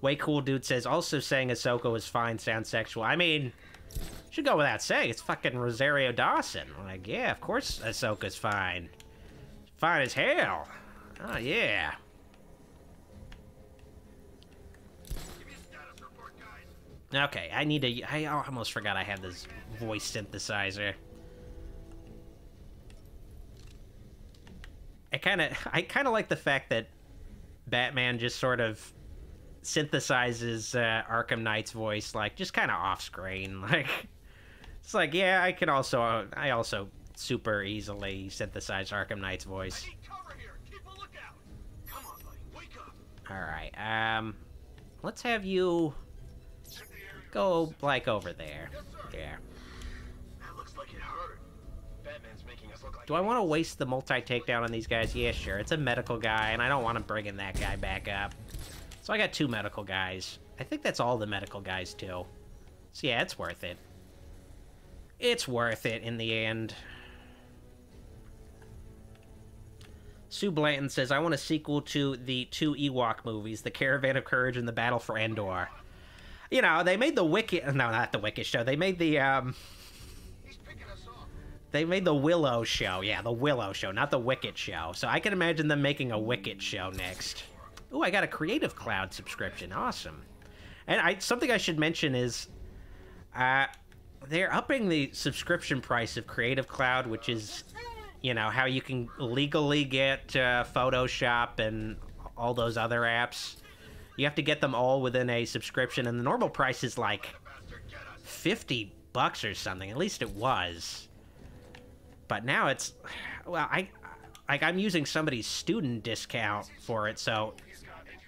Way Cool Dude says, also saying Ahsoka was fine sounds sexual. I mean, should go without saying, it's fucking Rosario Dawson. Like, yeah, of course Ahsoka's fine. Fine as hell. Oh, yeah. Okay, I need to... I almost forgot I had this voice synthesizer. I kind of... I kind of like the fact that Batman just sort of synthesizes uh, Arkham Knight's voice, like, just kind of off-screen. Like, it's like, yeah, I can also... I also super easily synthesize Arkham Knight's voice. Alright, um... Let's have you... Go, like, over there. Yeah. Do I want to waste the multi-takedown on these guys? Yeah, sure. It's a medical guy, and I don't want to bring in that guy back up. So I got two medical guys. I think that's all the medical guys, too. So yeah, it's worth it. It's worth it in the end. Sue Blanton says, I want a sequel to the two Ewok movies, The Caravan of Courage and The Battle for Endor you know, they made the Wicket. No, not the Wicket show. They made the um. They made the Willow show. Yeah, the Willow show, not the Wicket show. So I can imagine them making a Wicket show next. Ooh, I got a Creative Cloud subscription. Awesome. And I something I should mention is, uh, they're upping the subscription price of Creative Cloud, which is, you know, how you can legally get uh, Photoshop and all those other apps. You have to get them all within a subscription, and the normal price is like 50 bucks or something. At least it was. But now it's, well, I, like I'm using somebody's student discount for it, so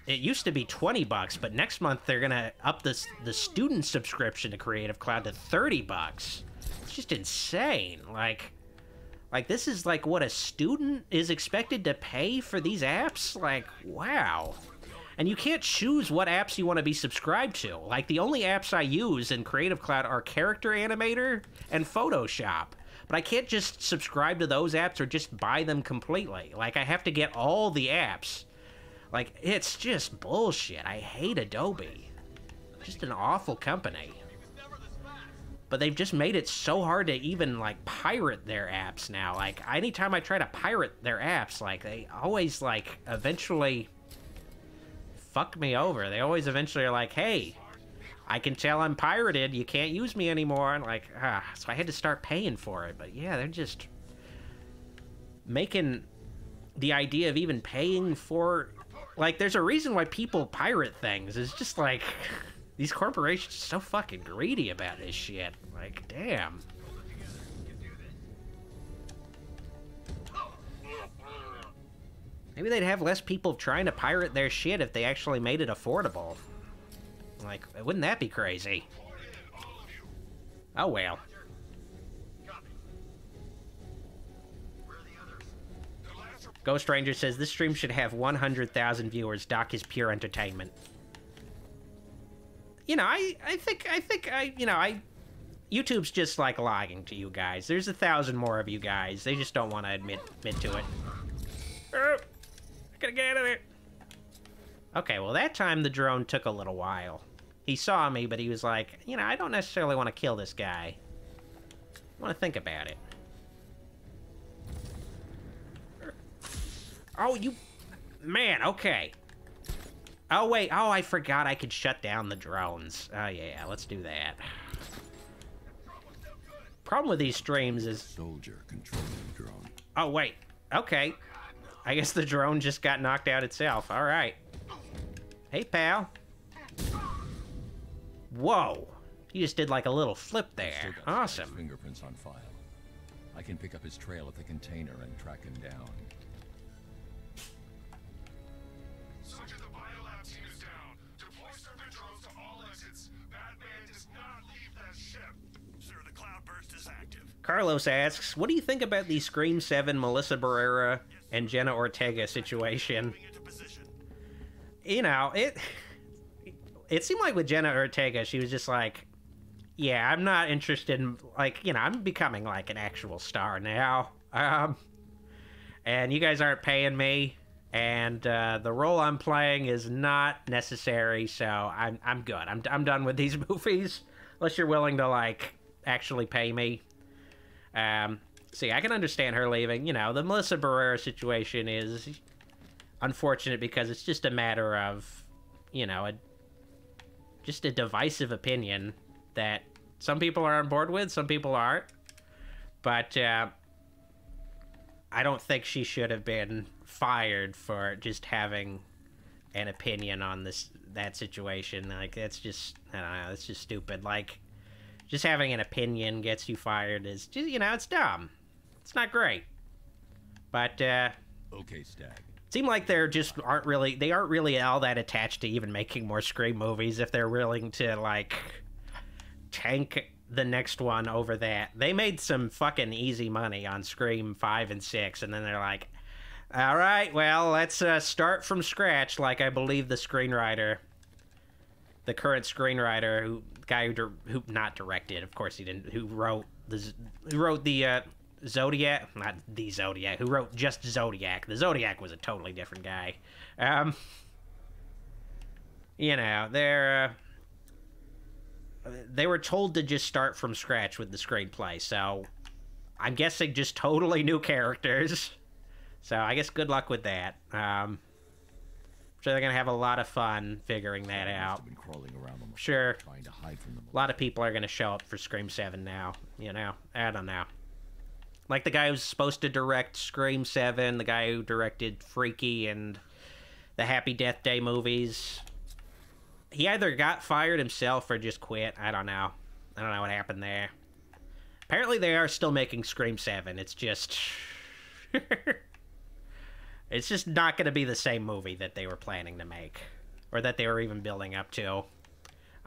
it used to be 20 bucks, but next month they're gonna up this the student subscription to Creative Cloud to 30 bucks. It's just insane. Like, like this is like what a student is expected to pay for these apps. Like, wow and you can't choose what apps you want to be subscribed to. Like the only apps I use in Creative Cloud are Character Animator and Photoshop. But I can't just subscribe to those apps or just buy them completely. Like I have to get all the apps. Like it's just bullshit. I hate Adobe. Just an awful company. But they've just made it so hard to even like pirate their apps now. Like anytime I try to pirate their apps, like they always like eventually fuck me over. They always eventually are like, hey, I can tell I'm pirated. You can't use me anymore. And like, ah, so I had to start paying for it. But yeah, they're just making the idea of even paying for, like, there's a reason why people pirate things. It's just like these corporations are so fucking greedy about this shit. Like, damn. Maybe they'd have less people trying to pirate their shit if they actually made it affordable. Like, wouldn't that be crazy? Oh well. Ghost Ranger says this stream should have 100,000 viewers. Doc is pure entertainment. You know, I, I think, I think, I, you know, I, YouTube's just like lying to you guys. There's a thousand more of you guys. They just don't want to admit, admit to it. Oh, I gotta get out of there. Okay, well that time the drone took a little while. He saw me, but he was like, you know, I don't necessarily want to kill this guy. I want to think about it. Oh, you... Man, okay. Oh, wait. Oh, I forgot I could shut down the drones. Oh, yeah. Let's do that. Problem with these streams is... Soldier controlling the drone. Oh, wait. Okay. I guess the drone just got knocked out itself. All right. Hey, pal. Whoa. You just did like a little flip there. Awesome. Fingerprints on file. I can pick up his trail at the container and track him down. Soldier, the biolab team is down. Deploy serpent drones to all exits. Batman does not leave that ship. Sir, the cloudburst is active. Carlos asks, what do you think about the Scream 7 Melissa Barrera and Jenna Ortega situation? You know, it it seemed like with Jenna Ortega, she was just like, yeah, I'm not interested in like, you know, I'm becoming like an actual star now. Um and you guys aren't paying me and uh, the role I'm playing is not necessary, so I'm I'm good. I'm I'm done with these movies unless you're willing to like actually pay me. Um, see, I can understand her leaving. You know, the Melissa Barrera situation is unfortunate because it's just a matter of, you know, a, just a divisive opinion that some people are on board with, some people aren't. But uh, I don't think she should have been fired for just having an opinion on this that situation. Like that's just I don't know, that's just stupid. Like just having an opinion gets you fired is just you know, it's dumb. It's not great. But uh Okay, Stagg. seem like they're just aren't really they aren't really all that attached to even making more Scream movies if they're willing to like tank the next one over that. They made some fucking easy money on Scream 5 and 6 and then they're like all right, well, let's uh, start from scratch like I believe the screenwriter the current screenwriter who guy who, who not directed, of course he didn't, who wrote the who wrote the uh, Zodiac, not the Zodiac, who wrote just Zodiac. The Zodiac was a totally different guy. Um, you know, they're uh, they were told to just start from scratch with the screenplay, so I'm guessing just totally new characters. So I guess good luck with that. Um, sure they're gonna have a lot of fun figuring that out. Been crawling around them, Sure. trying to hide from them. A lot of people are going to show up for Scream 7 now. You know, I don't know. Like the guy who's supposed to direct Scream 7, the guy who directed Freaky and the Happy Death Day movies. He either got fired himself or just quit. I don't know. I don't know what happened there. Apparently, they are still making Scream 7. It's just. it's just not going to be the same movie that they were planning to make or that they were even building up to.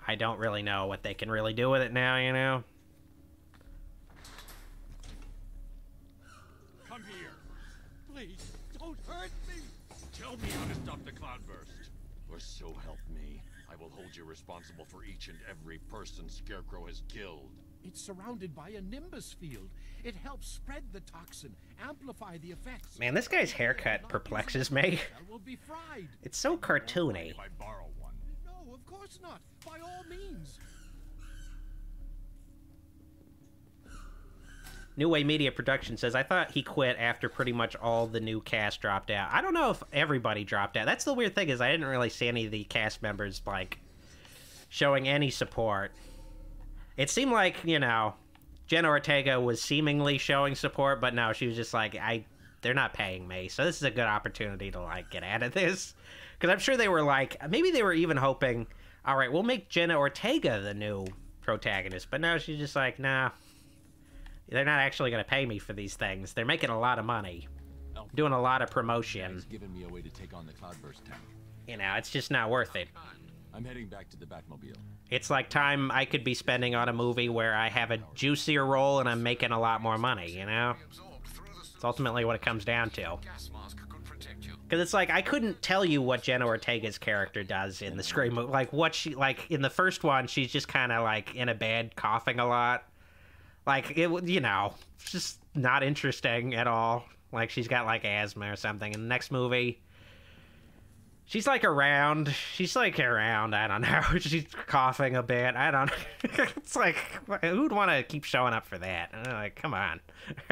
I don't really know what they can really do with it now, you know? Come here. Please, don't hurt me. Tell me how to stop the cloudburst. Or so help me. I will hold you responsible for each and every person Scarecrow has killed. It's surrounded by a nimbus field. It helps spread the toxin, amplify the effects. Man, this guy's haircut perplexes me. Will be fried. It's so cartoony. If I borrow one. No, of course not. By all means. New Way Media Production says, I thought he quit after pretty much all the new cast dropped out. I don't know if everybody dropped out. That's the weird thing is I didn't really see any of the cast members, like, showing any support. It seemed like, you know, Jenna Ortega was seemingly showing support, but no, she was just like, I, they're not paying me, so this is a good opportunity to, like, get out of this. Because I'm sure they were like, maybe they were even hoping, all right, we'll make Jenna Ortega the new protagonist. But now she's just like, nah, they're not actually going to pay me for these things. They're making a lot of money. Oh. doing a lot of promotion. It's given me a way to take on the Cloudburst tank. You know, it's just not worth it. I'm heading back to the Batmobile. It's like time I could be spending on a movie where I have a juicier role and I'm making a lot more money, you know? It's ultimately what it comes down to. Because it's like, I couldn't tell you what Jenna Ortega's character does in the Scream movie. Like, what she, like, in the first one, she's just kind of, like, in a bed, coughing a lot. Like, it, you know, just not interesting at all. Like, she's got, like, asthma or something. In the next movie, She's like around. She's like around. I don't know. She's coughing a bit. I don't. it's like who'd want to keep showing up for that? Uh, like, come on.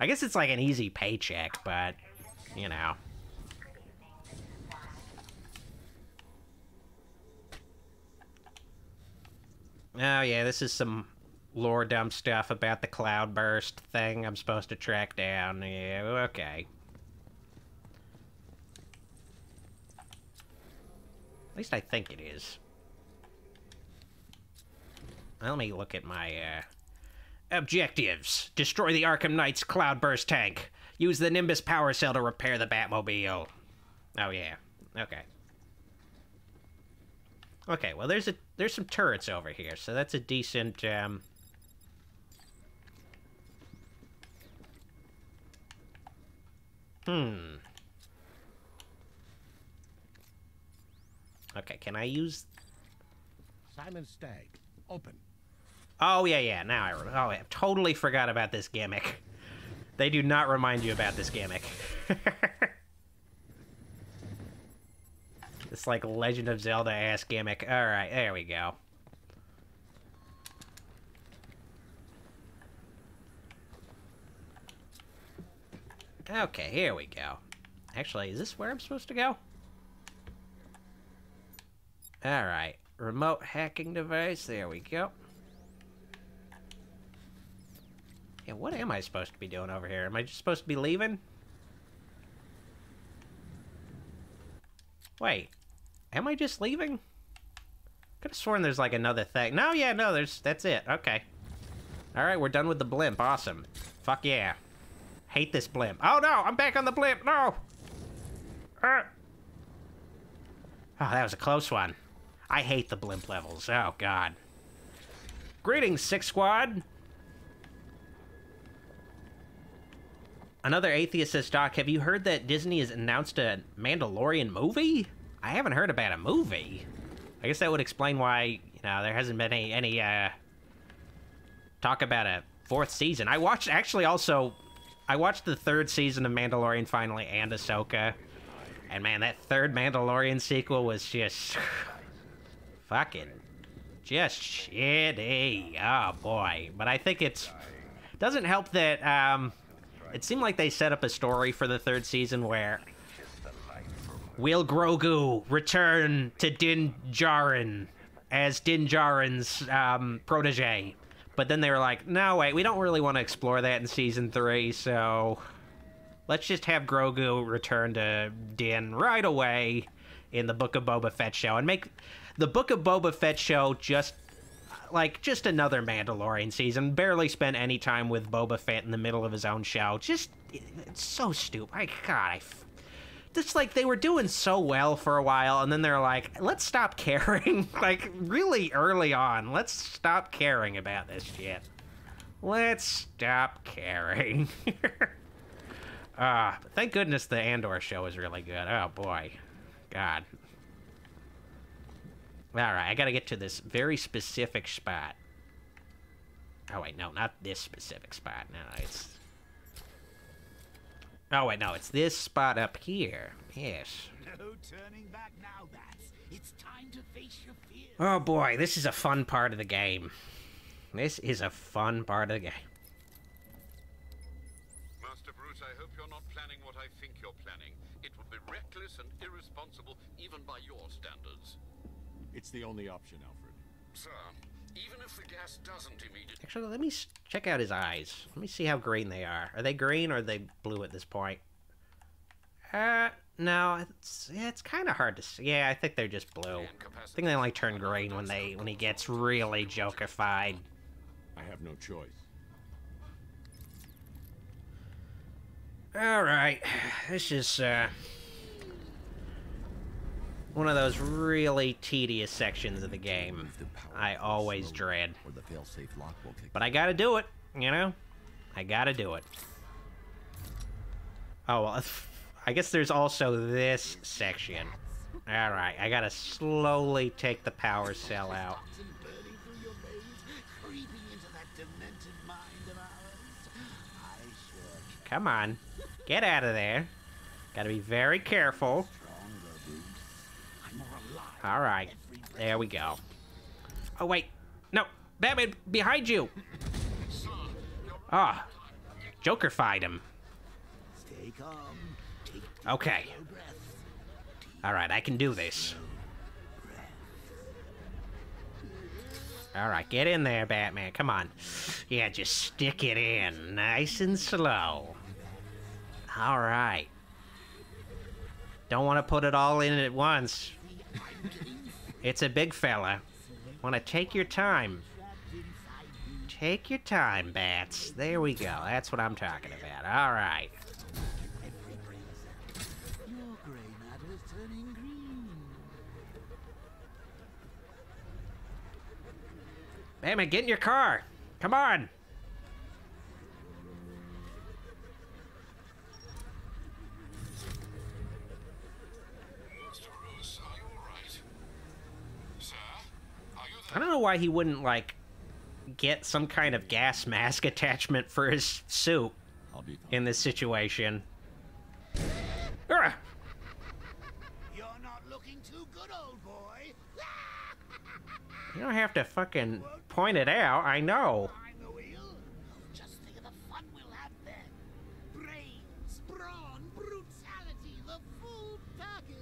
I guess it's like an easy paycheck, but you know. Oh yeah, this is some lore dump stuff about the cloudburst thing I'm supposed to track down. Yeah, okay. At least I think it is. Let me look at my, uh... Objectives. Destroy the Arkham Knight's Cloudburst tank. Use the Nimbus power cell to repair the Batmobile. Oh, yeah. Okay. Okay, well, there's a there's some turrets over here, so that's a decent, um... Hmm. Okay, can I use... Simon Stagg, open. Oh, yeah, yeah, now I. Oh, I totally forgot about this gimmick. They do not remind you about this gimmick. this, like, Legend of Zelda-ass gimmick. Alright, there we go. Okay, here we go. Actually, is this where I'm supposed to go? Alright, remote hacking device, there we go. Yeah, what am I supposed to be doing over here? Am I just supposed to be leaving? Wait, am I just leaving? Could have sworn there's like another thing. No, yeah, no, there's, that's it, okay. Alright, we're done with the blimp, awesome. Fuck yeah. Hate this blimp. Oh no, I'm back on the blimp, no! Oh, that was a close one. I hate the blimp levels. Oh, God. Greetings, Six Squad. Another atheist says, Doc, have you heard that Disney has announced a Mandalorian movie? I haven't heard about a movie. I guess that would explain why, you know, there hasn't been any, any uh, talk about a fourth season. I watched, actually, also, I watched the third season of Mandalorian finally and Ahsoka. And man, that third Mandalorian sequel was just fucking just shitty. Oh boy. But I think it's doesn't help that um it seemed like they set up a story for the third season where Will Grogu return to Din Djarin as Din Djarin's um, protege? But then they were like, no, wait, we don't really want to explore that in season three, so let's just have Grogu return to Din right away in the Book of Boba Fett show and make the Book of Boba Fett show just like just another Mandalorian season. Barely spent any time with Boba Fett in the middle of his own show. Just it's so stupid. I God, I. Just like they were doing so well for a while, and then they're like, "Let's stop caring." like really early on, let's stop caring about this shit. Let's stop caring. Ah, uh, thank goodness the Andor show is really good. Oh boy, God, Alright, I gotta get to this very specific spot. Oh, wait, no, not this specific spot. No, it's... Oh, wait, no, it's this spot up here. Yes. No turning back now, Bats. It's time to face your fears. Oh, boy, this is a fun part of the game. This is a fun part of the game. Master Bruce, I hope you're not planning what I think you're planning. It would be reckless and irresponsible, even by your standards. It's the only option, Alfred. Sir, even if the gas doesn't immediately... Actually, let me check out his eyes. Let me see how green they are. Are they green or are they blue at this point? Uh, no, it's yeah, it's kind of hard to see. Yeah, I think they're just blue. I think they only turn green when they when he gets really jokified. I have no choice. Alright, this is, uh... One of those really tedious sections of the game I always dread. Or the failsafe lock will kick But I gotta do it, you know? I gotta do it. Oh, well, I guess there's also this section. Alright, I gotta slowly take the power cell out. Toxin burning through your veins, creeping into that demented mind of ours. Come on. Get out of there. Gotta be very careful. Alive. Alright. There we go. Oh, wait. No. Batman, behind you! Ah. Joker fight him. Okay. slow. Alright, I can do this. Alright, get in there, Batman. Come on. Yeah, just stick it in. Nice and slow. Alright. Don't want to put it all in at once. It's a big fella. Want to take your time. Take your time, Bats. There we go. That's what I'm talking about. Turning green. Batman, get in your car. Come on. Mr. Bruce, are you alright? Sir? Are you I don't know why he wouldn't, like, get some kind of gas mask attachment for his suit I'll be fine. in this situation. Ah! You're not looking too good, old boy. You don't have to fucking point it out. I know. Behind the wheel. Just think of the fun we'll have then. Brains, brawn, brutality, the full package.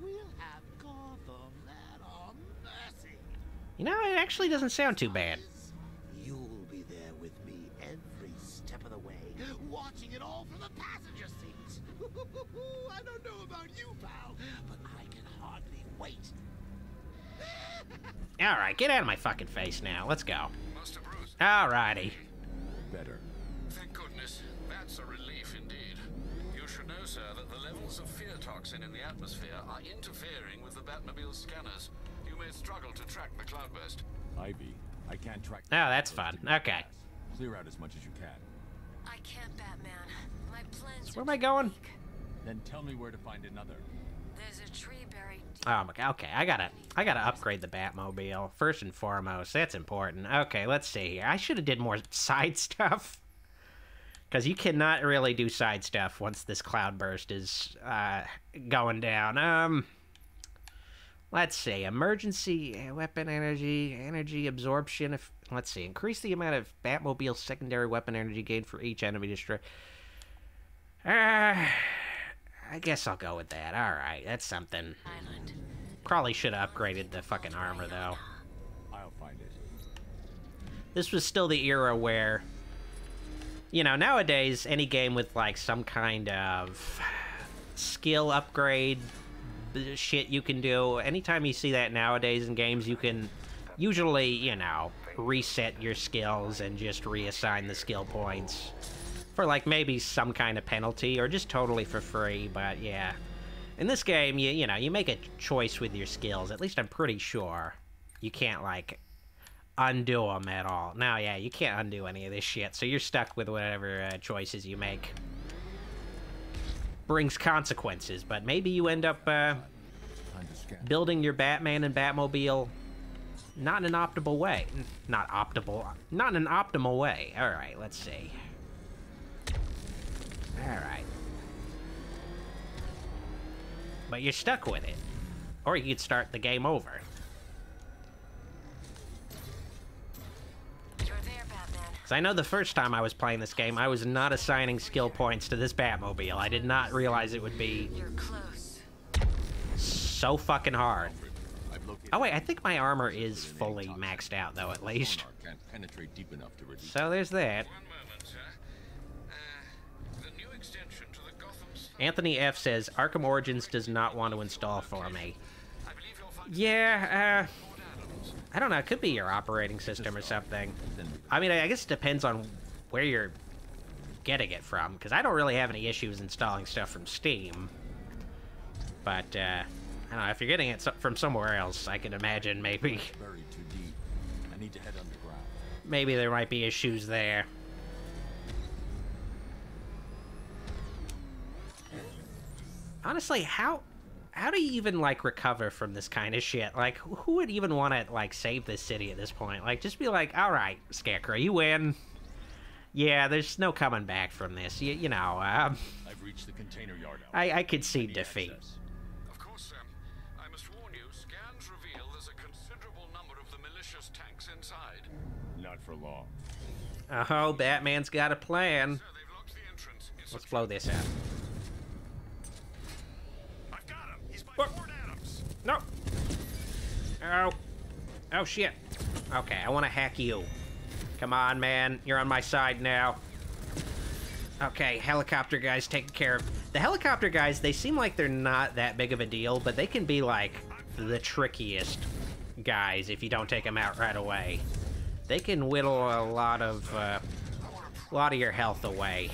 We'll have Gotham that on mercy. You know, it actually doesn't sound too bad. You'll be there with me every step of the way, watching it all from the passenger seat. I don't know about you, pal, but I can hardly wait. Alright, get out of my fucking face now. Let's go. All righty. Better. Thank goodness. That's a relief indeed. You should know, sir, that the levels of fear toxin in the atmosphere are interfering with the Batmobile's scanners. You may struggle to track the cloudburst. Ivy, I can't track. Oh, that's fun. Okay. Clear out as much as you can. I can't, Batman. My plans Where are am I going? weak. Then tell me where to find another. There's a tree buried deep Oh my god. Okay, I gotta, I gotta upgrade the Batmobile first and foremost. That's important. Okay, let's see here. I should have did more side stuff, because you cannot really do side stuff once this cloudburst is uh, going down. Um, let's see. Emergency uh, weapon energy, energy absorption. If let's see, increase the amount of Batmobile secondary weapon energy gained for each enemy destroyed. Uh, I guess I'll go with that. All right, that's something. island. Probably should have upgraded the fucking armor though. I'll find it. This was still the era where, you know, nowadays any game with like some kind of skill upgrade shit you can do. Anytime you see that nowadays in games, you can usually, you know, reset your skills and just reassign the skill points for like maybe some kind of penalty or just totally for free. But yeah, in this game, you you know, you make a choice with your skills. At least I'm pretty sure you can't like undo them at all. Now, yeah, you can't undo any of this shit, so you're stuck with whatever uh, choices you make. Brings consequences, but maybe you end up uh, Time to scan. building your Batman and Batmobile not in an optimal way. Not optimal. Not in an optimal way. All right, let's see. All right. But you're stuck with it. Or you could start the game over. Because I know the first time I was playing this game, I was not assigning skill points to this Batmobile. I did not realize it would be so fucking hard. Oh wait, I think my armor is fully maxed out though, at least. sonar can't penetrate deep enough to reduce. So there's that. One moment, sir. Uh, the new extension to the Gotham Star- Anthony F says Arkham Origins does not want to install for me. I believe you'll find Yeah, uh, I don't know. It could be your operating system or something. I mean, I guess it depends on where you're getting it from, because I don't really have any issues installing stuff from Steam. But, uh, I don't know, if you're getting it from somewhere else, I can imagine maybe, Buried too deep. I need to head underground. maybe there might be issues there. Honestly, how how do you even like recover from this kind of shit? Like, who who would even want to like save this city at this point? Like, just be like, all right, Scarecrow, you win. Yeah, there's no coming back from this. You, you know, um, I've reached the container yard. I I could see defeat. Of course, Sam. I must warn you, scans reveal there's a considerable number of the malicious tanks inside. Not for long. Oh, Batman's got a plan. Let's blow this out. I've got No. Oh. Oh shit. Okay, I want to hack you. Come on, man. You're on my side now. Okay, helicopter guys taken care of. The helicopter guys, they seem like they're not that big of a deal, but they can be like the trickiest guys if you don't take them out right away. They can whittle a lot of uh, a lot of your health away.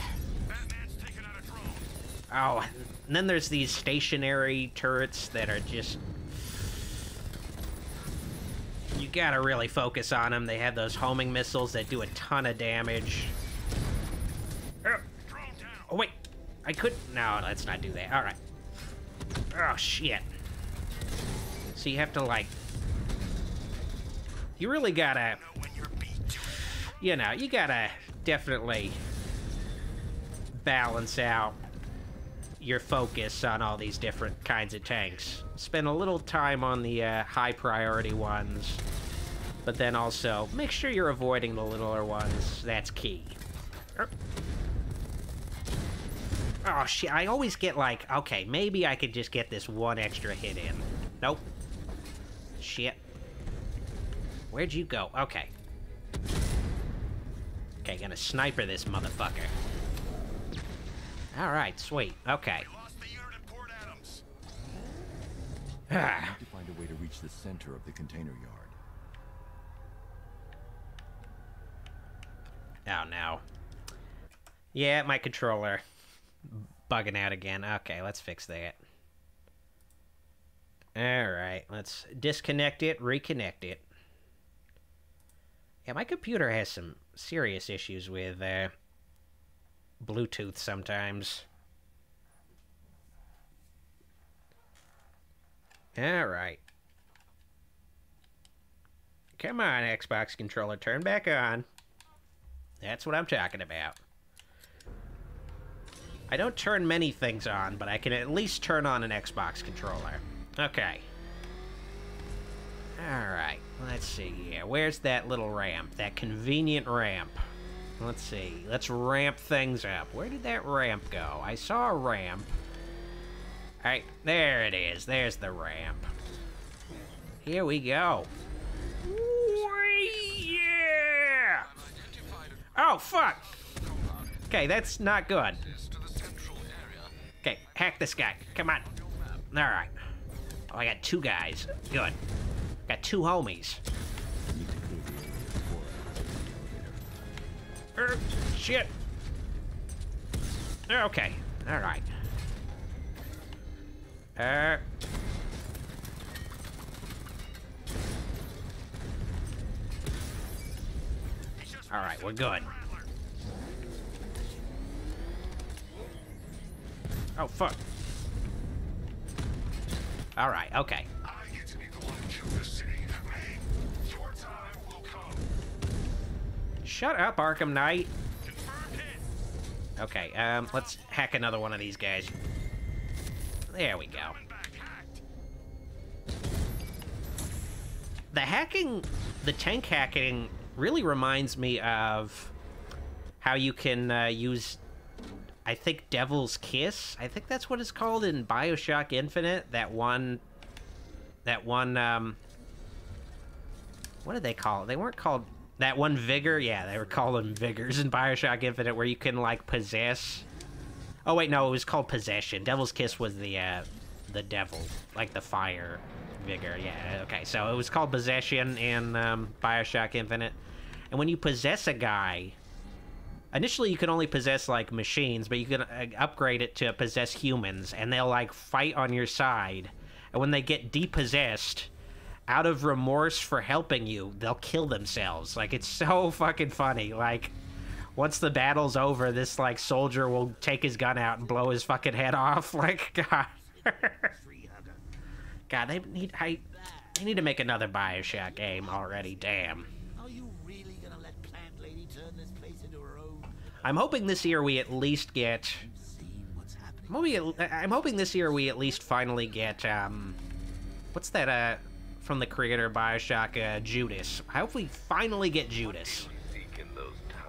Oh, and then there's these stationary turrets that are just you gotta really focus on them. They have those homing missiles that do a ton of damage. Oh, wait. I could... No, let's not do that. Alright. Oh, shit. So you have to, like... You really gotta... You know, you gotta definitely balance out your focus on all these different kinds of tanks. Spend a little time on the uh, high priority ones, but then also make sure you're avoiding the littler ones. That's key. Er. Oh shit, I always get like, okay, maybe I could just get this one extra hit in. Nope. Shit. Where'd you go? Okay. Okay, gonna sniper this motherfucker. Alright, sweet. Okay. I need to find a way to reach the center of the container yard. Oh no. Yeah, my controller bugging out again. Okay, let's fix that. Alright, let's disconnect it, reconnect it. Yeah, my computer has some serious issues with uh, Bluetooth sometimes. Alright. Come on, Xbox controller, turn back on. That's what I'm talking about. I don't turn many things on, but I can at least turn on an Xbox controller. Okay. Alright, let's see. Yeah, where's that little ramp? That convenient ramp. Let's see. Let's ramp things up. Where did that ramp go? I saw a ramp. Alright, there it is. There's the ramp. Here we go. Yeah! Oh, fuck! Okay, that's not good. Okay, hack this guy. Come on. Alright. Oh, I got two guys. Good. Got two homies. Er, shit. Okay. Alright. Uh. Alright, we're good. Oh, fuck. Alright, okay. Shut up, Arkham Knight. Okay, um, let's hack another one of these guys. There we go. The hacking, the tank hacking, really reminds me of how you can uh, use, I think, Devil's Kiss. I think that's what it's called in Bioshock Infinite. That one, that one, um, what did they call it? They weren't called that one vigor. Yeah, they were them vigors in Bioshock Infinite, where you can like possess. Oh wait, no, it was called possession. Devil's Kiss was the uh, the devil, like the fire vigor. Yeah, okay. So it was called possession in um, Bioshock Infinite, and when you possess a guy, initially you can only possess like machines, but you can uh, upgrade it to possess humans, and they'll like fight on your side. And when they get depossessed, out of remorse for helping you, they'll kill themselves. Like it's so fucking funny. Like once the battle's over, this like soldier will take his gun out and blow his fucking head off. Like God. God, they need I they need to make another Bioshock game already. Damn. Really gonna let Plant Lady turn this place into her own? I'm hoping this year we at least get. I'm hoping, I'm hoping this year we at least finally get um, what's that uh, from the creator of Bioshock, uh, Judas. I hope we finally get Judas.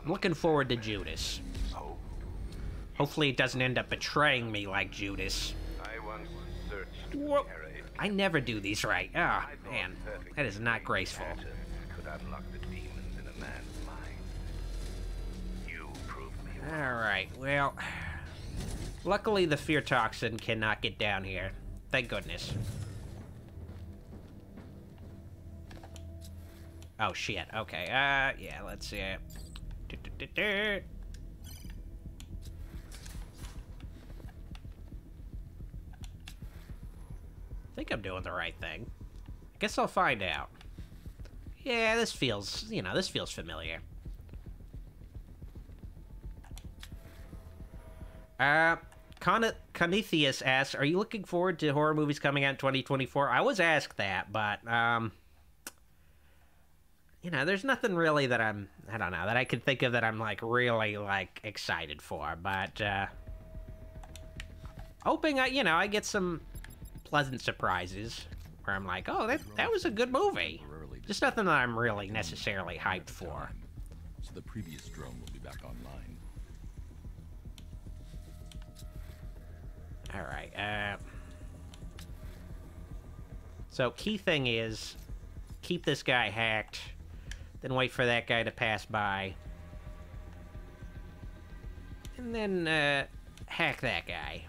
I'm looking forward to Judas. Hopefully it doesn't end up betraying me like Judas. I never do these right. Ah, man, that is not graceful. could unlock the demons in a man's mind. You proved me All right, well, luckily the fear toxin cannot get down here. Thank goodness. Oh shit. Okay. Uh, yeah. Let's see. I think I'm doing the right thing. I guess I'll find out. Yeah, this feels, you know, this feels familiar. Uh, Con- Conithius asks, "Are you looking forward to horror movies coming out in 2024?" I was asked that, but um, you know, there's nothing really that I'm, I don't know, that I could think of that I'm like really like excited for. But uh, hoping I, you know, I get some pleasant surprises where I'm like, oh, that that was a good movie. Just nothing that I'm really necessarily hyped for. So the previous drone will be back online. All right. Uh, so key thing is keep this guy hacked, then wait for that guy to pass by, and then uh, hack that guy.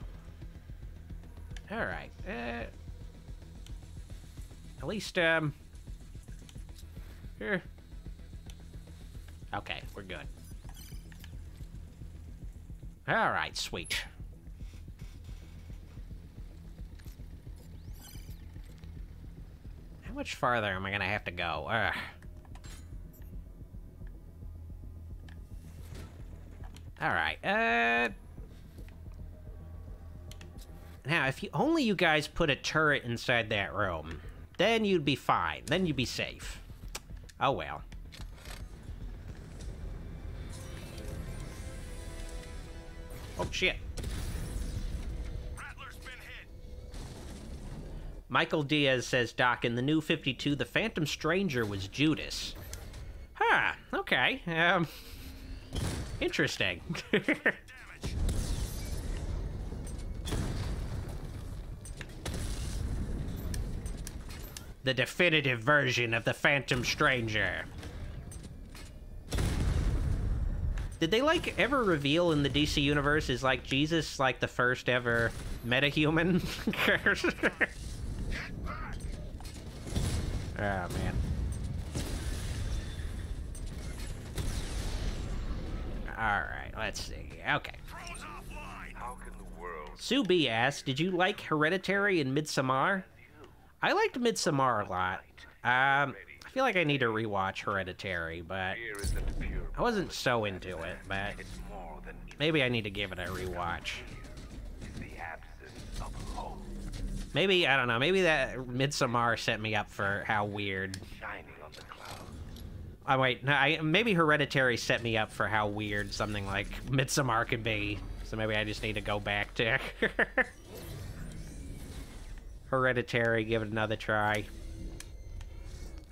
All right. Uh, at least um. Here. Okay, we're good. All right, sweet. How much farther am I gonna have to go? Ugh. Alright, uh... Now, if you only you guys put a turret inside that room, then you'd be fine. Then you'd be safe. Oh well. Oh shit. Michael Diaz says, Doc, in the new 52, the Phantom Stranger was Judas. Huh, okay. Um, interesting. the definitive version of the Phantom Stranger. Did they like ever reveal in the DC universe is like Jesus like the first ever metahuman? Oh, man. Alright, let's see. Okay. How can the world Sue B asked, did you like Hereditary and Midsommar? I liked Midsommar a lot. Um, I feel like I need to rewatch Hereditary, but I wasn't so into it, but maybe I need to give it a rewatch. the absence of hope Maybe, I don't know, maybe that Midsommar set me up for how weird shining on the clouds? Oh wait, no, I, maybe Hereditary set me up for how weird something like Midsommar could be. So maybe I just need to go back to Hereditary, give it another try.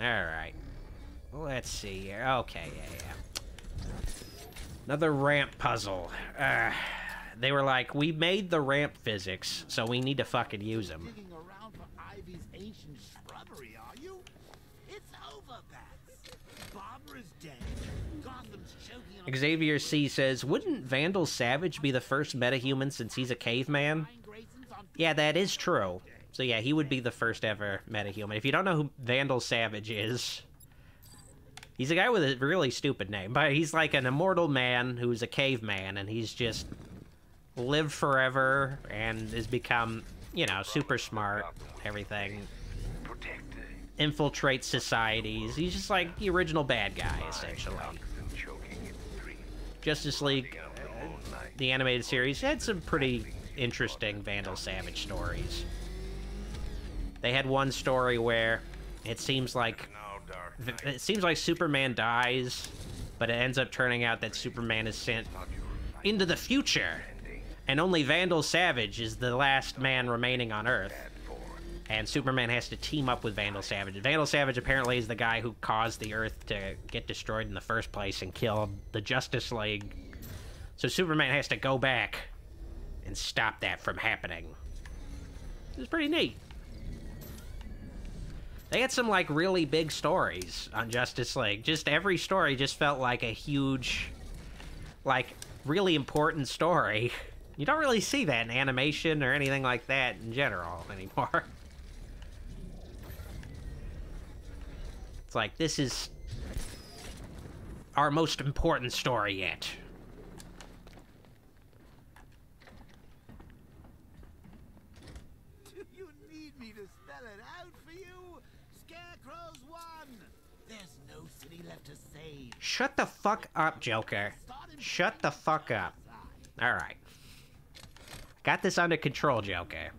All right, let's see here. Okay, yeah, yeah. Another ramp puzzle. Uh, they were like, we made the ramp physics, so we need to fucking use them. Xavier C says, wouldn't Vandal Savage be the first metahuman since he's a caveman? Yeah, that is true. So yeah, he would be the first ever metahuman. If you don't know who Vandal Savage is, He's a guy with a really stupid name, but he's like an immortal man who's a caveman, and he's just lived forever and has become, you know, super smart, everything. Infiltrates societies. He's just like the original bad guy, essentially. Justice League, the animated series, had some pretty interesting Vandal Savage stories. They had one story where it seems like it seems like Superman dies, but it ends up turning out that Superman is sent into the future, and only Vandal Savage is the last man remaining on Earth. And Superman has to team up with Vandal Savage. Vandal Savage apparently is the guy who caused the Earth to get destroyed in the first place and killed the Justice League. So Superman has to go back and stop that from happening. It's pretty neat. They had some like really big stories on Justice League. Just every story just felt like a huge, like really important story. You don't really see that in animation or anything like that in general anymore. It's like this is our most important story yet. Do you need me to spell it out for you? Scarecrow's won. There's no city left to save. Shut the fuck up, Joker. Shut the fuck up. Alright. Got this under control, Joker.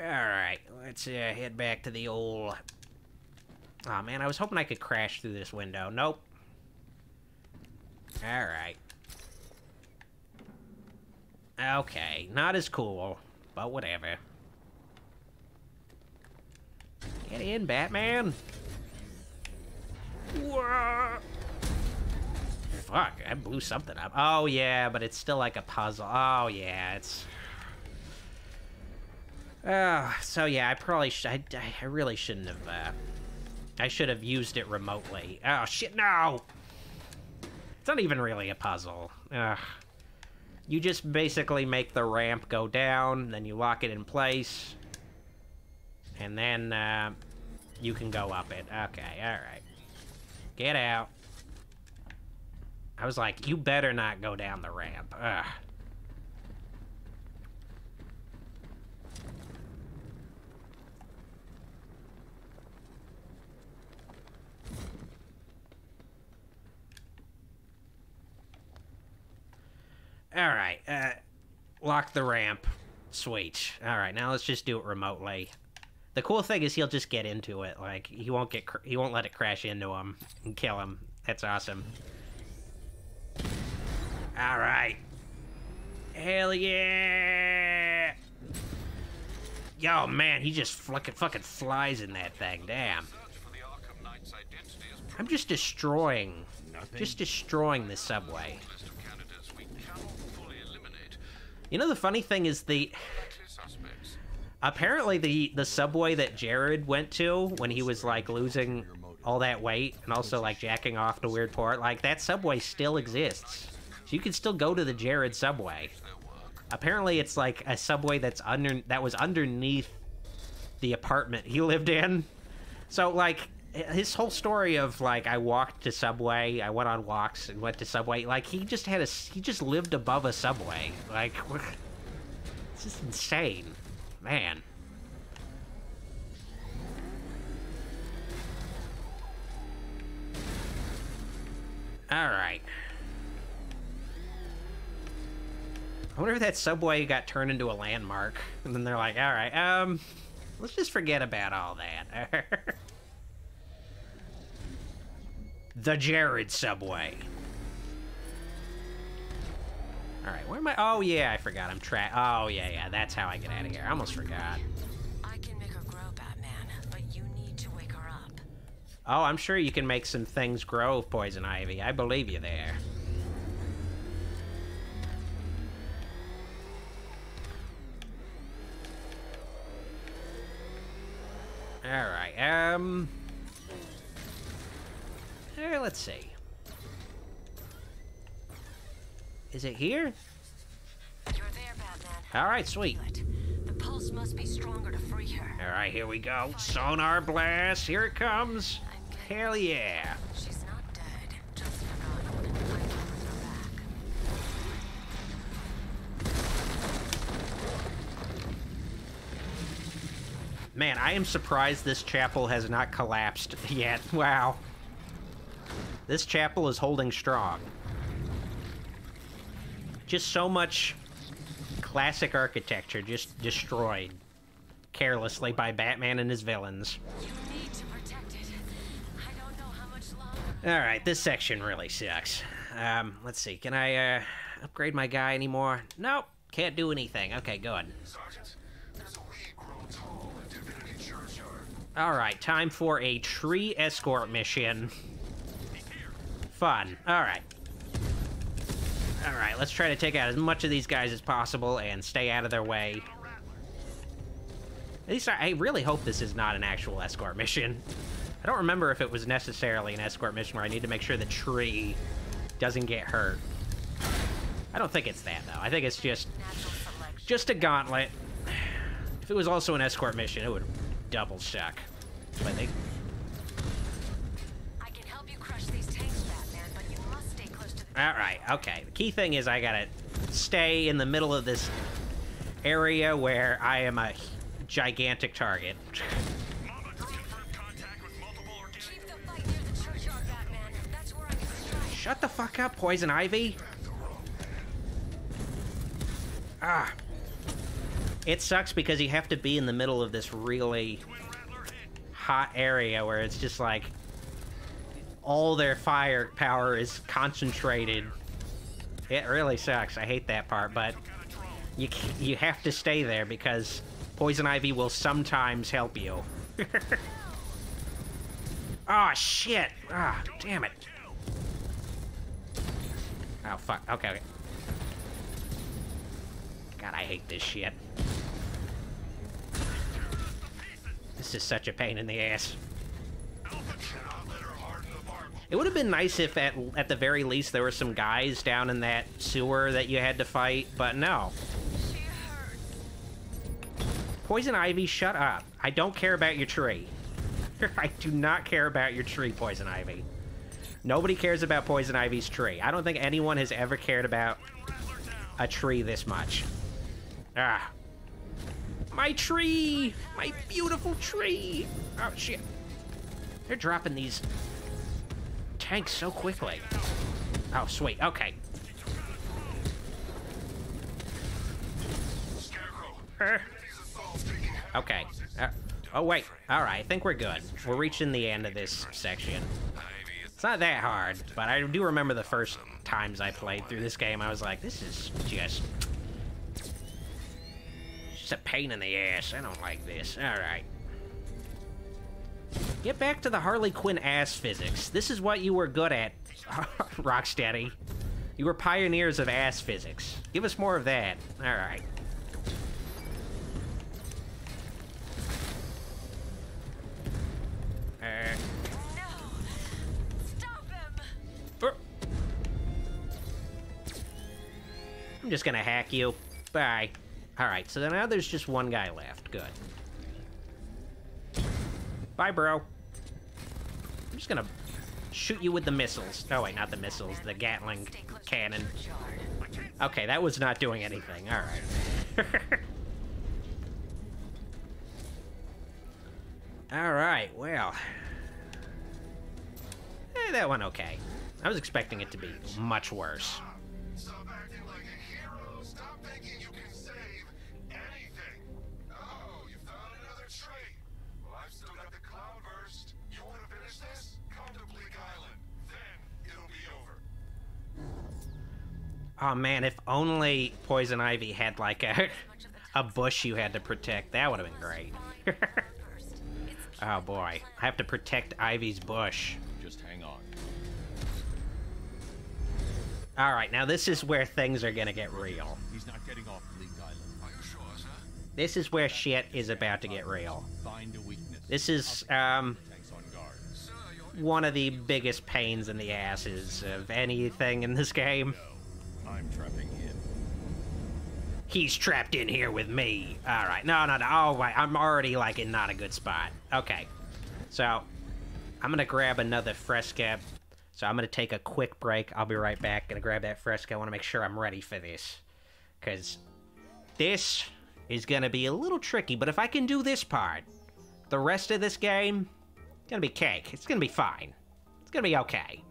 Alright, let's uh, head back to the old... oh, man, I was hoping I could crash through this window. Nope. Alright. Okay, not as cool, but whatever. Get in, Batman! Whoa. Fuck, I blew something up. Oh, yeah, but it's still like a puzzle. Oh, yeah, it's... Uh, so yeah, I probably should. I, I really shouldn't have. Uh, I should have used it remotely. Oh shit! No. It's not even really a puzzle. Ugh. You just basically make the ramp go down, then you lock it in place, and then uh, you can go up it. Okay, all right. Get out. I was like, you better not go down the ramp. Ugh. Alright, uh, lock the ramp. Sweet. Alright, now let's just do it remotely. The cool thing is he'll just get into it. Like, he won't get, he won't let it crash into him and kill him. That's awesome. Alright. Hell yeah! Yo, man, he just fucking, fucking flies in that thing. Damn. I'm just destroying, just destroying the subway. You know the funny thing is the apparently the the subway that Jared went to when he was like losing all that weight and also like jacking off to weird port like that subway still exists. So you can still go to the Jared subway. Apparently it's like a subway that's under that was underneath the apartment he lived in. So like his whole story of like I walked to Subway, I went on walks and went to Subway. Like he just had a he just lived above a Subway. Like it's just insane, man. All right. I wonder if that subway got turned into a landmark, and then they're like, "All right, um, let's just forget about all that." The Jared subway. Alright, where am I? Oh, yeah, I forgot. I'm trapped. Oh, yeah, yeah, that's how I get out of here. I almost forgot. I can make her grow, Batman, but you need to wake her up. Oh, I'm sure you can make some things grow, Poison Ivy. I believe you there. Alright, um... Eh, let's see. Is it here? You're there, Batman. All right, sweet. The pulse must be stronger to free her. All right, here we go. Sonar blast. Here it comes. Hell yeah. She's not dead, just forgotten. I her back. Man, I am surprised this chapel has not collapsed yet. Wow. This chapel is holding strong. Just so much classic architecture just destroyed carelessly by Batman and his villains. All right, this section really sucks. Um, let's see. Can I uh, upgrade my guy anymore? Nope. Can't do anything. Okay, good. All right, time for a tree escort mission. Fun. All right. All right, let's try to take out as much of these guys as possible and stay out of their way. At least I, I really hope this is not an actual escort mission. I don't remember if it was necessarily an escort mission where I need to make sure the tree doesn't get hurt. I don't think it's that, though. I think it's just just a gauntlet. If it was also an escort mission, it would double suck. But they... the Alright, okay. The key thing is I gotta stay in the middle of this area where I am a gigantic target. Shut the fuck up, Poison Ivy! Ah. It sucks because you have to be in the middle of this really hot area where it's just like all their firepower is concentrated. It really sucks. I hate that part, but you you have to stay there because Poison Ivy will sometimes help you. oh shit! Ah, damn it! Oh fuck. Okay. okay. God, I hate this shit. This is such a pain in the ass. It would have been nice if at, at the very least there were some guys down in that sewer that you had to fight, but no. Poison Ivy, shut up. I don't care about your tree. I do not care about your tree, Poison Ivy. Nobody cares about Poison Ivy's tree. I don't think anyone has ever cared about a tree this much. Ah. My tree! My beautiful tree! Oh, shit. They're dropping these tanks so quickly. Oh, sweet. Okay. Okay. Uh, oh, wait. All right. I think we're good. We're reaching the end of this section. It's not that hard, but I do remember the first times I played through this game, I was like, this is just... Just a pain in the ass. I don't like this. Alright. Get back to the Harley Quinn ass physics. This is what you were good at, Rocksteady. You were pioneers of ass physics. Give us more of that. Alright. Uh, Er. I'm just gonna hack you. Bye. Alright, so now there's just one guy left. Good. Bye, bro. I'm just gonna shoot you with the missiles. Oh, wait, not the missiles. The Gatling cannon. Okay, that was not doing anything. Alright. Alright, well. Eh, that went okay. I was expecting it to be much worse. Oh man, if only Poison Ivy had like a a bush you had to protect, that would have been great. oh boy, I have to protect Ivy's bush. Just hang on. All right, now this is where things are gonna get real. He's not getting off Bleak Island. Are you sure, sir? This is where shit is about to get real. Find a weakness. This is um Tanks on guard. Sir, you're... one of the biggest pains in the asses of anything in this game. Trapping him. He's trapped in here with me. All right. No, no, no. Oh, wait. I'm already, like, in not a good spot. Okay. So, I'm gonna grab another Fresca. So I'm gonna take a quick break. I'll be right back. Gonna grab that Fresca. I want to make sure I'm ready for this. Because this is gonna be a little tricky, but if I can do this part, the rest of this game, gonna be cake. It's gonna be fine. It's gonna be okay.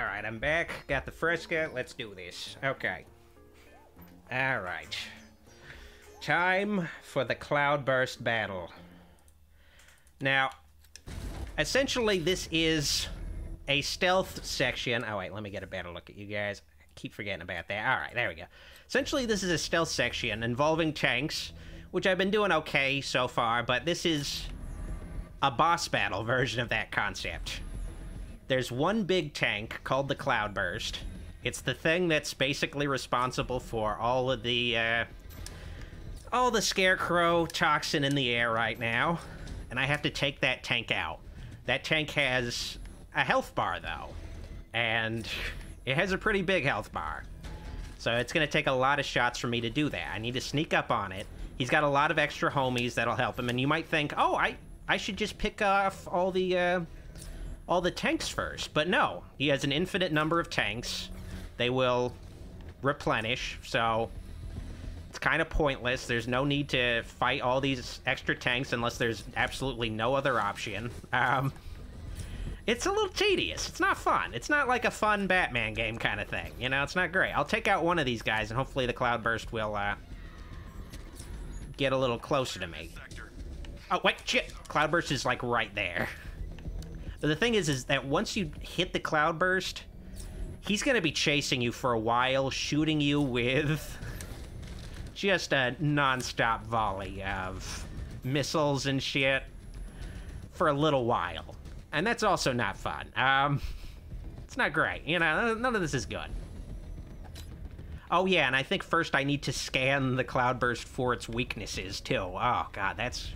All right, I'm back. Got the Fresca. Let's do this. Okay. All right. Time for the Cloudburst battle. Now, essentially, this is a stealth section. Oh, wait, let me get a better look at you guys. I keep forgetting about that. All right, there we go. Essentially, this is a stealth section involving tanks, which I've been doing okay so far, but this is a boss battle version of that concept. There's one big tank called the Cloudburst. It's the thing that's basically responsible for all of the, uh, all the Scarecrow toxin in the air right now. And I have to take that tank out. That tank has a health bar, though. And it has a pretty big health bar. So it's going to take a lot of shots for me to do that. I need to sneak up on it. He's got a lot of extra homies that'll help him. And you might think, oh, I, I should just pick off all the, uh, all the tanks first. But no, he has an infinite number of tanks. They will replenish, so it's kind of pointless. There's no need to fight all these extra tanks unless there's absolutely no other option. Um, it's a little tedious. It's not fun. It's not like a fun Batman game kind of thing. You know, it's not great. I'll take out one of these guys, and hopefully the Cloudburst will uh, get a little closer to me. Oh, wait, shit. Cloudburst is, like, right there. But the thing is, is that once you hit the Cloudburst, he's going to be chasing you for a while, shooting you with just a non-stop volley of missiles and shit for a little while. And that's also not fun. Um, it's not great. You know, none of this is good. Oh, yeah, and I think first I need to scan the Cloudburst for its weaknesses, too. Oh, God, that's...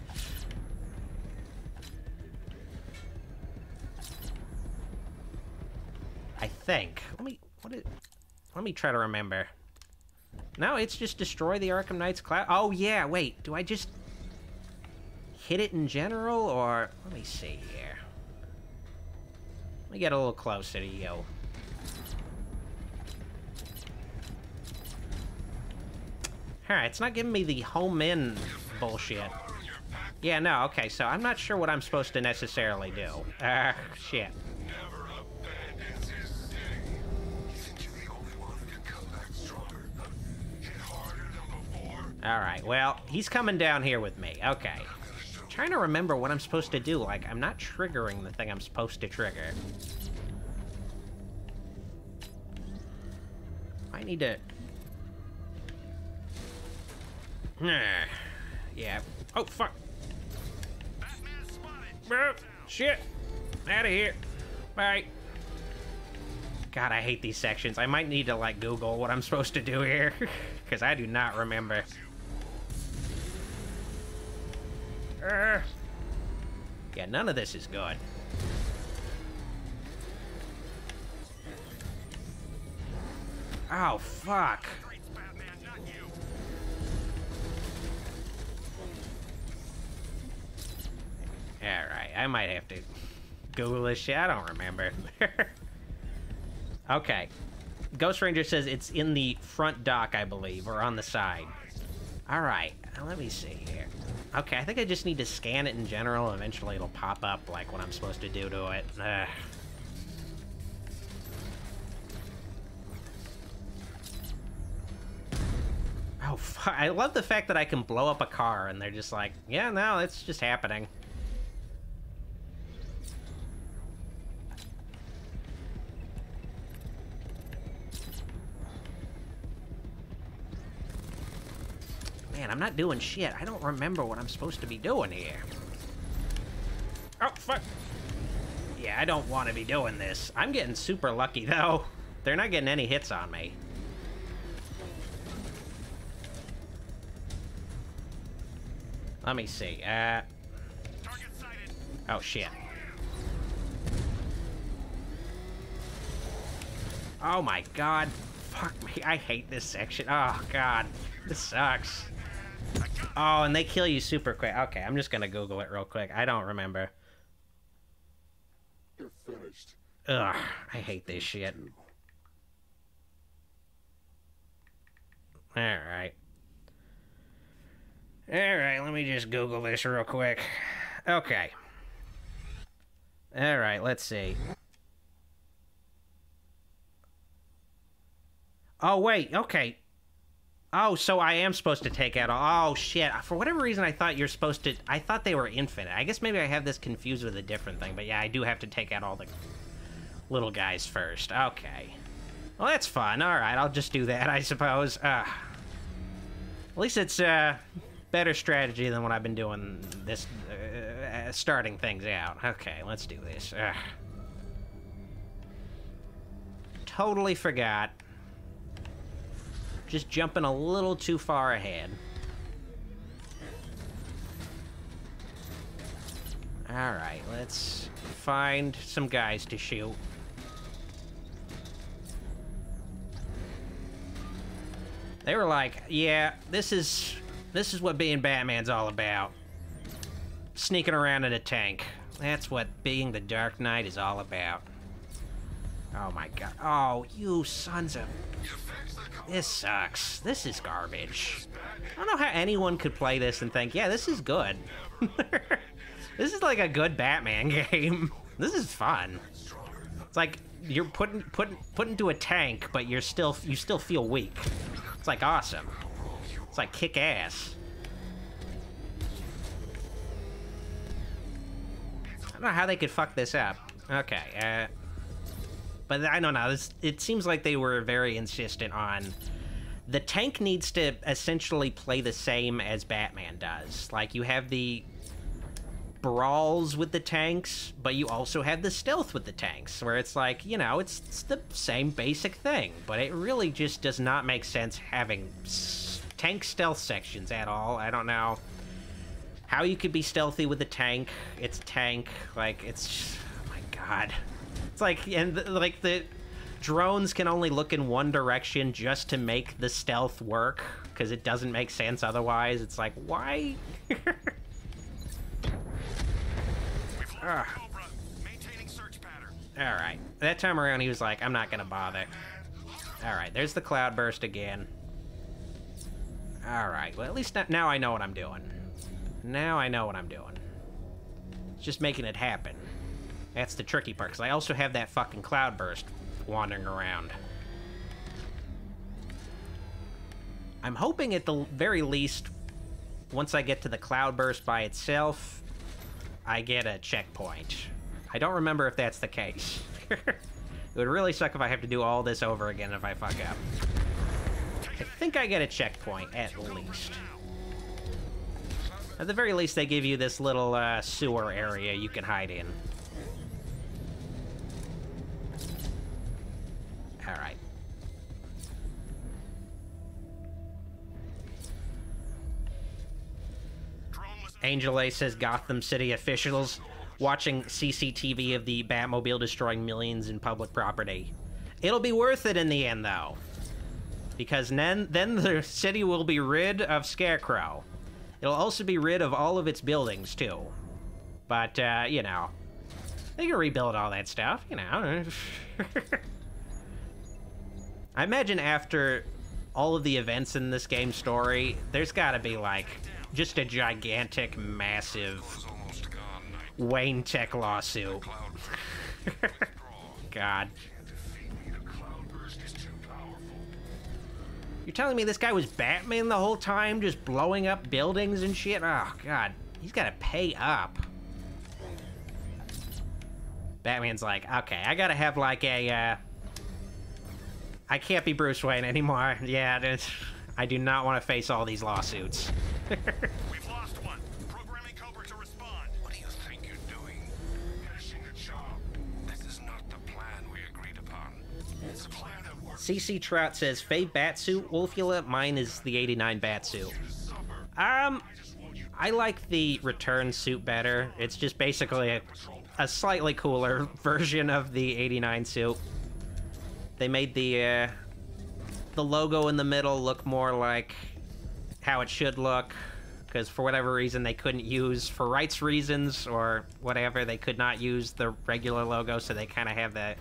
I think. Let me... What is... Let me try to remember. No, it's just destroy the Arkham Knight's cloud. Oh, yeah, wait. Do I just hit it in general, or... Let me see here. Let me get a little closer to you. Alright, it's not giving me the home in bullshit. Yeah, no, okay, so I'm not sure what I'm supposed to necessarily do. Ah, uh, shit. Alright, well, he's coming down here with me. Okay. I'm trying to remember what I'm supposed to do. Like, I'm not triggering the thing I'm supposed to trigger. I need to... yeah. Oh, fuck. Shit. Out of here. Bye. God, I hate these sections. I might need to, like, Google what I'm supposed to do here. Because I do not remember. Yeah, none of this is good. Oh, fuck. Alright, I might have to Google this shit. I don't remember. okay. Ghost Ranger says it's in the front dock, I believe, or on the side. Alright let me see here. Okay, I think I just need to scan it in general. Eventually it'll pop up, like, what I'm supposed to do to it. Ugh. Oh, I love the fact that I can blow up a car and they're just like, yeah, no, it's just happening. Man, I'm not doing shit. I don't remember what I'm supposed to be doing here. Oh, fuck. Yeah, I don't want to be doing this. I'm getting super lucky, though. They're not getting any hits on me. Let me see. Uh... Oh, shit. Oh my god. Fuck me. I hate this section. Oh god. This sucks. Oh, and they kill you super quick. Okay, I'm just gonna Google it real quick. I don't remember. You're finished. Ugh, I hate this shit. Alright. Alright, let me just Google this real quick. Okay. Alright, let's see. Oh, wait, okay. Oh, so I am supposed to take out... All, oh, shit. For whatever reason, I thought you're supposed to... I thought they were infinite. I guess maybe I have this confused with a different thing. But yeah, I do have to take out all the little guys first. Okay. Well, that's fun. All right, I'll just do that, I suppose. Uh, at least it's uh, better strategy than what I've been doing this... Uh, starting things out. Okay, let's do this. Uh, totally forgot just jumping a little too far ahead. Alright, let's find some guys to shoot. They were like, yeah, this is this is what being Batman's all about. Sneaking around in a tank. That's what being the Dark Knight is all about. Oh my god. Oh, you sons of... This sucks. This is garbage. I don't know how anyone could play this and think, yeah, this is good. this is like a good Batman game. This is fun. It's like you're putting putting put into a tank, but you're still you still feel weak. It's like awesome. It's like kick ass. I don't know how they could fuck this up. Okay, uh, but I don't know. This, it seems like they were very insistent on the tank needs to essentially play the same as Batman does. Like you have the brawls with the tanks, but you also have the stealth with the tanks, where it's like, you know, it's, it's the same basic thing, but it really just does not make sense having tank stealth sections at all. I don't know how you could be stealthy with a tank. It's tank, like, it's just, oh my god. It's like, and the, like the drones can only look in one direction just to make the stealth work, because it doesn't make sense otherwise. It's like, why? Ah. Alright. That time around, he was like, I'm not gonna bother. Alright, there's the cloudburst again. Alright, well, at least now I know what I'm doing. Now I know what I'm doing. It's just making it happen. That's the tricky part, because I also have that fucking cloudburst wandering around. I'm hoping at the very least, once I get to the cloudburst by itself, I get a checkpoint. I don't remember if that's the case. it would really suck if I have to do all this over again if I fuck up. I think I get a checkpoint, at least. At the very least, they give you this little uh, sewer area you can hide in. Alright. Angel A says Gotham City officials watching CCTV of the Batmobile destroying millions in public property. It'll be worth it in the end, though. Because then, then the city will be rid of Scarecrow. It'll also be rid of all of its buildings, too. But, uh, you know, they can rebuild all that stuff, you know. I imagine after all of the events in this game story, there's gotta be, like, just a gigantic, massive Wayne Tech lawsuit. God. You're telling me this guy was Batman the whole time, just blowing up buildings and shit? Oh, God. He's gotta pay up. Batman's like, okay, I gotta have like a, uh... I can't be Bruce Wayne anymore. Yeah, it's, I do not want to face all these lawsuits. We've lost one. Programming Cobra to respond. What do you think you're doing? Finishing the job. This is not the plan we agreed upon. It's a plan that works. CC Trout says, Faye Batsuit, Wolfula, mine is the 89 Batsuit. Um, I like the return suit better. It's just basically a, a slightly cooler version of the 89 suit. They made the, uh, the logo in the middle look more like how it should look, because for whatever reason they couldn't use, for rights reasons or whatever, they could not use the regular logo, so they kind of have that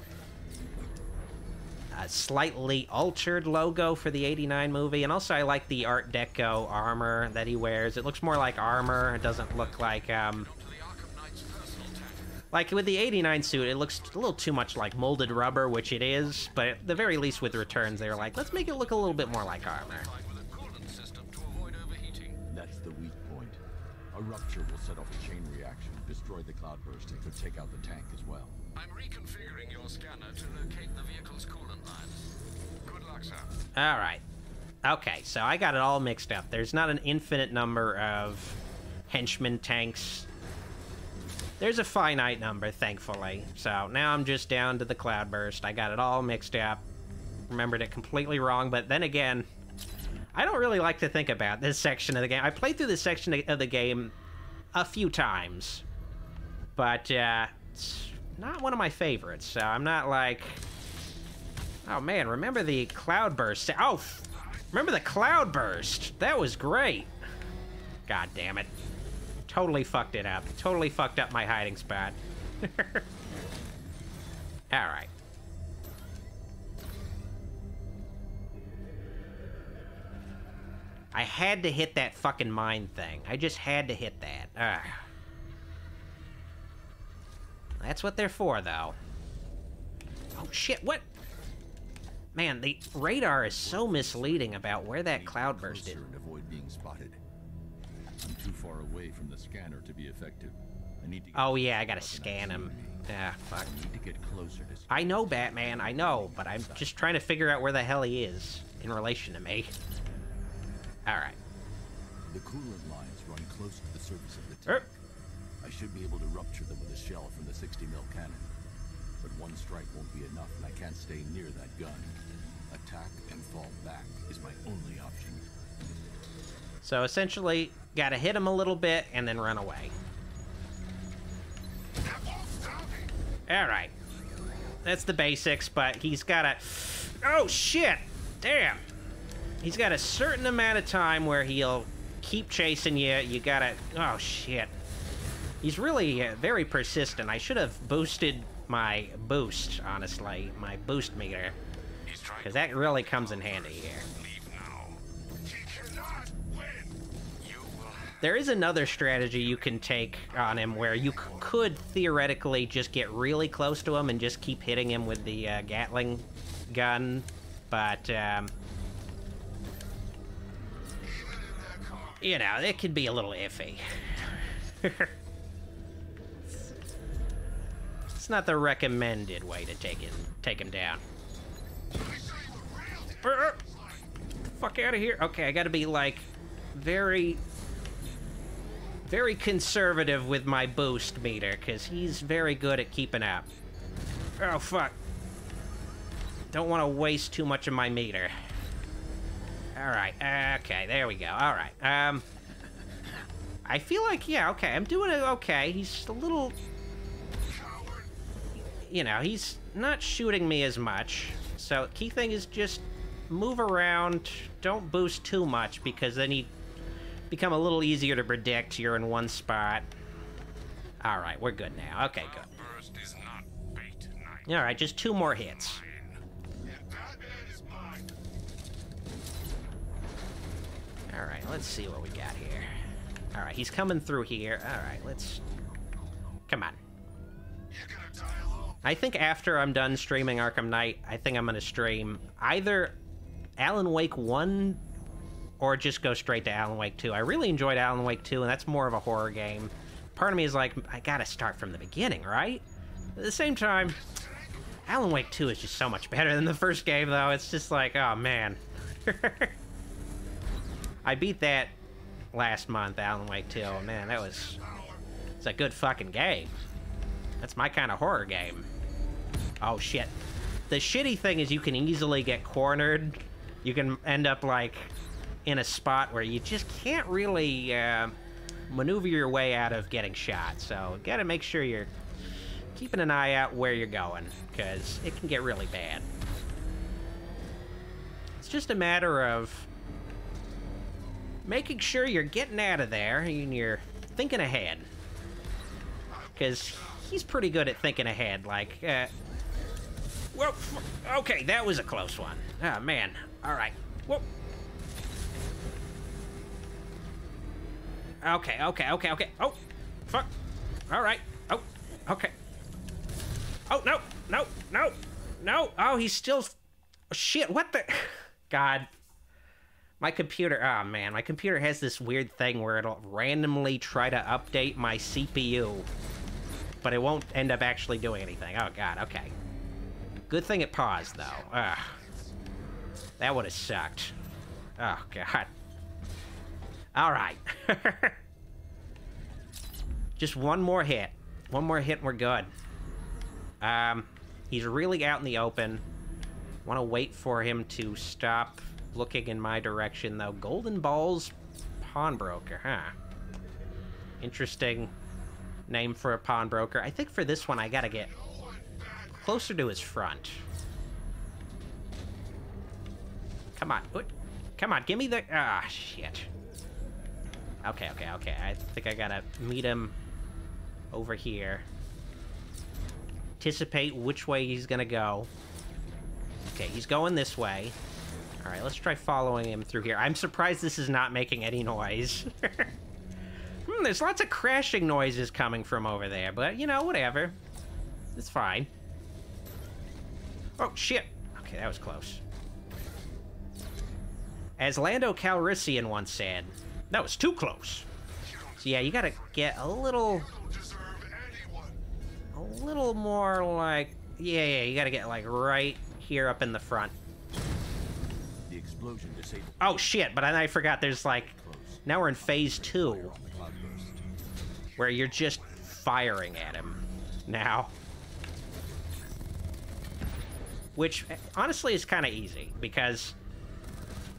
uh, slightly altered logo for the 89 movie. And also I like the Art Deco armor that he wears. It looks more like armor. It doesn't look like, um... Like with the 89 suit, it looks a little too much like molded rubber, which it is, but at the very least with Returns, they were like, let's make it look a little bit more like armor. That's the weak point. A rupture will set off a chain reaction, destroy the cloudburst, and could take out the tank as well. I'm reconfiguring your scanner to locate the vehicle's coolant lines. Good luck, sir. Alright. Okay, so I got it all mixed up. There's not an infinite number of henchmen tanks. There's a finite number, thankfully. So now I'm just down to the cloudburst. I got it all mixed up. Remembered it completely wrong, but then again, I don't really like to think about this section of the game. I played through this section of the game a few times, but uh, it's not one of my favorites. So I'm not like, oh man, remember the cloudburst? Oh, remember the cloudburst? That was great. God damn it. Totally fucked it up. Totally fucked up my hiding spot. Alright. I had to hit that fucking mine thing. I just had to hit that. Ugh. That's what they're for, though. Oh, shit, what? Man, the radar is so misleading about where that cloudburst is. Avoid being spotted. I'm too far away from the scanner to be effective. I need to get Oh, yeah, I gotta scan him. Ah, fuck. I need to get closer to I know, Batman, I know, but I'm just trying to figure out where the hell he is in relation to me. Alright. The coolant lines run close to the surface of the Er. I should be able to rupture them with a shell from the 60 mil cannon. But one strike won't be enough, and I can't stay near that gun. Attack and fall back is my only option. So essentially, gotta hit him a little bit and then run away. Alright. That's the basics, but he's gotta... Oh, shit! Damn! He's got a certain amount of time where he'll keep chasing you. You gotta... Oh, shit. He's really uh, very persistent. I should have boosted my boost, honestly. My boost meter. Because that really comes in handy here. There is another strategy you can take on him where you could theoretically just get really close to him and just keep hitting him with the uh, Gatling gun, but, um, you know, it could be a little iffy. it's not the recommended way to take him, take him down. Fuck out of here. Okay, I gotta be, like, very very conservative with my boost meter, because he's very good at keeping up. Oh, fuck. Don't want to waste too much of my meter. Alright, okay, there we go. Alright, um... I feel like, yeah, okay, I'm doing it okay. He's a little... You know, he's not shooting me as much. So, key thing is just move around. Don't boost too much, because then he become a little easier to predict. You're in one spot. All right, we're good now. Okay, good. Cloudburst is not bait, Knight. All right, just two more hits. Batman is mine. All right, let's see what we got here. All right, he's coming through here. All right, let's... Come on. I think after I'm done streaming Arkham Knight, I think I'm going to stream either Alan Wake 1 or just go straight to Alan Wake 2. I really enjoyed Alan Wake 2, and that's more of a horror game. Part of me is like, I gotta start from the beginning, right? At the same time, Alan Wake 2 is just so much better than the first game, though. It's just like, oh, man. I beat that last month, Alan Wake 2. Man, that was... It's a good fucking game. That's my kind of horror game. Oh, shit. The shitty thing is you can easily get cornered. You can end up, like, in a spot where you just can't really uh, maneuver your way out of getting shot. So, gotta make sure you're keeping an eye out where you're going, because it can get really bad. It's just a matter of making sure you're getting out of there and you're thinking ahead. Because he's pretty good at thinking ahead. Like, uh, well, okay, that was a close one. Oh, man. All right. Whoa. Okay, okay, okay, okay. Oh, fuck. All right. Oh, okay. Oh, no, no, no, no. Oh, he's still... Oh, shit, what the... God. My computer... Oh, man. My computer has this weird thing where it'll randomly try to update my CPU. But it won't end up actually doing anything. Oh, God, okay. Good thing it paused, though. Ugh. That would have sucked. Oh, God. All right. Just one more hit. One more hit and we're good. Um, he's really out in the open. Want to wait for him to stop looking in my direction, though. Golden Balls Pawnbroker, huh? Interesting name for a pawnbroker. I think for this one, I gotta get closer to his front. Come on. Come on, give me the... Ah, shit. Okay, okay, okay. I think I gotta meet him over here. Anticipate which way he's gonna go. Okay, he's going this way. Alright, let's try following him through here. I'm surprised this is not making any noise. hmm, there's lots of crashing noises coming from over there, but, you know, whatever. It's fine. Oh, shit. Okay, that was close. As Lando Calrissian once said, that was too close. So yeah, you gotta get a little... A little more like... Yeah, yeah, you gotta get like right here up in the front. The explosion disabled. Oh shit, but I forgot there's like... Now we're in phase two. Where you're just firing at him. Now. Which, eh, honestly, is kind of easy, because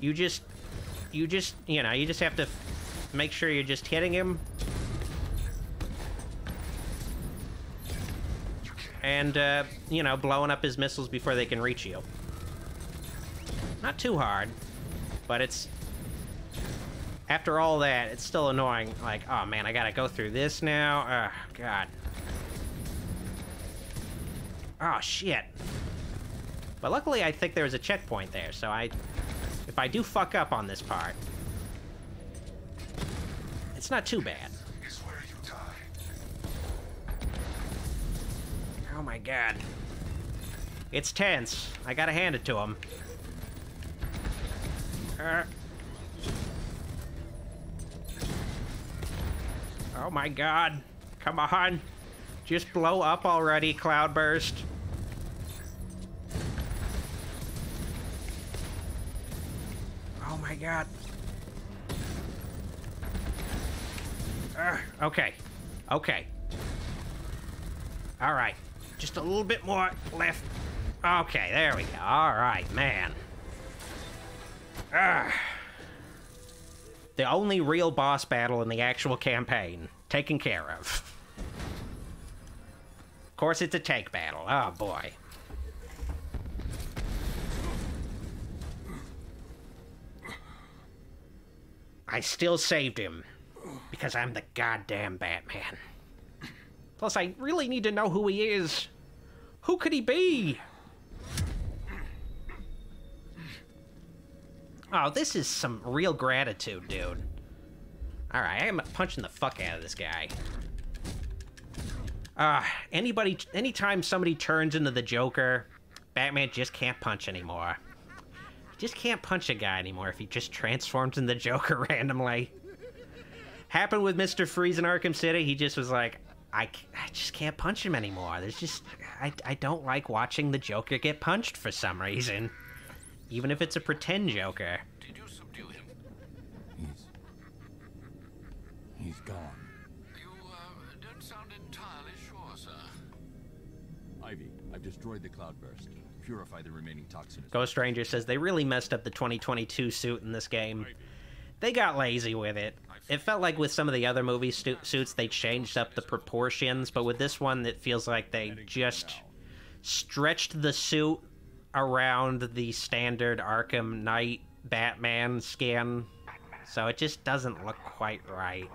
you just, you just, you know, you just have to make sure you're just hitting him. And, uh, you know, blowing up his missiles before they can reach you. Not too hard, but it's... After all that, it's still annoying. Like, oh man, I gotta go through this now. Oh, God. Oh, shit. But luckily, I think there was a checkpoint there, so I... If I do fuck up on this part, it's not too bad. Oh my god. It's tense. I gotta hand it to him. Uh. Oh my god. Come on. Just blow up already, Cloudburst. Oh my god. Okay. Okay. All right. Just a little bit more left. Okay, there we go. All right, man. The only real boss battle in the actual campaign. Taken care of. Of course, it's a tank battle. Oh, boy. I still saved him because I'm the goddamn Batman. Plus, I really need to know who he is. Who could he be? Oh, this is some real gratitude, dude. Alright, I am punching the fuck out of this guy. Uh, anybody, anytime somebody turns into the Joker, Batman just can't punch anymore. He just can't punch a guy anymore if he just transforms into the Joker randomly. Happened with Mr. Freeze in Arkham City, he just was like, I, I just can't punch him anymore. There's just, I, I don't like watching the Joker get punched for some reason. Even if it's a pretend Joker. Did you subdue him? He's... He's gone. You, uh, don't sound entirely sure, sir. Ivy, I've destroyed the cloudburst. Purify the remaining toxin. Ghost Ranger says they really messed up the 2022 suit in this game. They got lazy with it. It felt like with some of the other movie stu- suits, they changed up the proportions, but with this one, it feels like they just stretched the suit around the standard Arkham Knight Batman skin. So it just doesn't look quite right.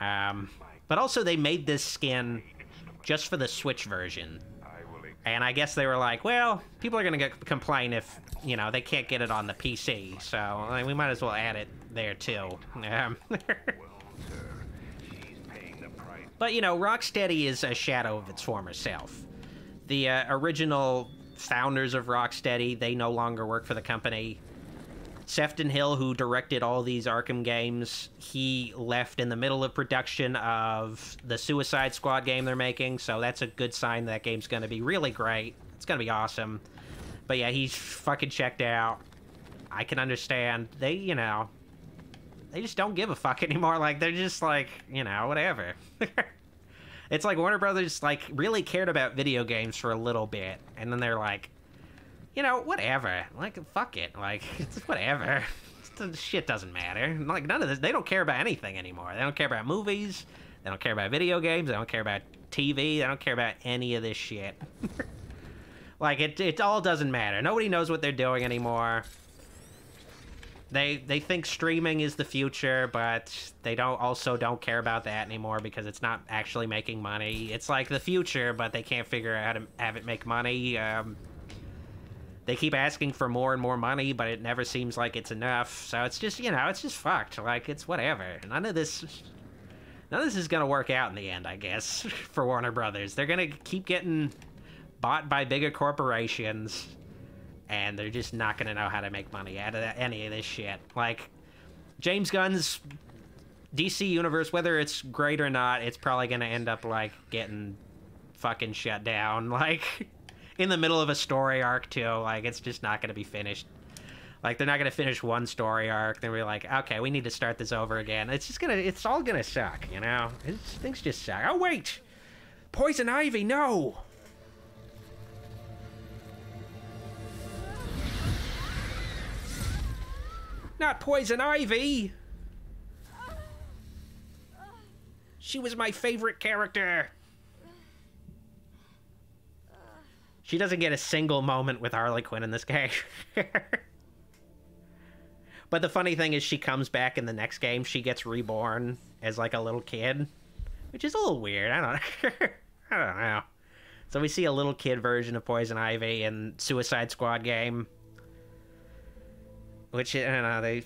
Um, but also, they made this skin just for the Switch version. And I guess they were like, well, people are going to complain if, you know, they can't get it on the PC. So I mean, we might as well add it there too. Um, but, you know, Rocksteady is a shadow of its former self. The uh, original founders of Rocksteady, they no longer work for the company. Sefton Hill, who directed all these Arkham games, he left in the middle of production of the Suicide Squad game they're making, so that's a good sign that game's going to be really great. It's going to be awesome. But yeah, he's fucking checked out. I can understand. They, you know, they just don't give a fuck anymore. Like, they're just like, you know, whatever. it's like Warner Brothers, like, really cared about video games for a little bit, and then they're like, you know, whatever. Like, fuck it. Like, it's whatever. Shit doesn't matter. Like, none of this. They don't care about anything anymore. They don't care about movies. They don't care about video games. They don't care about TV. They don't care about any of this shit. like, it, it all doesn't matter. Nobody knows what they're doing anymore. They they think streaming is the future, but they don't also don't care about that anymore because it's not actually making money. It's like the future, but they can't figure out how to have it make money. Um, they keep asking for more and more money, but it never seems like it's enough. So it's just, you know, it's just fucked. Like, it's whatever. None of this... None of this is going to work out in the end, I guess, for Warner Brothers. They're going to keep getting bought by bigger corporations, and they're just not going to know how to make money out of any of this shit. Like, James Gunn's DC Universe, whether it's great or not, it's probably going to end up, like, getting fucking shut down. Like in the middle of a story arc too. Like it's just not going to be finished. Like they're not going to finish one story arc. Then we're like, okay, we need to start this over again. It's just gonna, it's all gonna suck, you know. It's, things just suck. Oh wait, poison ivy, no. Not poison ivy. She was my favorite character. She doesn't get a single moment with Harley Quinn in this game. but the funny thing is, she comes back in the next game. She gets reborn as like a little kid, which is a little weird. I don't, I don't know. So we see a little kid version of Poison Ivy in Suicide Squad game, which I don't know. They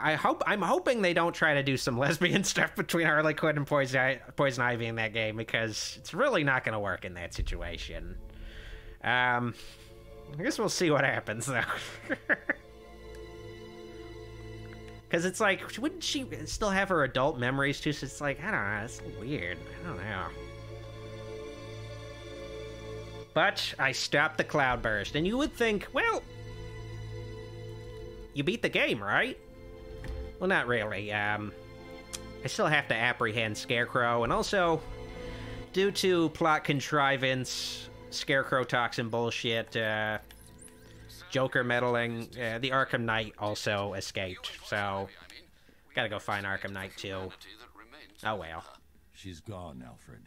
I hope I'm hoping they don't try to do some lesbian stuff between Harley Quinn and Poison, Poison Ivy in that game because it's really not going to work in that situation. Um, I guess we'll see what happens though. Because it's like, wouldn't she still have her adult memories too? So it's like, I don't know, it's weird. I don't know. But I stopped the cloudburst, and you would think, well, you beat the game, right? Well, not really. Um, I still have to apprehend Scarecrow, and also, due to plot contrivance, Scarecrow toxin bullshit, uh, Joker meddling, uh, the Arkham Knight also escaped. So, gotta go find Arkham Knight too. Oh well. She's gone, Alfred.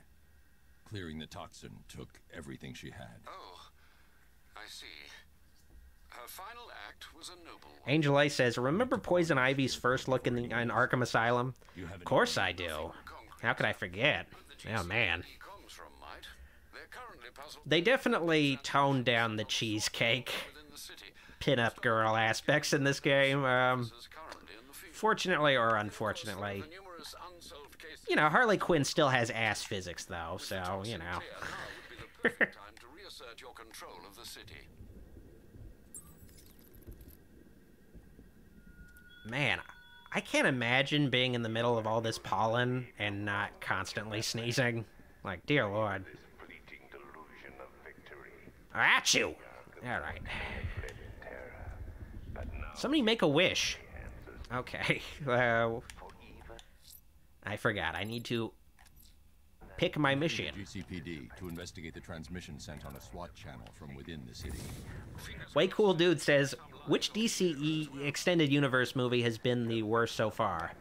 Clearing the toxin took everything she had. Oh, I see. Her final act was a noble Angel A says, "Remember Poison Ivy's first look in the in Arkham Asylum? Of course I do. How could I forget? Oh man. Comes from might. They're currently puzzled They definitely toned down the cheesecake pin-up girl aspects in this game. Um, fortunately or unfortunately. You know, Harley Quinn still has ass physics, though, so, you know. time to reassert your control of the city. Man, I can't imagine being in the middle of all this pollen and not constantly sneezing. Like, dear lord. At you! Alright. Somebody make a wish. Okay. Uh, I forgot. I need to pick my mission. GCPD to investigate the transmission sent on a SWAT channel from within the city. Way Cool Dude says, which DCE extended universe movie has been the worst so far?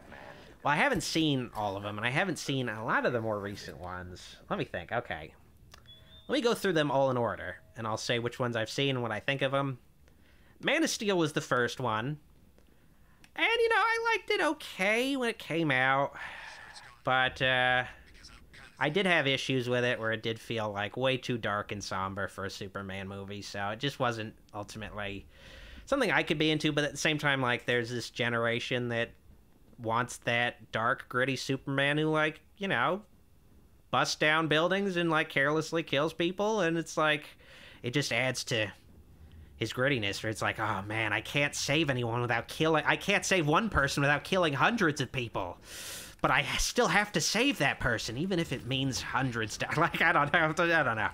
Well, I haven't seen all of them, and I haven't seen a lot of the more recent ones. Let me think. Okay. Let me go through them all in order, and I'll say which ones I've seen and what I think of them. Man of Steel was the first one. And, you know, I liked it okay when it came out. But, uh, I did have issues with it where it did feel like way too dark and somber for a Superman movie, so it just wasn't ultimately something I could be into, but at the same time, like, there's this generation that wants that dark, gritty Superman who, like, you know, busts down buildings and, like, carelessly kills people, and it's like, it just adds to his grittiness where it's like oh man i can't save anyone without killing i can't save one person without killing hundreds of people but i still have to save that person even if it means hundreds to, like i don't know i don't know.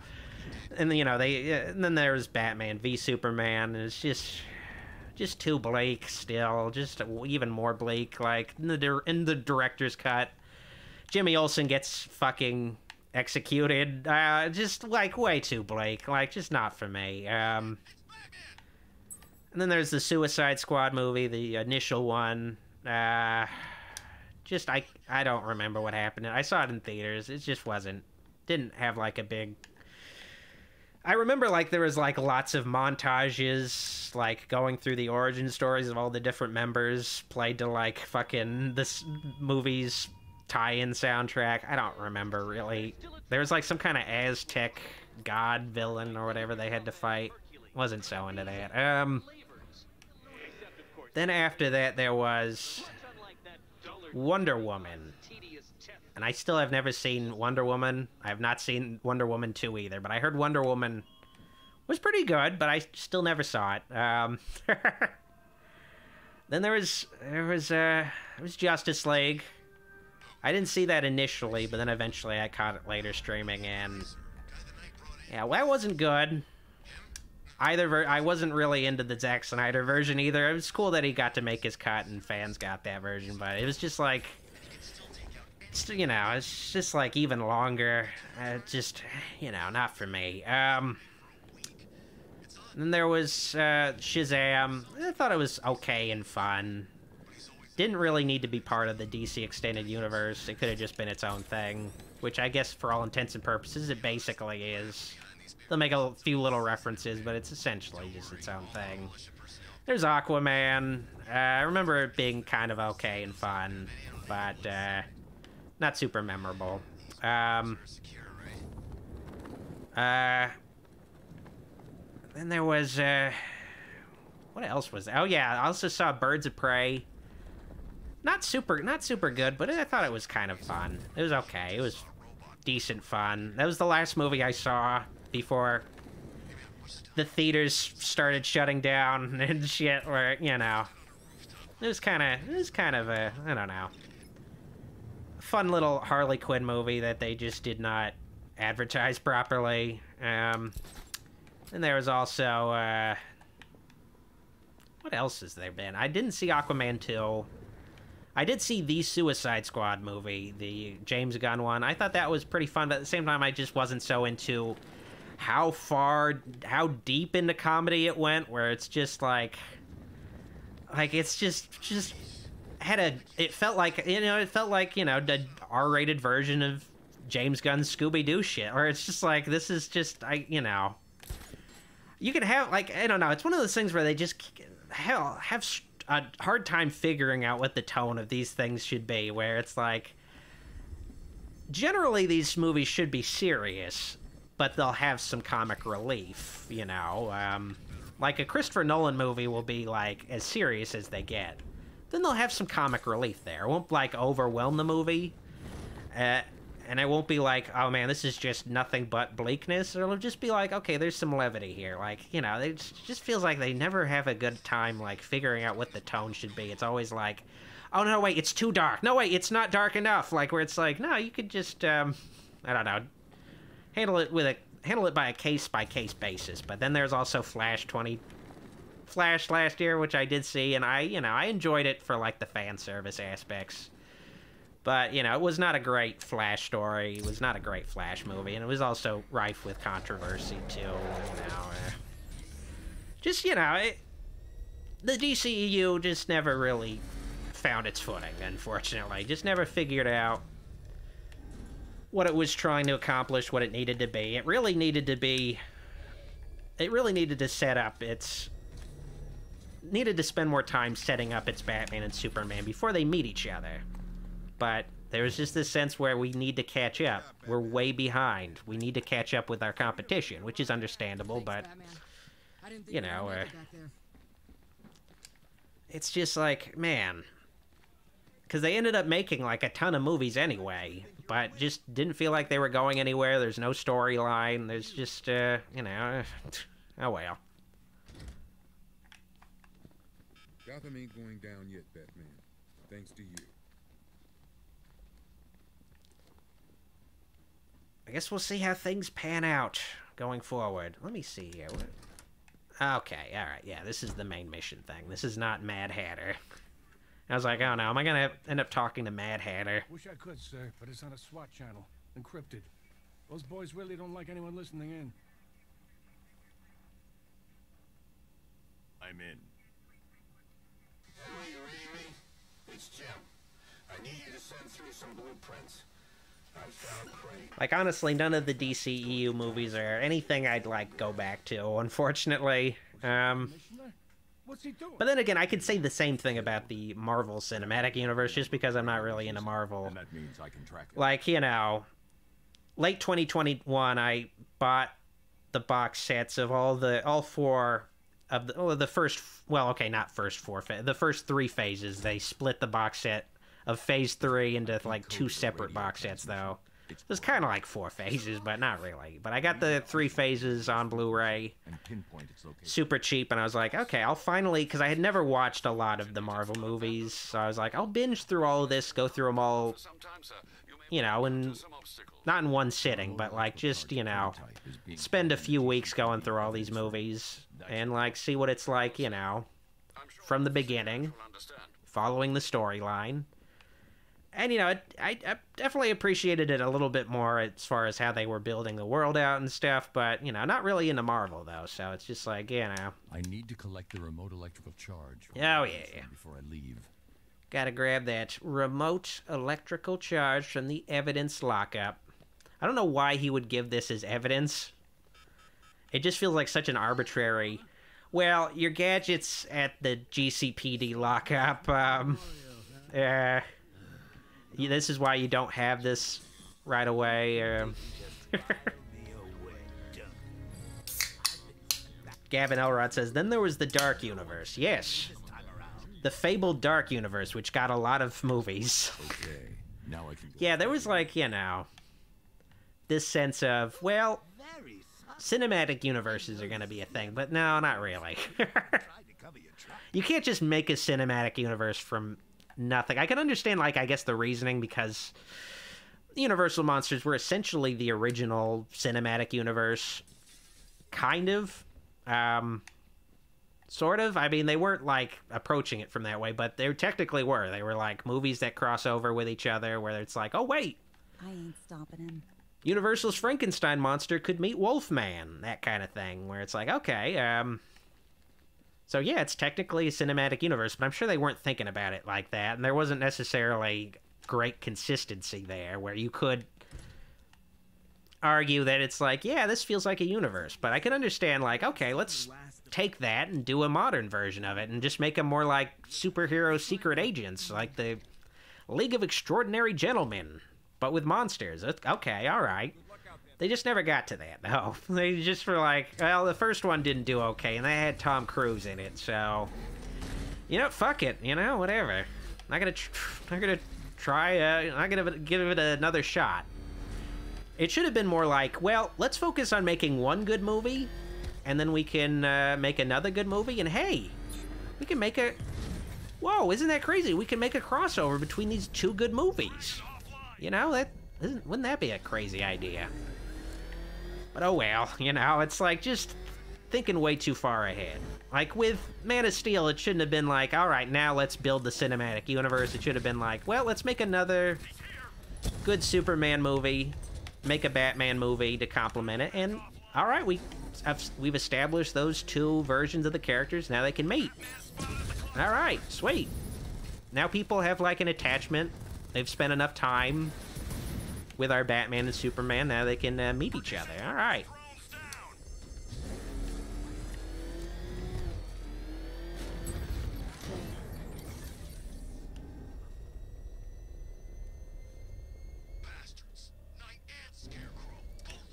And you know they and then there's batman v superman and it's just just too bleak still just even more bleak like in the, in the director's cut. Jimmy olsen gets fucking executed. Uh just like way too bleak like just not for me um. And then there's the Suicide Squad movie, the initial one. Uh, just I I don't remember what happened. I saw it in theaters. It just wasn't didn't have like a big. I remember like there was like lots of montages, like going through the origin stories of all the different members, played to like fucking this movie's tie-in soundtrack. I don't remember really. There was like some kind of Aztec god villain or whatever they had to fight. Wasn't so into that. Um. Then after that, there was Wonder Woman. And I still have never seen Wonder Woman. I have not seen Wonder Woman 2 either, but I heard Wonder Woman was pretty good, but I still never saw it. Um, then there was there was uh there was Justice League. I didn't see that initially, but then eventually I caught it later streaming and yeah, well, that wasn't good either ver- I wasn't really into the Zack Snyder version either. It was cool that he got to make his cut and fans got that version, but it was just like you know, it's just like even longer. Uh, just you know, not for me. Um then there was uh, Shazam. I thought it was okay and fun. Didn't really need to be part of the DC extended universe. It could have just been its own thing, which I guess for all intents and purposes it basically is. They'll make a few little references, but it's essentially just its own thing. There's Aquaman. Uh, I remember it being kind of okay and fun, but uh, not super memorable. Um, uh, then there was uh, what else was there? Oh yeah, I also saw Birds of Prey. Not super, not super good, but I thought it was kind of fun. It was okay. It was decent fun. That was the last movie I saw before the theaters started shutting down and shit where you know. It was kind of it was kind of a i don't know. Fun little harley quinn movie that they just did not advertise properly um and there was also uh what else has there been? I didn't see aquaman 2 I did see the Suicide Squad movie, the James Gunn one. I thought that was pretty fun, but at the same time, I just wasn't so into how far, how deep into comedy it went, where it's just like, like it's just, just had a, it felt like, you know, it felt like, you know, the R-rated version of James Gunn's Scooby-Doo shit, where it's just like, this is just, I, you know, you can have, like, I don't know, it's one of those things where they just, hell, have a hard time figuring out what the tone of these things should be, where it's like, generally these movies should be serious, but they'll have some comic relief, you know. Um, like a Christopher Nolan movie will be like as serious as they get. Then they'll have some comic relief there. It won't like overwhelm the movie. Uh, and it won't be like, oh man, this is just nothing but bleakness. It'll just be like, okay, there's some levity here. Like, you know, it just feels like they never have a good time like figuring out what the tone should be. It's always like, oh no, wait, it's too dark. No, wait, it's not dark enough. Like where it's like, no, you could just, um, I don't know, handle it with a handle it by a case by case basis. But then there's also Flash 20 Flash last year, which I did see, and I, you know, I enjoyed it for like the fan service aspects. But, you know, it was not a great Flash story. It was not a great Flash movie, and it was also rife with controversy, too. You know, uh, just, you know, it, the DCEU just never really found its footing, unfortunately. Just never figured out what it was trying to accomplish, what it needed to be. It really needed to be... It really needed to set up its... Needed to spend more time setting up its Batman and Superman before they meet each other but there's just this sense where we need to catch up. We're way behind. We need to catch up with our competition, which is understandable, but you know, uh, it's just like, man, because they ended up making like a ton of movies anyway, but just didn't feel like they were going anywhere. There's no storyline. There's just, uh, you know, oh well. Gotham ain't going down yet, Batman. Thanks to you. I guess we'll see how things pan out going forward. Let me see here. Okay, alright, yeah, this is the main mission thing. This is not Mad Hatter. I was like, oh no, am I gonna end up talking to Mad Hatter? Wish I could, sir, but it's on a SWAT channel. Encrypted. Those boys really don't like anyone listening in. I'm in. It's Jim. I need you to send through some blueprints. I found crazy. Like honestly, none of the DCEU movies are anything I'd like go back to. Unfortunately, um, but then again, I could say the same thing about the Marvel Cinematic Universe, just because I'm not really into Marvel. And that means I can track it. Like you know, late 2021, I bought the box sets of all the all four of the oh, the first. Well, okay, not first four. The first three phases. They split the box set of Phase 3 into like two separate box sets, though. It was kind of like four phases, but not really. But I got the three phases on Blu-ray, super cheap, and I was like, okay, I'll finally, because I had never watched a lot of the Marvel movies, so I was like, I'll binge through all of this, go through them all, you know, and not in one sitting, but like just, you know, spend a few weeks going through all these movies and like see what it's like, you know, from the beginning, following the storyline and you know, I, I definitely appreciated it a little bit more as far as how they were building the world out and stuff. But you know, not really into Marvel though. So it's just like you know. I need to collect the remote electrical charge. Oh yeah. Before I leave. Gotta grab that remote electrical charge from the evidence lockup. I don't know why he would give this as evidence. It just feels like such an arbitrary. Well, your gadget's at the GCPD lockup. Um, uh, this is why you don't have this right away. Um, Gavin Elrod says, then there was the Dark Universe. Yes. The fabled Dark Universe, which got a lot of movies. Okay. Now I can Yeah, there was like, you know, this sense of, well, cinematic universes are going to be a thing, but no, not really. you can't just make a cinematic universe from nothing. I can understand, like, I guess the reasoning because Universal Monsters were essentially the original cinematic universe, kind of. Um, sort of. I mean, they weren't like approaching it from that way, but they technically were. They were like movies that cross over with each other, where it's like, oh wait, I ain't stopping him. Universal's Frankenstein monster could meet Wolfman, that kind of thing, where it's like, okay, um, so yeah, it's technically a cinematic universe, but I'm sure they weren't thinking about it like that, and there wasn't necessarily great consistency there where you could argue that it's like, yeah, this feels like a universe, but I can understand like, okay, let's take that and do a modern version of it and just make them more like superhero secret agents, like the League of Extraordinary Gentlemen, but with monsters. Okay, all right. They just never got to that, though. They just were like, well, the first one didn't do okay, and they had Tom Cruise in it, so you know, fuck it, you know, whatever. Not gonna, not gonna try. Uh, not gonna give it another shot. It should have been more like, well, let's focus on making one good movie, and then we can uh, make another good movie, and hey, we can make a. Whoa, isn't that crazy? We can make a crossover between these two good movies. You know that isn't, wouldn't that be a crazy idea? But oh well, you know, it's like just thinking way too far ahead. Like with Man of Steel, it shouldn't have been like, all right, now let's build the cinematic universe. It should have been like, well, let's make another good Superman movie, make a Batman movie to complement it, and all right, we we've established those two versions of the characters. Now they can meet. All right, sweet. Now people have like an attachment. They've spent enough time with our Batman and Superman. Now they can uh, meet each other. All right.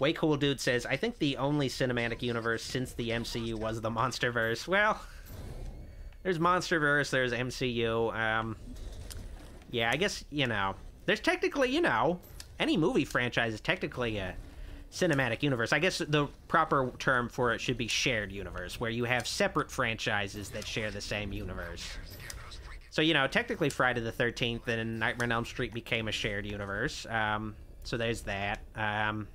Way Cool Dude says, I think the only cinematic universe since the MCU was the Monsterverse. Well, there's Monsterverse, there's MCU. Um, yeah, I guess, you know, there's technically, you know, any movie franchise is technically a cinematic universe. I guess the proper term for it should be shared universe, where you have separate franchises that share the same universe. So, you know, technically Friday the 13th and Nightmare on Elm Street became a shared universe. Um, so there's that. Um,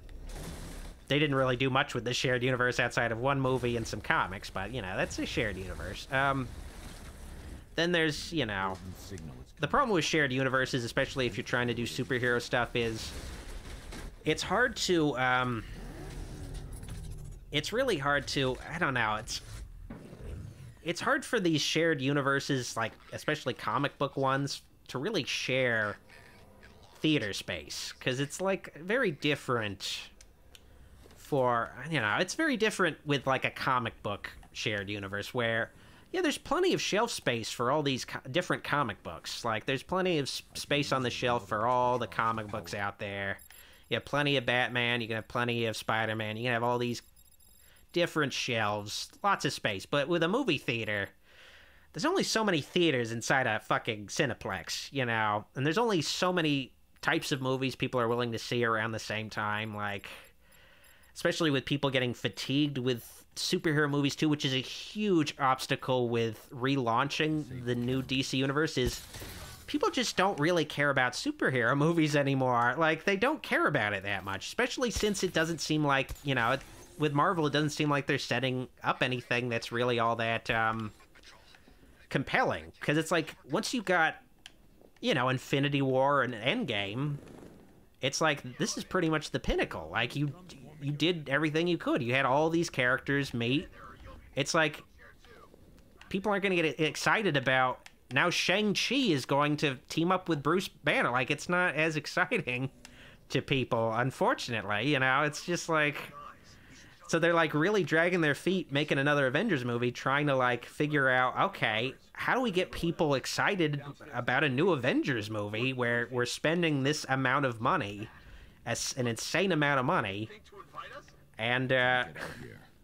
they didn't really do much with the shared universe outside of one movie and some comics, but, you know, that's a shared universe. Um, then there's, you know, the problem with shared universes, especially if you're trying to do superhero stuff, is it's hard to, um, it's really hard to, I don't know, it's, it's hard for these shared universes, like, especially comic book ones, to really share theater space, because it's, like, very different for you know it's very different with like a comic book shared universe where yeah there's plenty of shelf space for all these co different comic books. Like there's plenty of space on the shelf for all the comic books out there. You have plenty of batman you can have plenty of spider-man you can have all these different shelves lots of space. But with a movie theater there's only so many theaters inside a fucking cineplex you know? And there's only so many types of movies people are willing to see around the same time like especially with people getting fatigued with superhero movies too, which is a huge obstacle with relaunching the new DC universe is people just don't really care about superhero movies anymore. Like they don't care about it that much, especially since it doesn't seem like, you know, with Marvel it doesn't seem like they're setting up anything that's really all that um compelling because it's like once you got you know, Infinity War and Endgame, it's like this is pretty much the pinnacle. Like you you did everything you could. You had all these characters meet. It's like people aren't going to get excited about now Shang-Chi is going to team up with Bruce Banner. Like it's not as exciting to people, unfortunately. You know, it's just like so they're like really dragging their feet making another Avengers movie trying to like figure out, okay, how do we get people excited about a new Avengers movie where we're spending this amount of money, as an insane amount of money and, uh...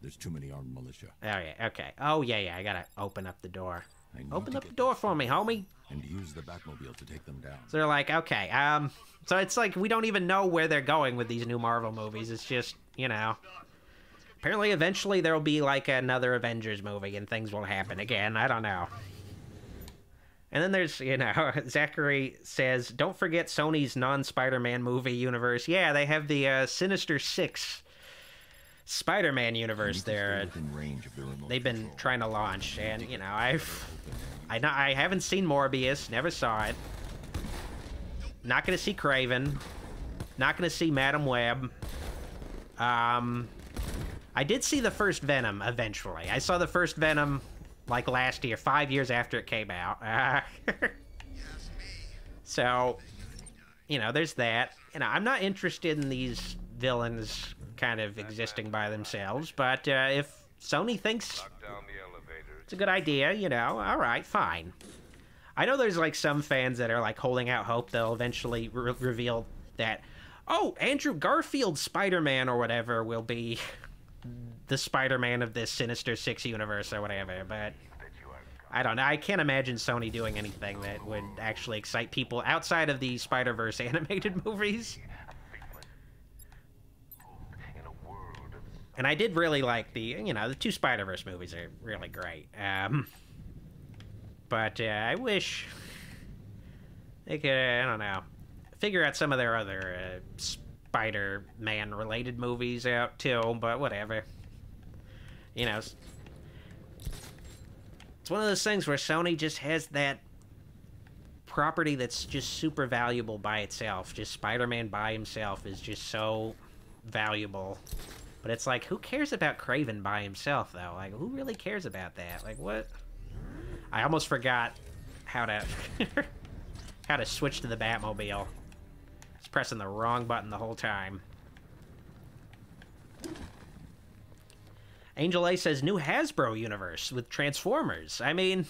There's too many armed militia. Oh, yeah, okay. Oh, yeah, yeah, I gotta open up the door. Open up the door for me, homie. And use the Batmobile to take them down. So they're like, okay, um... So it's like, we don't even know where they're going with these new Marvel movies. It's just, you know... Apparently, eventually, there'll be, like, another Avengers movie, and things will happen again. I don't know. And then there's, you know, Zachary says, don't forget Sony's non-Spider-Man movie universe. Yeah, they have the uh, Sinister Six Spider-Man universe there. They've been trying to launch, and you know, I've, I know I haven't seen Morbius, never saw it. Not gonna see Kraven. Not gonna see Madame Web. Um, I did see the first Venom eventually. I saw the first Venom like last year, five years after it came out. Uh, so, you know, there's that. You know, I'm not interested in these villains kind of existing by themselves. But uh, if Sony thinks it's a good idea, you know, all right, fine. I know there's like some fans that are like holding out hope they'll eventually re reveal that, oh, Andrew Garfield Spider Man or whatever will be the Spider Man of this Sinister Six universe or whatever, but. I don't know. I can't imagine Sony doing anything that would actually excite people outside of the Spider Verse animated movies. And I did really like the, you know, the two Spider Verse movies are really great. Um, but uh, I wish they could, uh, I don't know, figure out some of their other uh, Spider Man related movies out too, but whatever. You know, it's one of those things where Sony just has that property that's just super valuable by itself. Just Spider-Man by himself is just so valuable. But it's like, who cares about Kraven by himself, though? Like, who really cares about that? Like, what? I almost forgot how to how to switch to the Batmobile. I was pressing the wrong button the whole time. Angel A says new Hasbro universe with Transformers. I mean,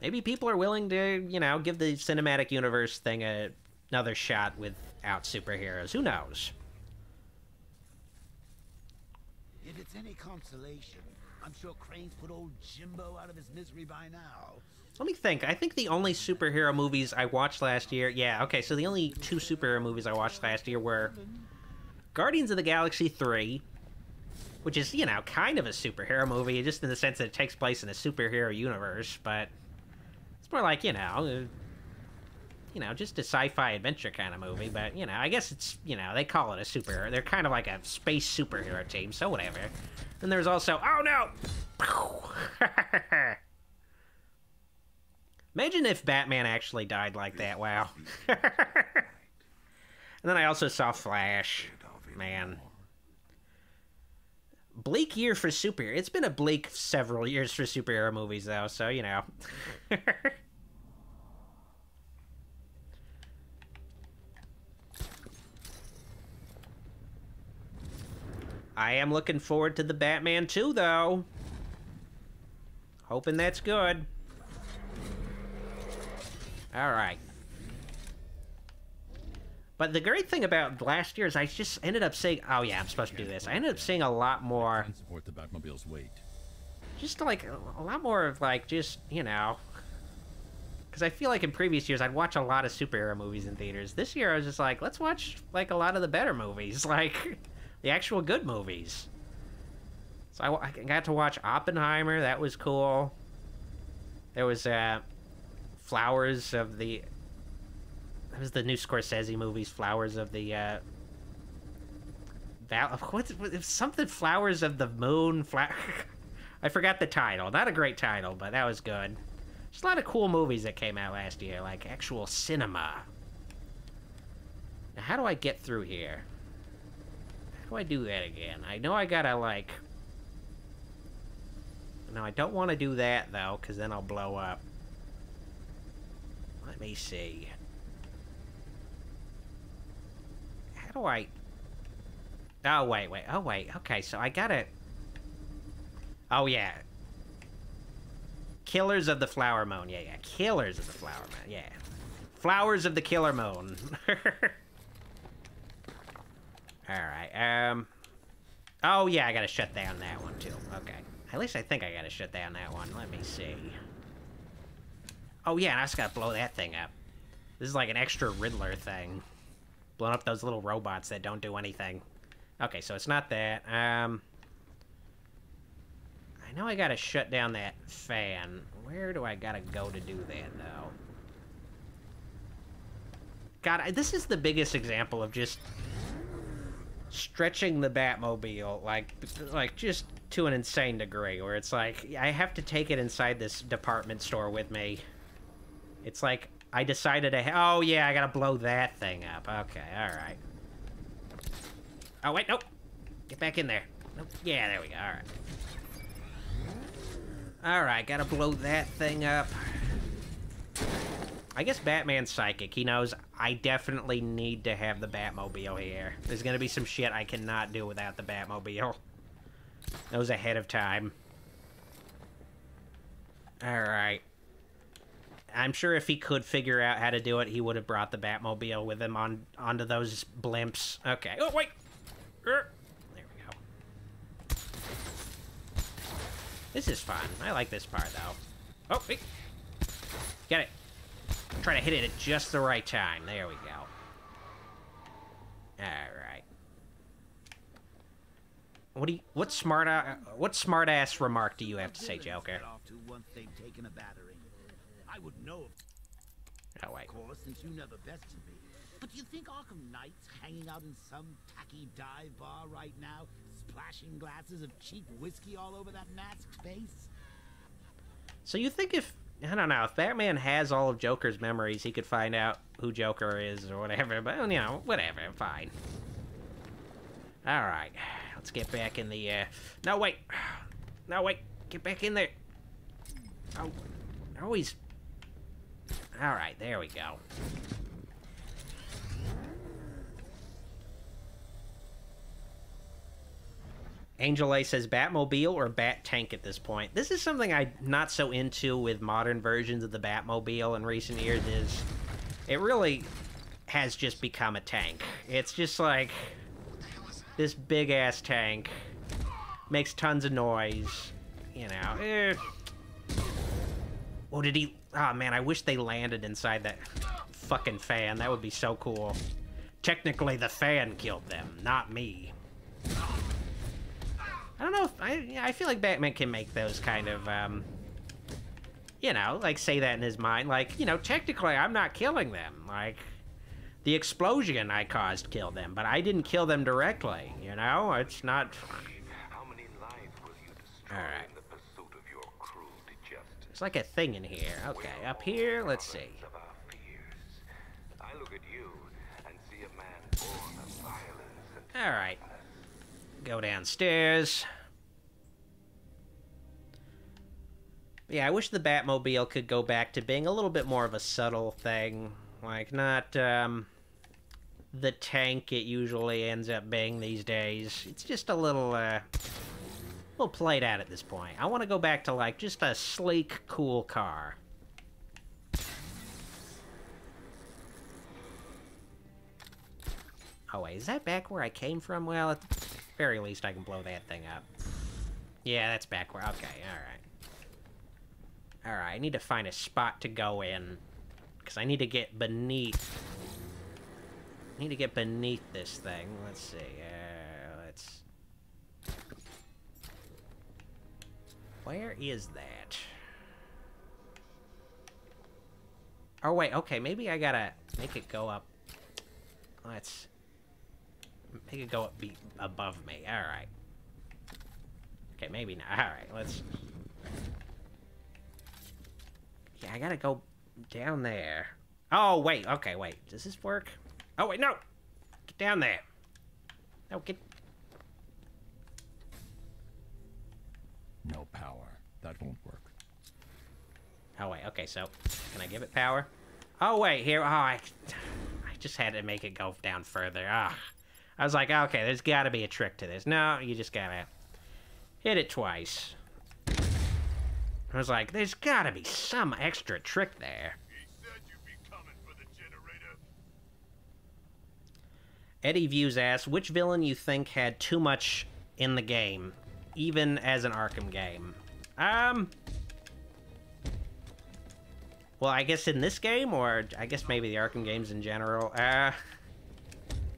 maybe people are willing to, you know, give the cinematic universe thing a, another shot without superheroes. Who knows? If it's any consolation, I'm sure Crane's put old Jimbo out of his misery by now. Let me think. I think the only superhero movies I watched last year, yeah, okay, so the only two superhero movies I watched last year were Guardians of the Galaxy 3, which is, you know, kind of a superhero movie, just in the sense that it takes place in a superhero universe, but it's more like, you know, you know, just a sci-fi adventure kind of movie, but, you know, I guess it's, you know, they call it a superhero. They're kind of like a space superhero team, so whatever. And there's also, oh no! Imagine if Batman actually died like that, wow. and then I also saw Flash. Man, bleak year for superhero. It's been a bleak several years for superhero movies, though. So you know. I am looking forward to the Batman 2, though. Hoping that's good. All right. But the great thing about last year is I just ended up seeing. Oh yeah, I'm supposed to do this. I ended up seeing a lot more. Support the Batmobile's weight. Just like a lot more of like just you know. Because I feel like in previous years I'd watch a lot of superhero movies in theaters. This year I was just like, let's watch like a lot of the better movies, like the actual good movies. So I, I got to watch Oppenheimer. That was cool. There was uh, Flowers of the that was the new Scorsese movies, Flowers of the uh Val what, something Flowers of the Moon Fla- I forgot the title. Not a great title, but that was good. There's a lot of cool movies that came out last year, like actual cinema. Now how do I get through here? How do I do that again? I know I gotta like No, I don't want to do that though, because then I'll blow up. Let me see. How do I... Oh, wait, wait. Oh, wait. Okay, so I gotta... Oh, yeah. Killers of the Flower Moon. Yeah, yeah. Killers of the Flower Moon. Yeah. Flowers of the Killer Moon. Alright, um... Oh, yeah, I gotta shut down that one, too. Okay. At least I think I gotta shut down that one. Let me see. Oh, yeah, and I just gotta blow that thing up. This is like an extra Riddler thing. Blowing up those little robots that don't do anything. Okay, so it's not that. Um... I know I gotta shut down that fan. Where do I gotta go to do that, though? God, I, this is the biggest example of just stretching the Batmobile, like, like just to an insane degree, where it's like, I have to take it inside this department store with me. It's like, I decided to, oh yeah, I gotta blow that thing up. Okay, alright. Oh, wait, nope. Get back in there. Nope. Yeah, there we go, alright. Alright, gotta blow that thing up. I guess Batman's psychic. He knows I definitely need to have the Batmobile here. There's gonna be some shit I cannot do without the Batmobile. Knows ahead of time. Alright. I'm sure if he could figure out how to do it, he would have brought the Batmobile with him on onto those blimps. Okay. Oh wait. Er, There we go. This is fun. I like this part though. Oh, wait. Get it. Try to hit it at just the right time. There we go. All right. What do you? What smart? Uh, what smart ass remark do you have to say, Joker? Get off to once they've taken a battering. I would know, Oh wait. of course, since you never bested me. But do you think Arkham Knight's hanging out in some tacky dive bar right now, splashing glasses of cheap whiskey all over that masked face? So you think if I don't know if Batman has all of Joker's memories, he could find out who Joker is or whatever. But you know, whatever. Fine. All right, let's get back in the. Uh... No wait, no wait, get back in there. Oh, always. All right, there we go. Angel A says Batmobile or Bat Tank at this point. This is something I'm not so into with modern versions of the Batmobile in recent years is it really has just become a tank. It's just like this big ass tank makes tons of noise, you know. Eh. Oh, did he? Oh man, I wish they landed inside that fucking fan. That would be so cool. Technically, the fan killed them, not me. I don't know if I. yeah, I feel like Batman can make those kind of, um, you know, like say that in his mind. Like, you know, technically, I'm not killing them. Like, the explosion I caused killed them, but I didn't kill them directly. You know, it's not. How many lives will you destroy All right. in the pursuit of your cruel justice? It's like a thing in here. Okay, up here. Let's see. Of our fears. I look at you and see a man born of violence and All right. Go downstairs. Yeah, I wish the Batmobile could go back to being a little bit more of a subtle thing. Like, not, um, the tank it usually ends up being these days. It's just a little, uh, little played out at this point. I want to go back to, like, just a sleek, cool car. Oh, wait, is that back where I came from? Well, very least, I can blow that thing up. Yeah, that's back where... Okay, alright. Alright, I need to find a spot to go in. Because I need to get beneath... I need to get beneath this thing. Let's see. Uh, let's... Where is that? Oh, wait, okay, maybe I gotta make it go up. Let's... Make it go up be above me. Alright. Okay, maybe not. Alright, let's... Yeah, I gotta go down there. Oh, wait. Okay, wait. Does this work? Oh, wait, no! Get down there. No, get... No power. That won't work. Oh, wait. Okay, so... Can I give it power? Oh, wait. Here... Oh, I... I just had to make it go down further. Ah. I was like, okay, there's gotta be a trick to this. No, you just gotta... Hit it twice. I was like, there's gotta be some extra trick there. Eddie Views asks, which villain you think had too much in the game, even as an Arkham game? Um... Well, I guess in this game, or I guess maybe the Arkham games in general. Uh...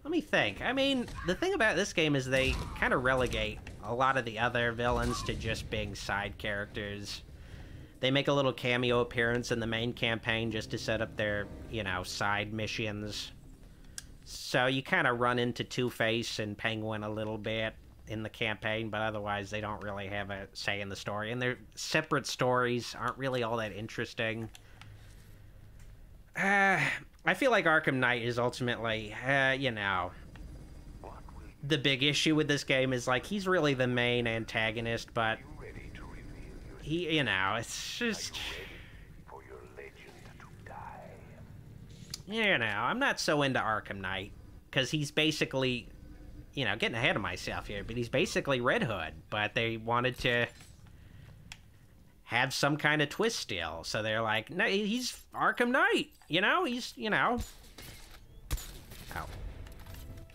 Let me think. I mean, the thing about this game is they kind of relegate a lot of the other villains to just being side characters. They make a little cameo appearance in the main campaign just to set up their, you know, side missions. So you kind of run into Two-Face and Penguin a little bit in the campaign, but otherwise they don't really have a say in the story. And their separate stories aren't really all that interesting. Uh, I feel like Arkham Knight is ultimately, uh, you know, the big issue with this game is like he's really the main antagonist, but he, you know, it's just, you know, I'm not so into Arkham Knight because he's basically, you know, getting ahead of myself here, but he's basically Red Hood, but they wanted to have some kind of twist still. So they're like, no, he's Arkham Knight. You know, he's you know. Oh,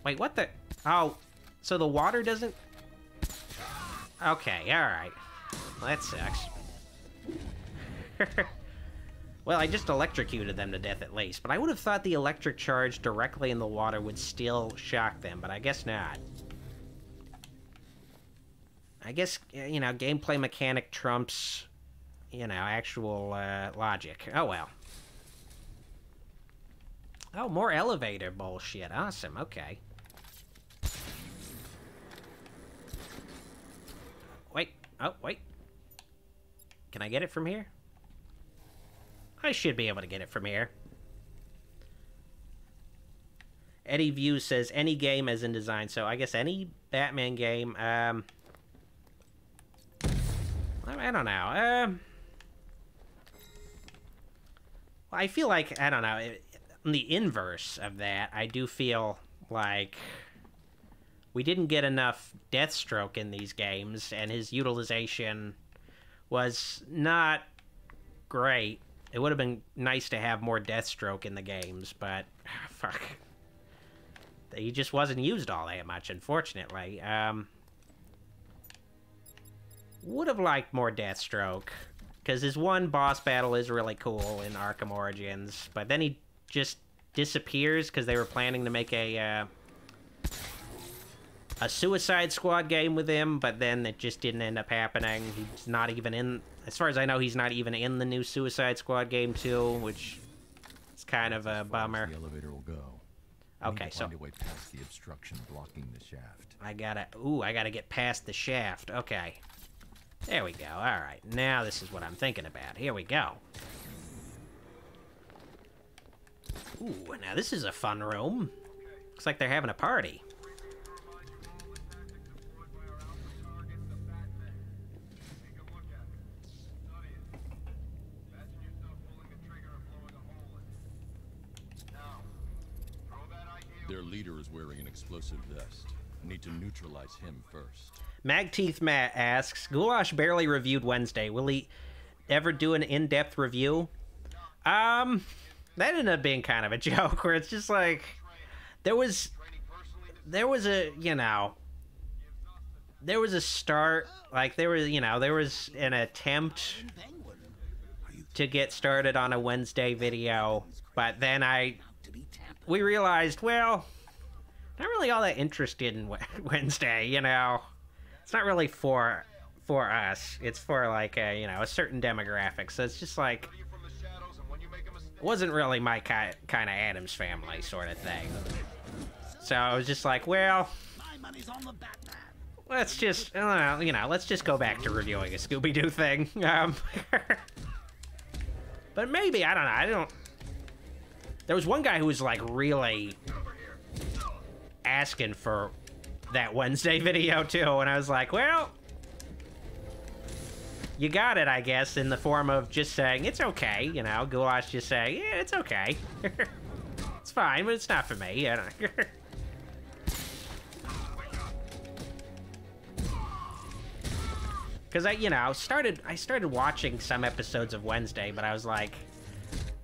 wait, what the? Oh, so the water doesn't. Okay, all right. Well, that sucks. well, I just electrocuted them to death at least, but I would have thought the electric charge directly in the water would still shock them, but I guess not. I guess, you know, gameplay mechanic trumps, you know, actual uh, logic. Oh, well. Oh, more elevator bullshit. Awesome, okay. Wait. Oh, wait. Can I get it from here? I should be able to get it from here. Eddie View says any game as in design, so I guess any Batman game. Um, I don't know. Um, well, I feel like I don't know. In the inverse of that, I do feel like we didn't get enough Deathstroke in these games, and his utilization was not great. It would have been nice to have more Deathstroke in the games, but fuck, he just wasn't used all that much, unfortunately. Um, would have liked more Deathstroke, because his one boss battle is really cool in Arkham Origins, but then he just disappears because they were planning to make a uh, a Suicide Squad game with him, but then it just didn't end up happening. He's not even in, as far as I know, he's not even in the new Suicide Squad game too, which is kind of a bummer. The elevator will go. Okay, so way past the obstruction blocking the shaft. I gotta, ooh, I gotta get past the shaft. Okay. There we go. All right. Now this is what I'm thinking about. Here we go. Ooh, now this is a fun room. Looks like they're having a party. Their leader is wearing an explosive vest. Need to neutralize him first. Magteeth Matt asks, Ghoulog barely reviewed Wednesday. Will he ever do an in-depth review? Um, that ended up being kind of a joke where it's just like there was there was a you know there was a start like there was you know there was an attempt to get started on a Wednesday video, but then I we realized well not really all that interested in Wednesday, you know. It's not really for for us. It's for like a, you know, a certain demographic. So it's just like it wasn't really my ki- kind of Addams family sort of thing. So I was just like, well, let's just, you know, let's just go back to reviewing a Scooby-Doo thing. Um, but maybe, I don't know, I don't... There was one guy who was, like, really asking for that Wednesday video, too, and I was like, well... You got it, I guess, in the form of just saying, it's okay, you know, Ghoulog just saying, yeah, it's okay. it's fine, but it's not for me, you know. Because I, you know, started I started watching some episodes of Wednesday, but I was like,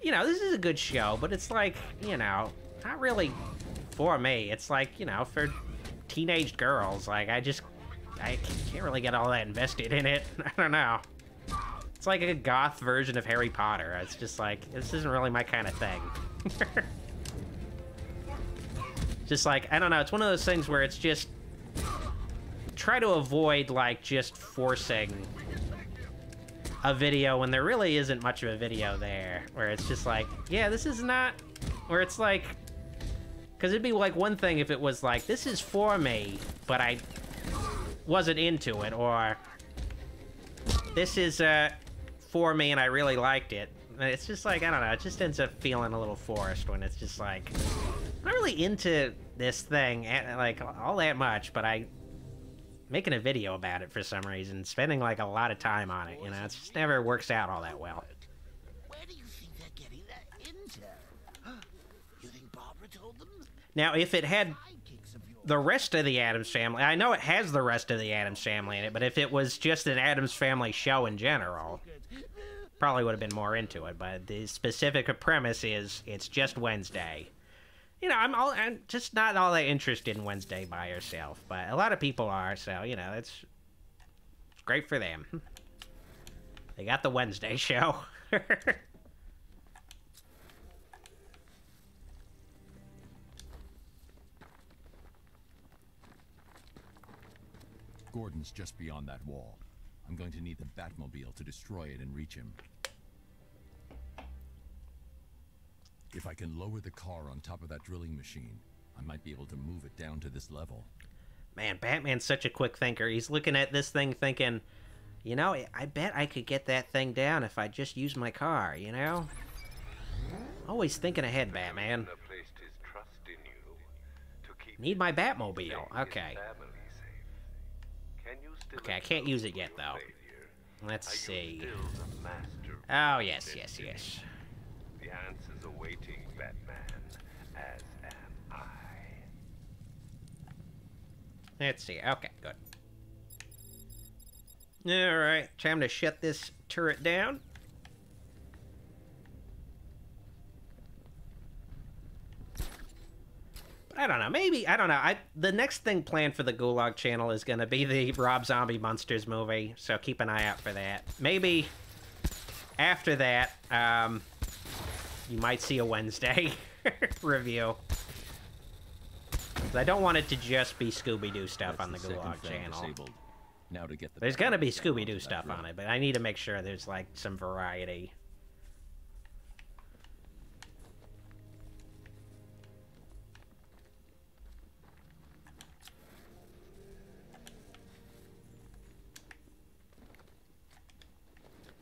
you know, this is a good show, but it's like, you know, not really for me. It's like, you know, for teenage girls. Like, I just, I can't really get all that invested in it. I don't know. It's like a goth version of Harry Potter. It's just like, this isn't really my kind of thing. just like, I don't know, it's one of those things where it's just, try to avoid, like, just forcing a video when there really isn't much of a video there. Where it's just like, yeah, this is not... Where it's like... Because it'd be like one thing if it was like, this is for me, but I wasn't into it, or... This is, uh, for me and I really liked it. It's just like, I don't know, it just ends up feeling a little forced when it's just like... I'm not really into this thing, eh, like, all that much, but I making a video about it for some reason, spending like a lot of time on it, you know, it just never works out all that well. Where do you think they're getting that intel? You think Barbara told them? Now, if it had, the rest of the Addams Family. I know it has the rest of the Addams Family in it, but if it was just an Addams Family show in general, probably would have been more into it. But the specific premise is it's just Wednesday. You know, I'm all I'm just not all that interested in Wednesday by herself, but a lot of people are. So you know, it's, it's great for them. They got the Wednesday show. Gordon's just beyond that wall. I'm going to need the Batmobile to destroy it and reach him. If I can lower the car on top of that drilling machine, I might be able to move it down to this level. Man, Batman's such a quick thinker. He's looking at this thing thinking, you know, I bet I could get that thing down if I just use my car, you know? Always thinking ahead, Batman. Need my Batmobile. Okay. Okay, I can't use it yet, though. Let's see. Oh, yes, yes, yes. The answer's awaiting, Batman, as am I. Let's see. Okay, good. Alright, time to shut this turret down. I don't know. Maybe I don't know. I the next thing planned for the Ghoulog channel is going to be the Rob Zombie Munsters movie, so keep an eye out for that. Maybe after that, um, you might see a Wednesday review. I don't want it to just be Scooby Doo stuff on the That's the Ghoulog channel. disabled. Now to get the There's gonna be Scooby Doo to that stuff on it, but I need to make sure there's like some variety.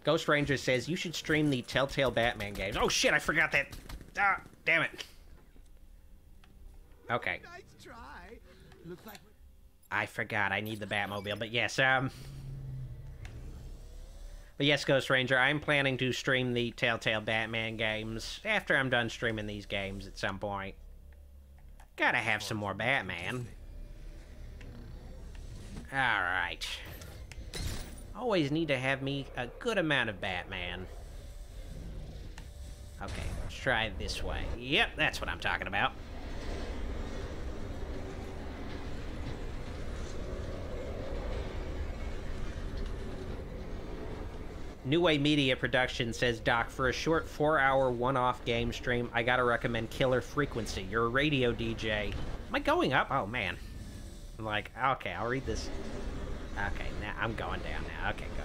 Ghost Ranger says you should stream the Telltale Batman games. Oh shit, I forgot that. Ah, damn it. Okay. Nice try. Looks like I forgot I need the Batmobile, but yes, um... But yes, Ghost Ranger, I'm planning to stream the Telltale Batman games after I'm done streaming these games at some point. Gotta have some more Batman. Alright. Always need to have me a good amount of Batman. Okay, let's try this way. Yep, that's what I'm talking about. New Way Media Production says, Doc, for a short four-hour one-off game stream, I gotta recommend Killer Frequency. You're a radio DJ. Am I going up? Oh, man. I'm like, okay, I'll read this. Okay, now I'm going down now. Okay, good.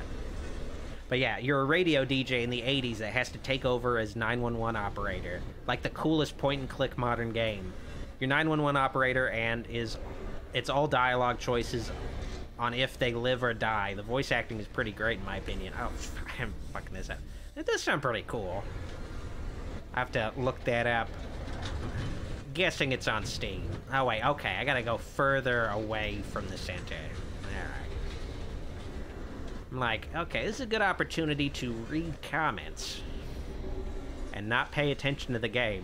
But yeah, you're a radio DJ in the 80s that has to take over as 911 operator. Like the coolest point-and-click modern game. You're 911 operator and is... It's all dialogue choices on if they live or die. The voice acting is pretty great in my opinion. Oh, I'm fucking this up. It does sound pretty cool. I have to look that up. guessing it's on Steam. Oh wait, okay, I gotta go further away from the center. Like, okay, this is a good opportunity to read comments. And not pay attention to the game.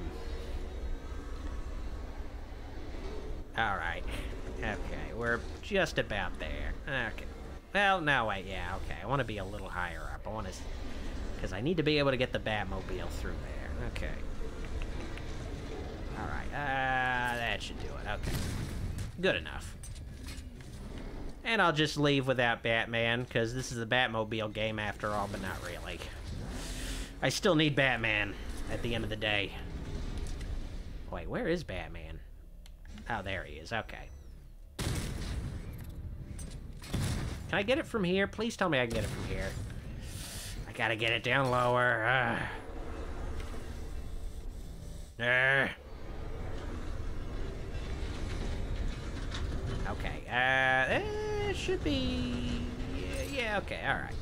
Alright. Okay, we're just about there. Okay. Well, no, wait, yeah, okay. I want to be a little higher up. I want to... Because I need to be able to get the Batmobile through there. Okay. Alright, uh, that should do it. Okay. Good enough. And I'll just leave without Batman, because this is a Batmobile game after all, but not really. I still need Batman at the end of the day. Wait, where is Batman? Oh, there he is. Okay. Can I get it from here? Please tell me I can get it from here. I gotta get it down lower. Uh. Uh. Okay, uh, it should be... Yeah, okay, alright.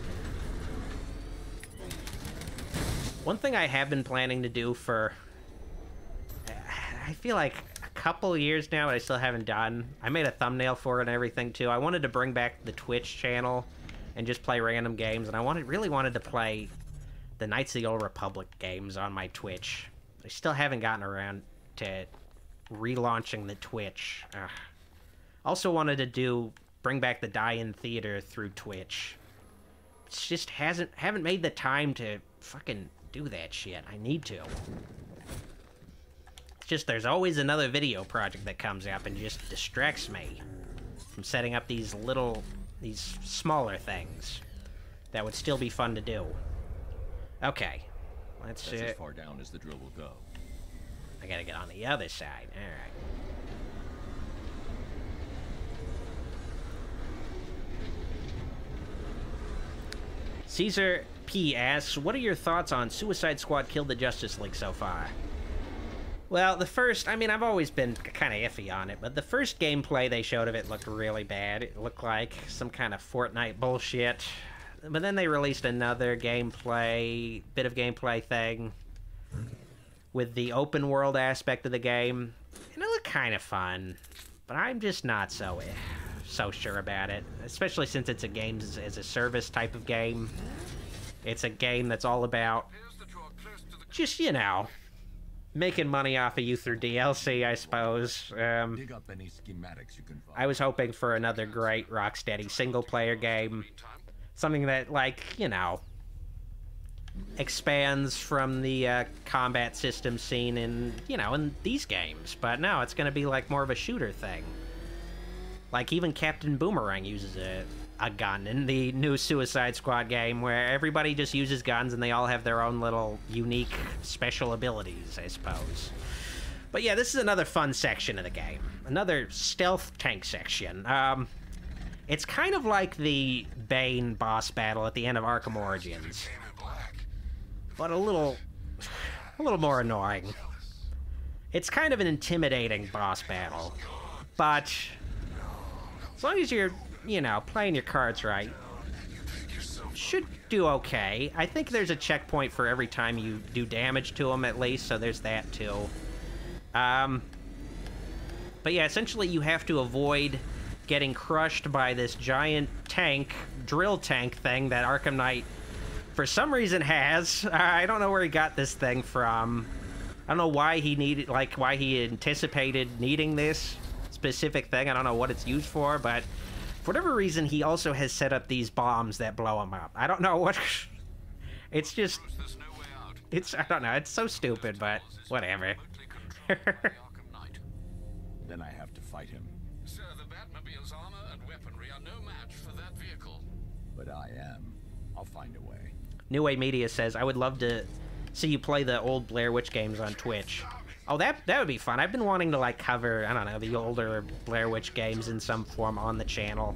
One thing I have been planning to do for... I feel like a couple years now, but I still haven't done. I made a thumbnail for it and everything, too. I wanted to bring back the Twitch channel and just play random games, and I wanted really wanted to play the Knights of the Old Republic games on my Twitch. I still haven't gotten around to relaunching the Twitch. Ugh. Also wanted to do bring back the die-in theater through Twitch. It's just hasn't haven't made the time to fucking do that shit. I need to. It's just there's always another video project that comes up and just distracts me from setting up these little these smaller things that would still be fun to do. Okay. Let's That's uh, as far down as the drill will go. I gotta get on the other side. Alright. Caesar P asks, What are your thoughts on Suicide Squad Kill the Justice League so far? Well, the first, I mean, I've always been kind of iffy on it, but the first gameplay they showed of it looked really bad. It looked like some kind of Fortnite bullshit. But then they released another gameplay, bit of gameplay thing with the open world aspect of the game. And it looked kind of fun, but I'm just not so so sure about it, especially since it's a games as a service type of game. It's a game that's all about just, you know, making money off of you through DLC, I suppose. Um, Dig up any schematics you can find. I was hoping for another great Rocksteady single player game. Something that, like, you know, expands from the uh, combat system scene in, you know, in these games. But no, it's going to be like more of a shooter thing. Like, even Captain Boomerang uses a, a gun in the new Suicide Squad game, where everybody just uses guns and they all have their own little unique special abilities, I suppose. But yeah, this is another fun section of the game. Another stealth tank section. Um, it's kind of like the Bane boss battle at the end of Arkham Origins. But a little... a little more annoying. It's kind of an intimidating boss battle. But... As long as you're, you know, playing your cards right, should do okay. I think there's a checkpoint for every time you do damage to them, at least, so there's that, too. Um, but yeah, essentially you have to avoid getting crushed by this giant tank, drill tank thing that Arkham Knight, for some reason, has. I don't know where he got this thing from. I don't know why he needed, like, why he anticipated needing this specific thing. I don't know what it's used for, but for whatever reason, he also has set up these bombs that blow him up. I don't know what... it's just... It's, I don't know, it's so stupid, but whatever. Then I have to fight him. Sir, the Batmobile's armor and weaponry are no match for that vehicle. But I am. I'll find a way. New Way Media says, I would love to see you play the old Blair Witch games on Twitch. Oh, that that would be fun. I've been wanting to, like, cover, I don't know, the older Blair Witch games in some form on the channel.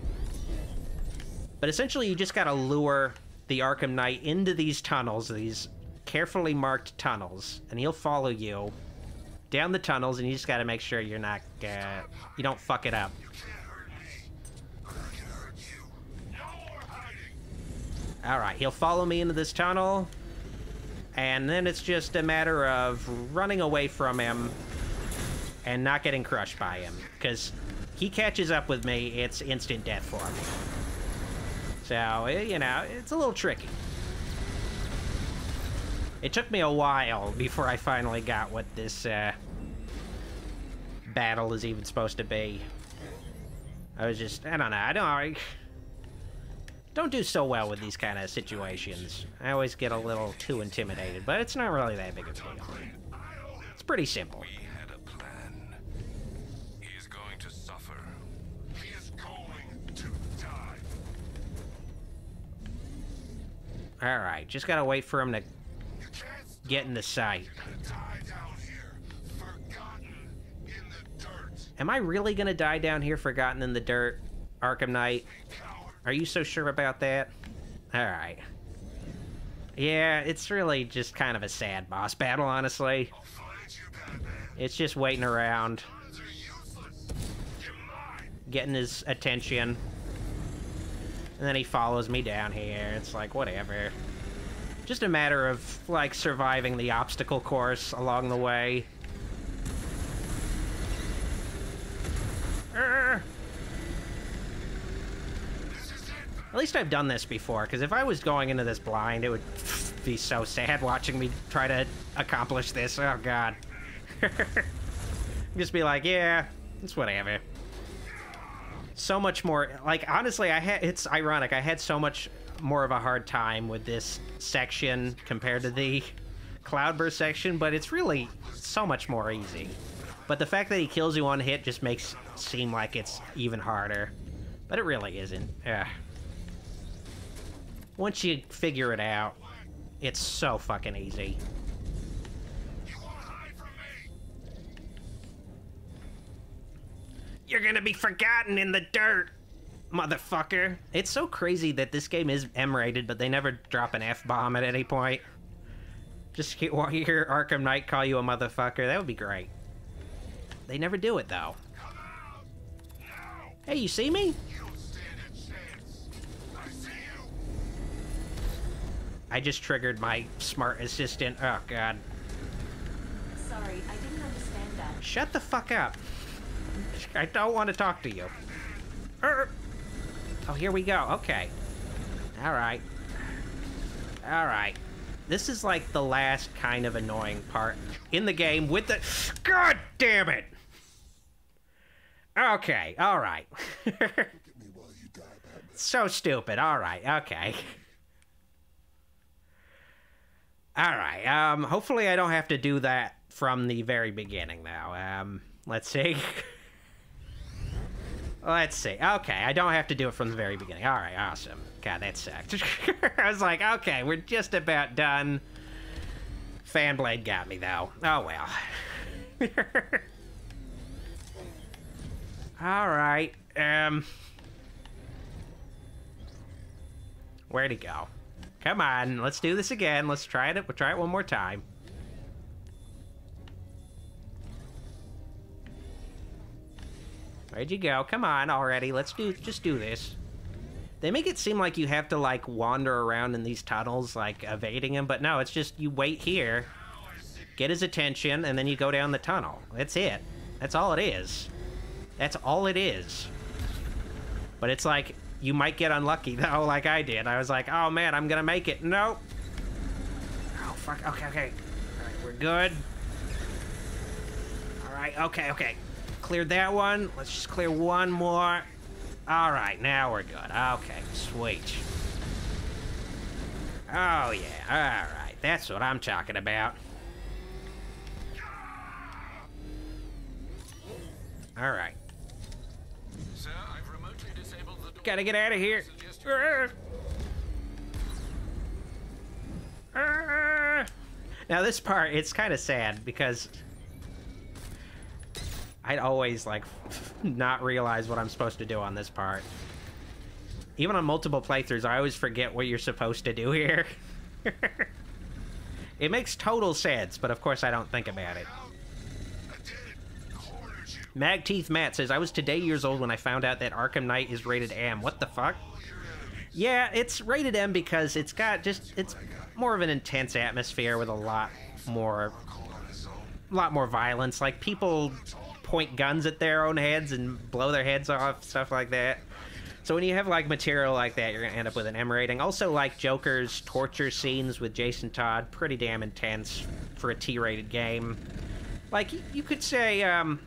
But essentially, you just gotta lure the Arkham Knight into these tunnels, these carefully marked tunnels, and he'll follow you down the tunnels, and you just gotta make sure you're not, uh, you don't fuck it up. Alright, he'll follow me into this tunnel, and then it's just a matter of running away from him and not getting crushed by him. Because he catches up with me, it's instant death for me. So, eh, you know, it's a little tricky. It took me a while before I finally got what this uh, battle is even supposed to be. I was just, I don't know, I don't, don't do so well with these kind of situations. I always get a little too intimidated, but it's not really that big of a deal. It's pretty simple. had a plan. He going to suffer. He is going to die. Alright, just gotta wait for him to get in the sight. Am I really gonna die down here forgotten in the dirt, Arkham Knight? Are you so sure about that? Alright. Yeah, it's really just kind of a sad boss battle, honestly. It's just waiting around. Getting his attention. And then he follows me down here. It's like, whatever. Just a matter of, like, surviving the obstacle course along the way. At least I've done this before, because if I was going into this blind, it would be so sad watching me try to accomplish this. Oh, God. Just be like, yeah, it's whatever. so much more like honestly i had it's ironic i had so much more of a hard time with this section compared to the cloudburst section but it's really so much more easy but the fact that he kills you on hit just makes seem like it's even harder but it really isn't yeah once you figure it out it's so fucking easy You're gonna be forgotten in the dirt, motherfucker. It's so crazy that this game is M-rated, but they never drop an F-bomb at any point. Just hear Arkham Knight call you a motherfucker. That would be great. They never do it, though. Hey, you see me? I just triggered my smart assistant. Oh, God. Sorry, I didn't understand that. Shut the fuck up. I don't want to talk to you. Er. Oh, here we go. Okay. All right. All right. This is like the last kind of annoying part in the game with the... God damn it! Okay, all right. so stupid. All right, okay. All right, um, hopefully I don't have to do that from the very beginning now. Um, let's see. Let's see. Okay, I don't have to do it from the very beginning. All right, awesome. God, that sucked. I was like, okay, we're just about done. Fanblade got me, though. Oh, well. All right. Um... Where'd he go? Come on, let's do this again. Let's try it. We'll try it one more time. Where'd you go? Come on already. Let's do just do this. They make it seem like you have to like wander around in these tunnels, like evading him, but no, it's just you wait here, get his attention, and then you go down the tunnel. That's it. That's all it is. That's all it is. But it's like you might get unlucky though, like I did. I was like, oh man, I'm gonna make it. Nope. Oh fuck. Okay, okay. All right, we're good. All right. Okay, okay. Cleared that one. Let's just clear one more. All right, now we're good. Okay, sweet. Oh, yeah. All right. That's what I'm talking about. All right. Sir, I've remotely disabled the door. Gotta get out of here. Now this part, it's kind of sad because I'd always, like, not realize what I'm supposed to do on this part. Even on multiple playthroughs, I always forget what you're supposed to do here. it makes total sense, but of course I don't think about it. Magteeth Matt says, I was today years old when I found out that Arkham Knight is rated M. What the fuck? Yeah, it's rated M because it's got just, it's more of an intense atmosphere with a lot more, a lot more violence. Like, people point guns at their own heads and blow their heads off, stuff like that. So when you have like material like that, you're gonna end up with an M rating. Also, like Joker's torture scenes with Jason Todd, pretty damn intense for a T-rated game. Like you could say, um,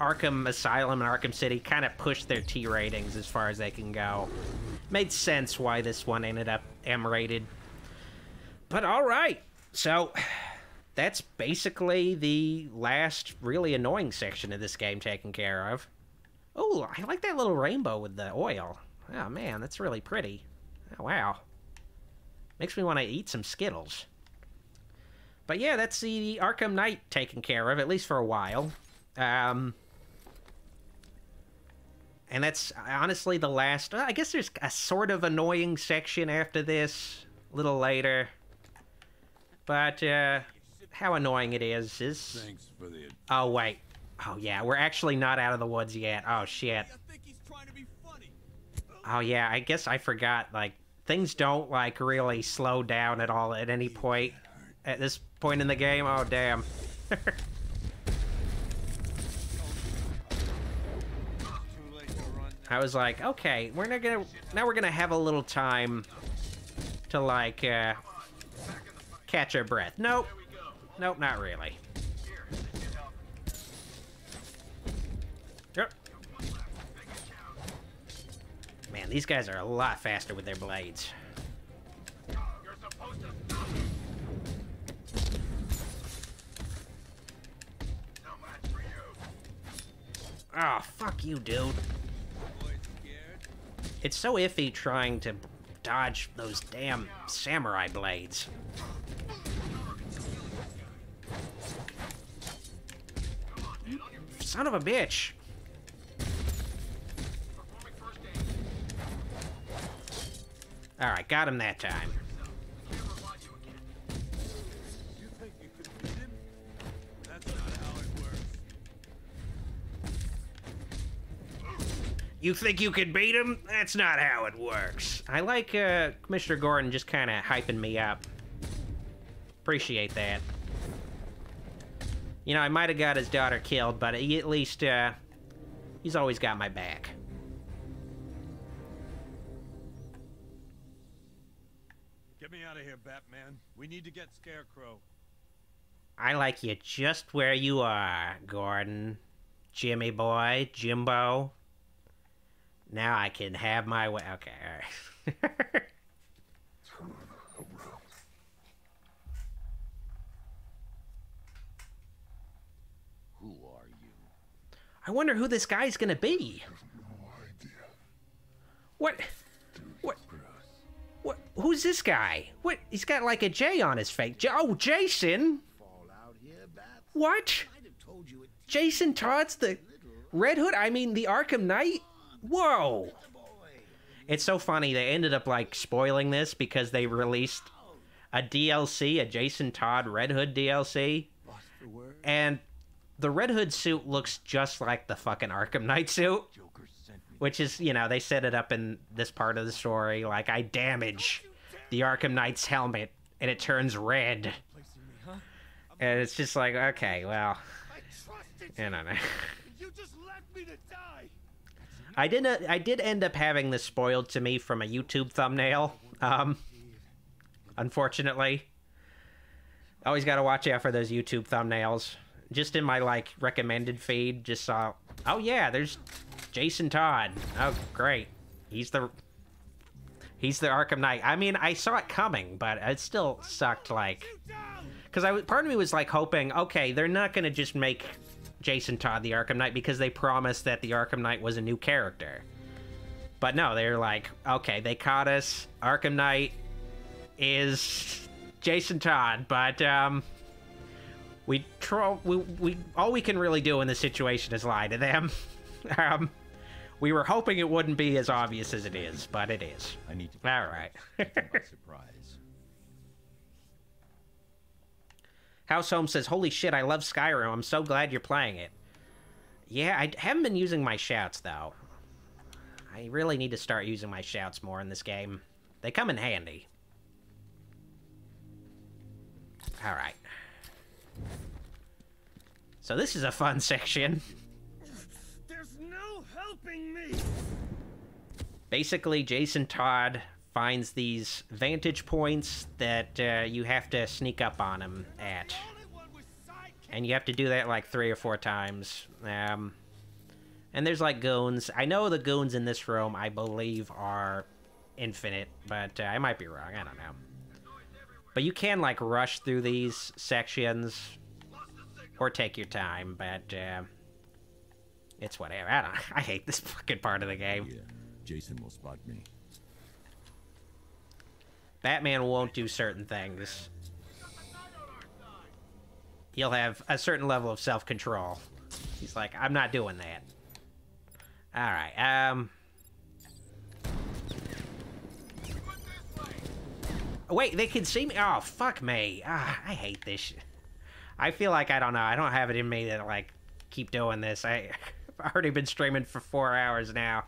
Arkham Asylum and Arkham City kind of pushed their T ratings as far as they can go. Made sense why this one ended up M rated. But all right, so that's basically the last really annoying section of this game taken care of. Oh, I like that little rainbow with the oil. Oh man, that's really pretty. Oh, wow. Makes me want to eat some Skittles. But yeah, that's the Arkham Knight taken care of, at least for a while. Um, and that's honestly the last... I guess there's a sort of annoying section after this, a little later. But, uh, how annoying it is is... Thanks for the... Oh, wait. Oh, yeah, we're actually not out of the woods yet. Oh, shit. Oh, yeah, I guess I forgot, like, things don't, like, really slow down at all at any point at this point in the game. Oh, damn. I was like, okay, we're not gonna... Now we're gonna have a little time to, like, uh, catch our breath. Nope. Nope, not really. Yep. Man, these guys are a lot faster with their blades. Oh, fuck you, dude. It's so iffy trying to dodge those damn samurai blades. Son of a bitch. Alright, got him that time. You think you can beat him? That's not how it works. I like uh, Commissioner Gordon just kind of hyping me up. Appreciate that. You know, I might have got his daughter killed, but he at least, uh, he's always got my back. Get me out of here, Batman. We need to get Scarecrow. I like you just where you are, Gordon. Jimmy boy, Jimbo. Now I can have my way. Okay, alright. Who are you? I wonder who this guy's gonna be. What? What? What? Who's this guy? What? He's got like a J on his face. J- oh, Jason. What? Jason Todd's the Red Hood? I mean, the Arkham Knight? Whoa. It's so funny. They ended up like spoiling this because they released a DLC, a Jason Todd Red Hood DLC. And the Red Hood suit looks just like the fucking Arkham Knight suit. Which is, you know, they set it up in this part of the story. Like, I damage the Arkham Knight's helmet and it turns red. And it's just like, okay, well, I don't know. You just left me to. I did not I did end up having this spoiled to me from a YouTube thumbnail. Um, unfortunately, always got to watch out for those YouTube thumbnails. Just in my like recommended feed, just saw. Oh yeah, there's Jason Todd. Oh great, he's the he's the Arkham Knight. I mean, I saw it coming, but it still sucked. Like, because I part of me was like hoping, okay, they're not gonna just make Jason Todd the Arkham Knight because they promised that the Arkham Knight was a new character. But no, they're like, okay, they caught us. Arkham Knight is Jason Todd, but um, we tro- we we all we can really do in this situation is lie to them. um, we were hoping it wouldn't be as obvious as it is, but it is. I need to All right. surprise. House Home says, "Holy shit, I love Skyrim. I'm so glad you're playing it." Yeah, I haven't been using my shouts though. I really need to start using my shouts more in this game. They come in handy. All right. So this is a fun section. There's no helping me. Basically, Jason Todd finds these vantage points that uh, you have to sneak up on him at. And you have to do that like three or four times. Um, and there's like goons. I know the goons in this room, I believe, are infinite, but uh, I might be wrong. I don't know. But you can like rush through these sections or take your time, but uh, it's whatever. I. I hate this fucking part of the game. Jason will spot me. Batman won't do certain things. He'll have a certain level of self-control. He's like, I'm not doing that. All right. Um. Wait, they can see me. Oh, fuck me. Ah, I hate this. I feel like I don't know. I don't have it in me to like keep doing this. I, I've already been streaming for four hours now.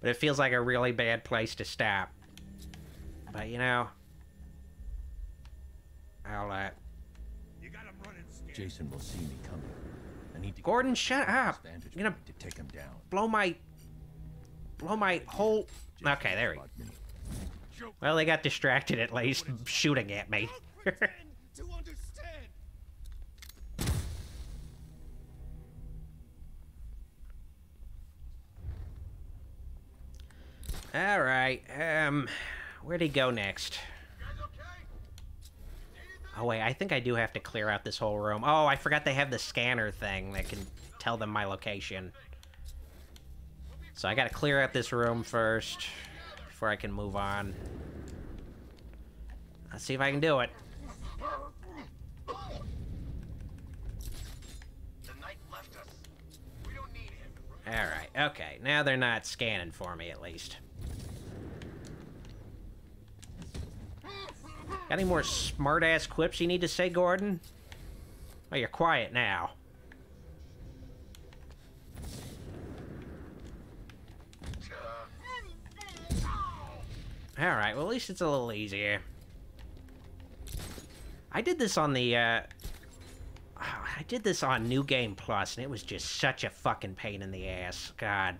But it feels like a really bad place to stop. But you know, I'll uh, Jason will see me coming. I need to Gordon, shut up. vantage You're gonna to take him down. blow my, blow my whole. Okay, there we go. Well, they got distracted at least, shooting at me. to understand. All right. Um, where'd he go next? Oh wait, I think I do have to clear out this whole room. Oh, I forgot they have the scanner thing that can tell them my location. So I gotta clear out this room first before I can move on. Let's see if I can do it. Alright, okay. Now they're not scanning for me, at least. Got any more smart-ass quips you need to say, Gordon? Oh, you're quiet now. Alright, well at least it's a little easier. I did this on the, uh... I did this on New Game Plus, and it was just such a fucking pain in the ass. God.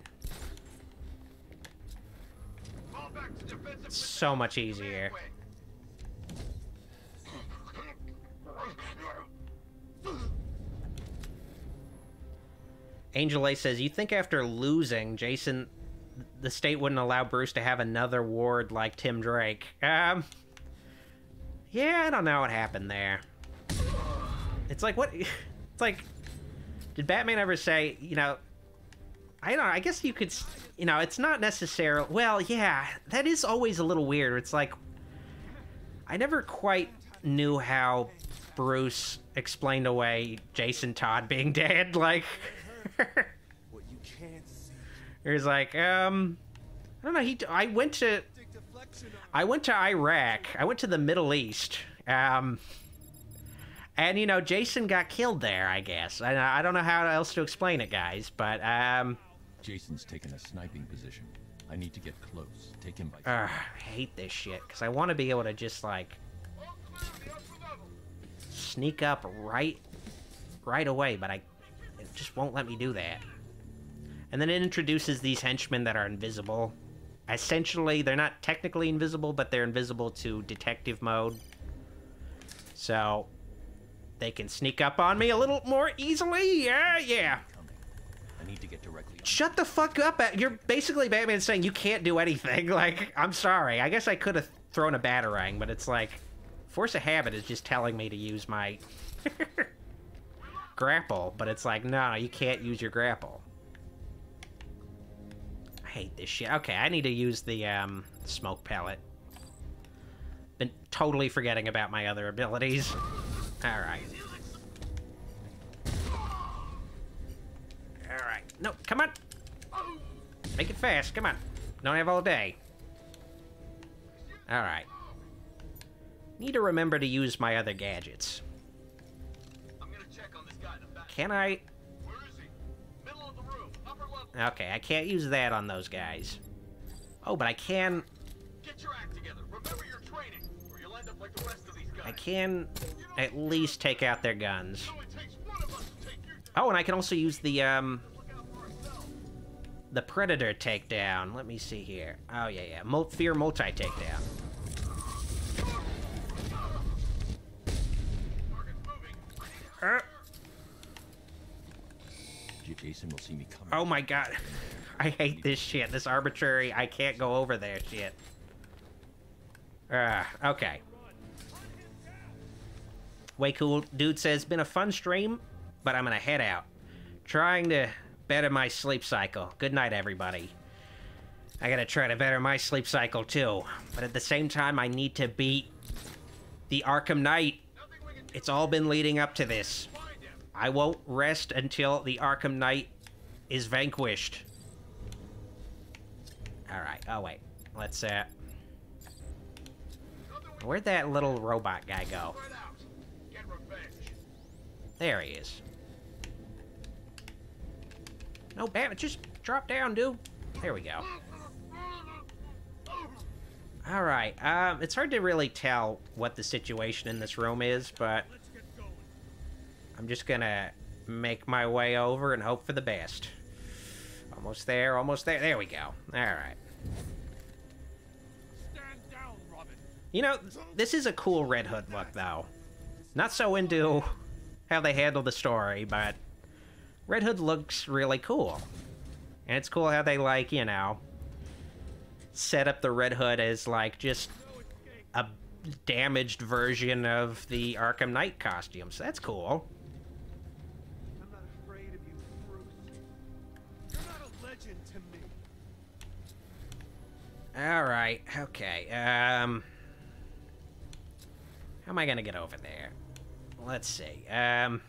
So much easier. Angel A says, you think after losing, Jason, the state wouldn't allow Bruce to have another ward like Tim Drake? Um, yeah, I don't know what happened there. It's like, what, it's like, did Batman ever say, you know, I don't I guess you could, you know, it's not necessarily, well, yeah, that is always a little weird. It's like, I never quite knew how Bruce explained away Jason Todd being dead, like... what you can't see. He's like, um, I don't know. He, I went to, I went to Iraq. I went to the Middle East. Um, and you know, Jason got killed there. I guess. I, I don't know how else to explain it, guys. But um, Jason's taken a sniping position. I need to get close. Take him by. uh, I hate this shit because I want to be able to just like sneak up right, right away, but I, it just won't let me do that. And then it introduces these henchmen that are invisible. Essentially, they're not technically invisible, but they're invisible to detective mode. So, they can sneak up on me a little more easily. Yeah, yeah. I need to get directly. Shut the fuck up. You're basically Batman saying you can't do anything. Like, I'm sorry. I guess I could have thrown a batarang, but it's like, Force of Habit is just telling me to use my grapple, but it's like, no, you can't use your grapple. I hate this shit. Okay, I need to use the um, smoke pellet. Been totally forgetting about my other abilities. Alright. Alright. No, come on! Make it fast, come on. Don't have all day. Alright. Need to remember to use my other gadgets. Can I... Okay, I can't use that on those guys. Oh, but I can... I can at least take out their guns. Oh, and I can also use the, um... The Predator takedown. Let me see here. Oh, yeah, yeah. Mul Fear multi-takedown. Uh. Jason will see me coming. Oh my god. I hate this shit. This arbitrary, I can't go over there shit. Uh, okay. Way cool dude says, been a fun stream, but I'm gonna head out. Trying to better my sleep cycle. Good night, everybody. I gotta try to better my sleep cycle too. But at the same time, I need to beat the Arkham Knight. It's all been leading up to this. I won't rest until the Arkham Knight is vanquished. Alright, oh wait. Let's, uh... Where'd that little robot guy go? There he is. No, Batman, just drop down, dude. There we go. Alright, um, it's hard to really tell what the situation in this room is, but... I'm just gonna make my way over and hope for the best. Almost there, almost there. There we go. Alright. You know, this is a cool Red Hood look, though. Not so into how they handle the story, but Red Hood looks really cool. And it's cool how they, like, you know, set up the Red Hood as like just a damaged version of the Arkham Knight costume. So that's cool. All right. Okay. Um, how am I gonna get over there? Let's see. Um,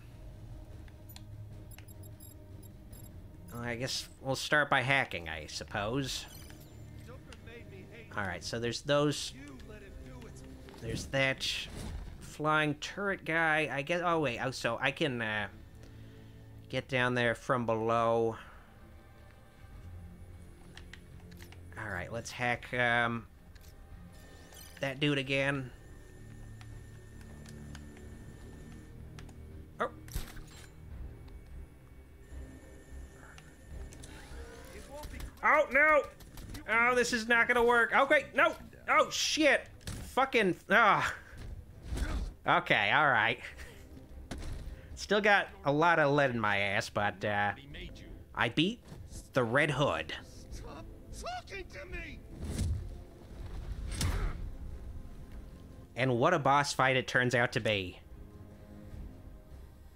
I guess we'll start by hacking, I suppose. All right. So there's those. There's that flying turret guy. I guess. Oh wait. Oh, so I can uh, get down there from below. All right, let's hack um, that dude again. Oh. Oh no! Oh, this is not gonna work. Okay, no. Oh shit! Fucking. Ah. Okay, all right. Still got a lot of lead in my ass, but uh, I beat the Red Hood. Stop talking to me! And what a boss fight it turns out to be.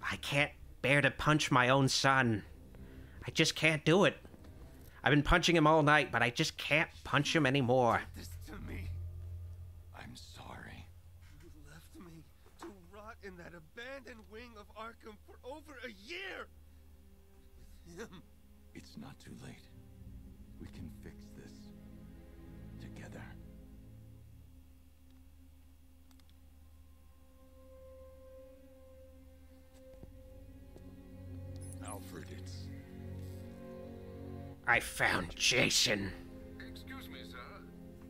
I can't bear to punch my own son. I just can't do it. I've been punching him all night, but I just can't punch him anymore. This to me. I'm sorry. You left me to rot in that abandoned wing of Arkham for over a year. With him. It's not too late. We can Alfred, it's... I found Jason. Excuse me, sir.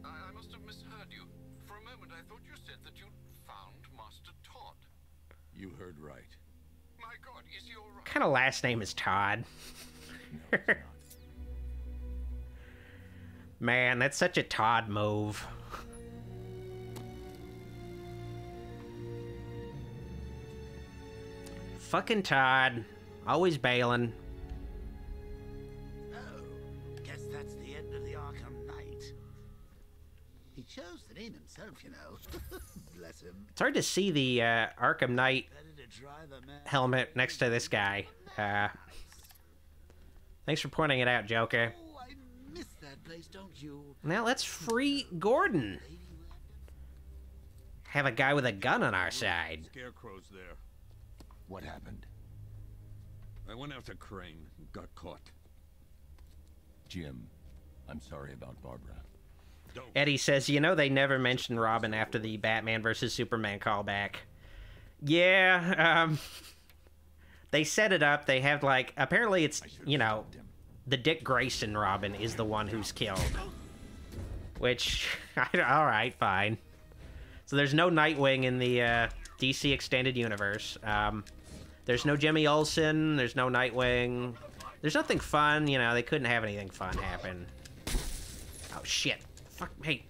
I, I must have misheard you. For a moment, I thought you said that you'd found Master Todd. You heard right. My God, is he all right? What kind of last name is Todd? Man, that's such a Todd move. Fucking Todd. Always bailing. Oh, guess that's the end of the Arkham Knight. He chose the name himself, you know. Bless him. It's hard to see the uh, Arkham Knight Better to try the man. helmet next to this guy. Uh, thanks for pointing it out, Joker. Oh, I miss that place, don't you? Now let's free Gordon. Have a guy with a gun on our side. Scarecrow's there. What happened? I went after Crane and got caught. Jim, I'm sorry about Barbara. Eddie says, you know, they never mentioned Robin after the Batman versus Superman callback. Yeah, um, they set it up. They have, like, apparently it's, you know, the Dick Grayson Robin is the one who's killed. Which, all right, fine. So there's no Nightwing in the uh, DC Extended Universe. Um, there's no Jimmy Olsen. There's no Nightwing. There's nothing fun. You know, they couldn't have anything fun happen. Oh, shit. Fuck, hey.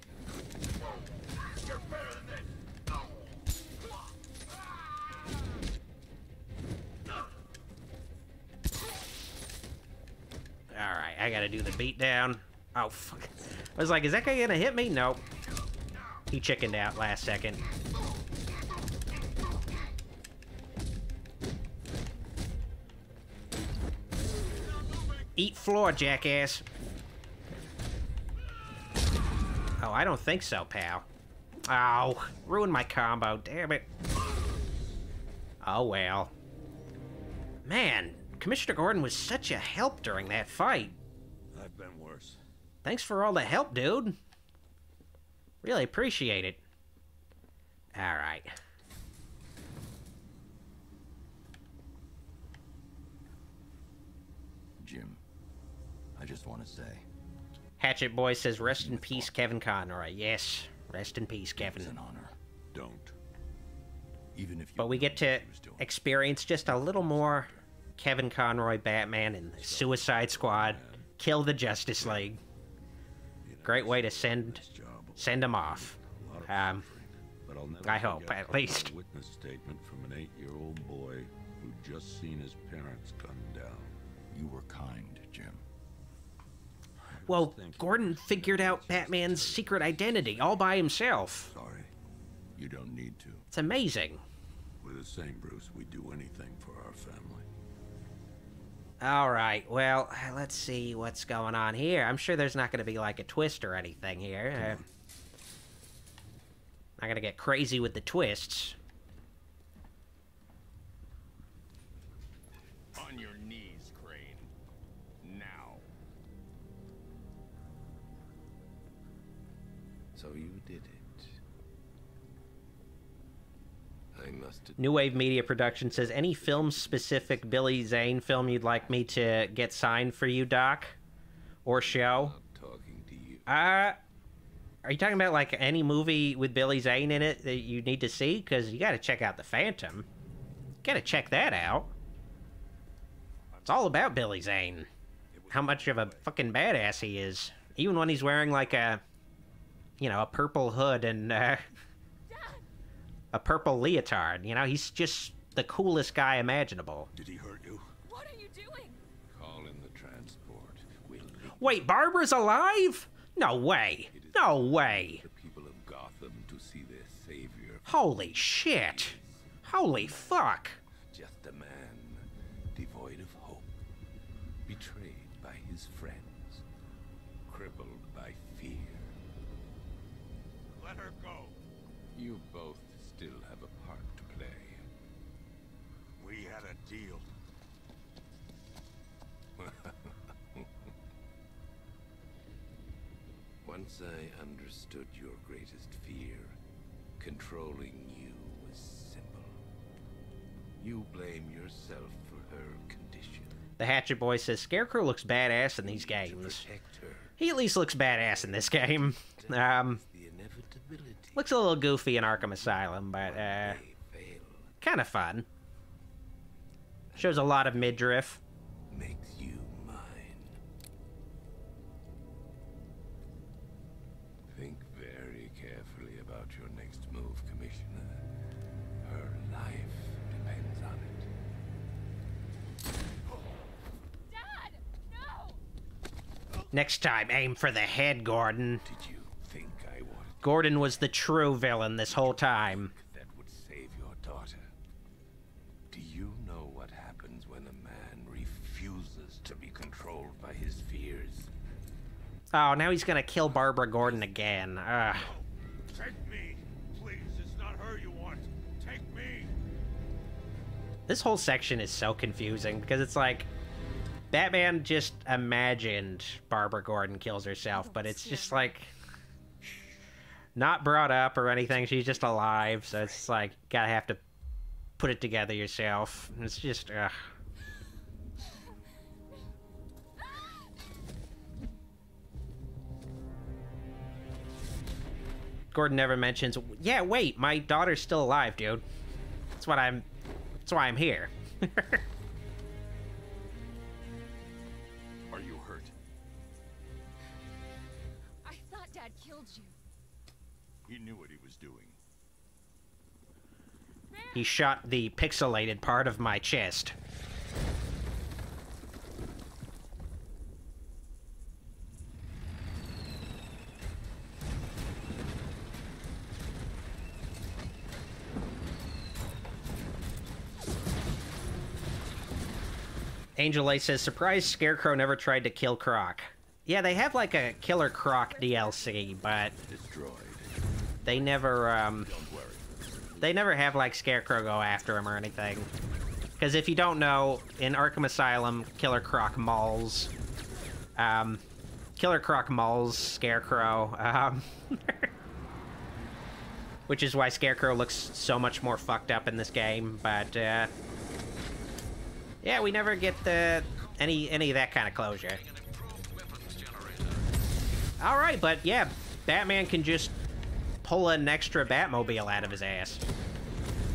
Alright, I gotta do the beatdown. Oh, fuck. I was like, is that guy gonna hit me? Nope. He chickened out last second. Eat floor, jackass. Oh, I don't think so, pal. Oh, ruined my combo, damn it. Oh, well. Man, Commissioner Gordon was such a help during that fight. I've been worse. Thanks for all the help, dude. Really appreciate it. Alright. Jim, I just want to say, Hatchet Boy says, rest in peace, Kevin Conroy. Yes, rest in peace, Kevin. it's an honor. Don't. Even if you But we get to experience just a little more Kevin Conroy Batman and the Suicide Squad. Kill the Justice League. Great way to send send them off. Um, But I'll never I hope, forget at a least. witness statement from an eight-year-old boy who'd just seen his parents gunned down. You were kind, Jim. Well, Gordon figured out Batman's secret identity all by himself. Sorry. You don't need to. It's amazing. We're the same, Bruce. we'd do anything for our family. All right, well, let's see what's going on here. I'm sure there's not going to be like a twist or anything here. Uh, not going to get crazy with the twists. You did it. I must New Wave Media Production says any film-specific Billy Zane film you'd like me to get signed for you, Doc, or show. talking to you. Uh, are you talking about like any movie with Billy Zane in it that you need to see? Because you got to check out The Phantom. Got to check that out. It's all about Billy Zane. How much of a fucking badass he is. Even when he's wearing like a, you know, a purple hood and uh, a purple leotard. You know, he's just the coolest guy imaginable. Did he hurt you? What are you doing? Call in the transport. We'll Wait, Barbara's alive? No way. No way. the people of Gotham to see their savior. Holy shit. Holy fuck. The Hatchet Boy says Scarecrow looks badass in these games. He at least looks badass in this game. Um, looks a little goofy in Arkham Asylum, but uh, kind of fun. Shows a lot of midriff. Next time, aim for the head, Gordon. Did you think I wanted Gordon was the true villain this whole time. that would save your daughter? Do you know what happens when a man refuses to be controlled by his fears? Oh, now he's gonna kill Barbara Gordon again. Ugh. Take me. Please, it's not her you want. Take me. This whole section is so confusing because it's like Batman just imagined Barbara Gordon kills herself, oh, but it's just like not brought up or anything. She's just alive, so it's like gotta have to put it together yourself. It's just ugh. Gordon never mentions, yeah, wait, my daughter's still alive, dude. That's what I'm that's why I'm here. He shot the pixelated part of my chest. Angel A says, surprise Scarecrow never tried to kill Croc. Yeah, they have like a Killer Croc DLC, but Destroyed. they never, um... Don't worry. They never have, like, Scarecrow go after him or anything. Because if you don't know, in Arkham Asylum, Killer Croc mauls. Um, Killer Croc mauls Scarecrow. Um, which is why Scarecrow looks so much more fucked up in this game, but, uh... Yeah, we never get the any any of that kind of closure. All right, but yeah, Batman can just pull an extra Batmobile out of his ass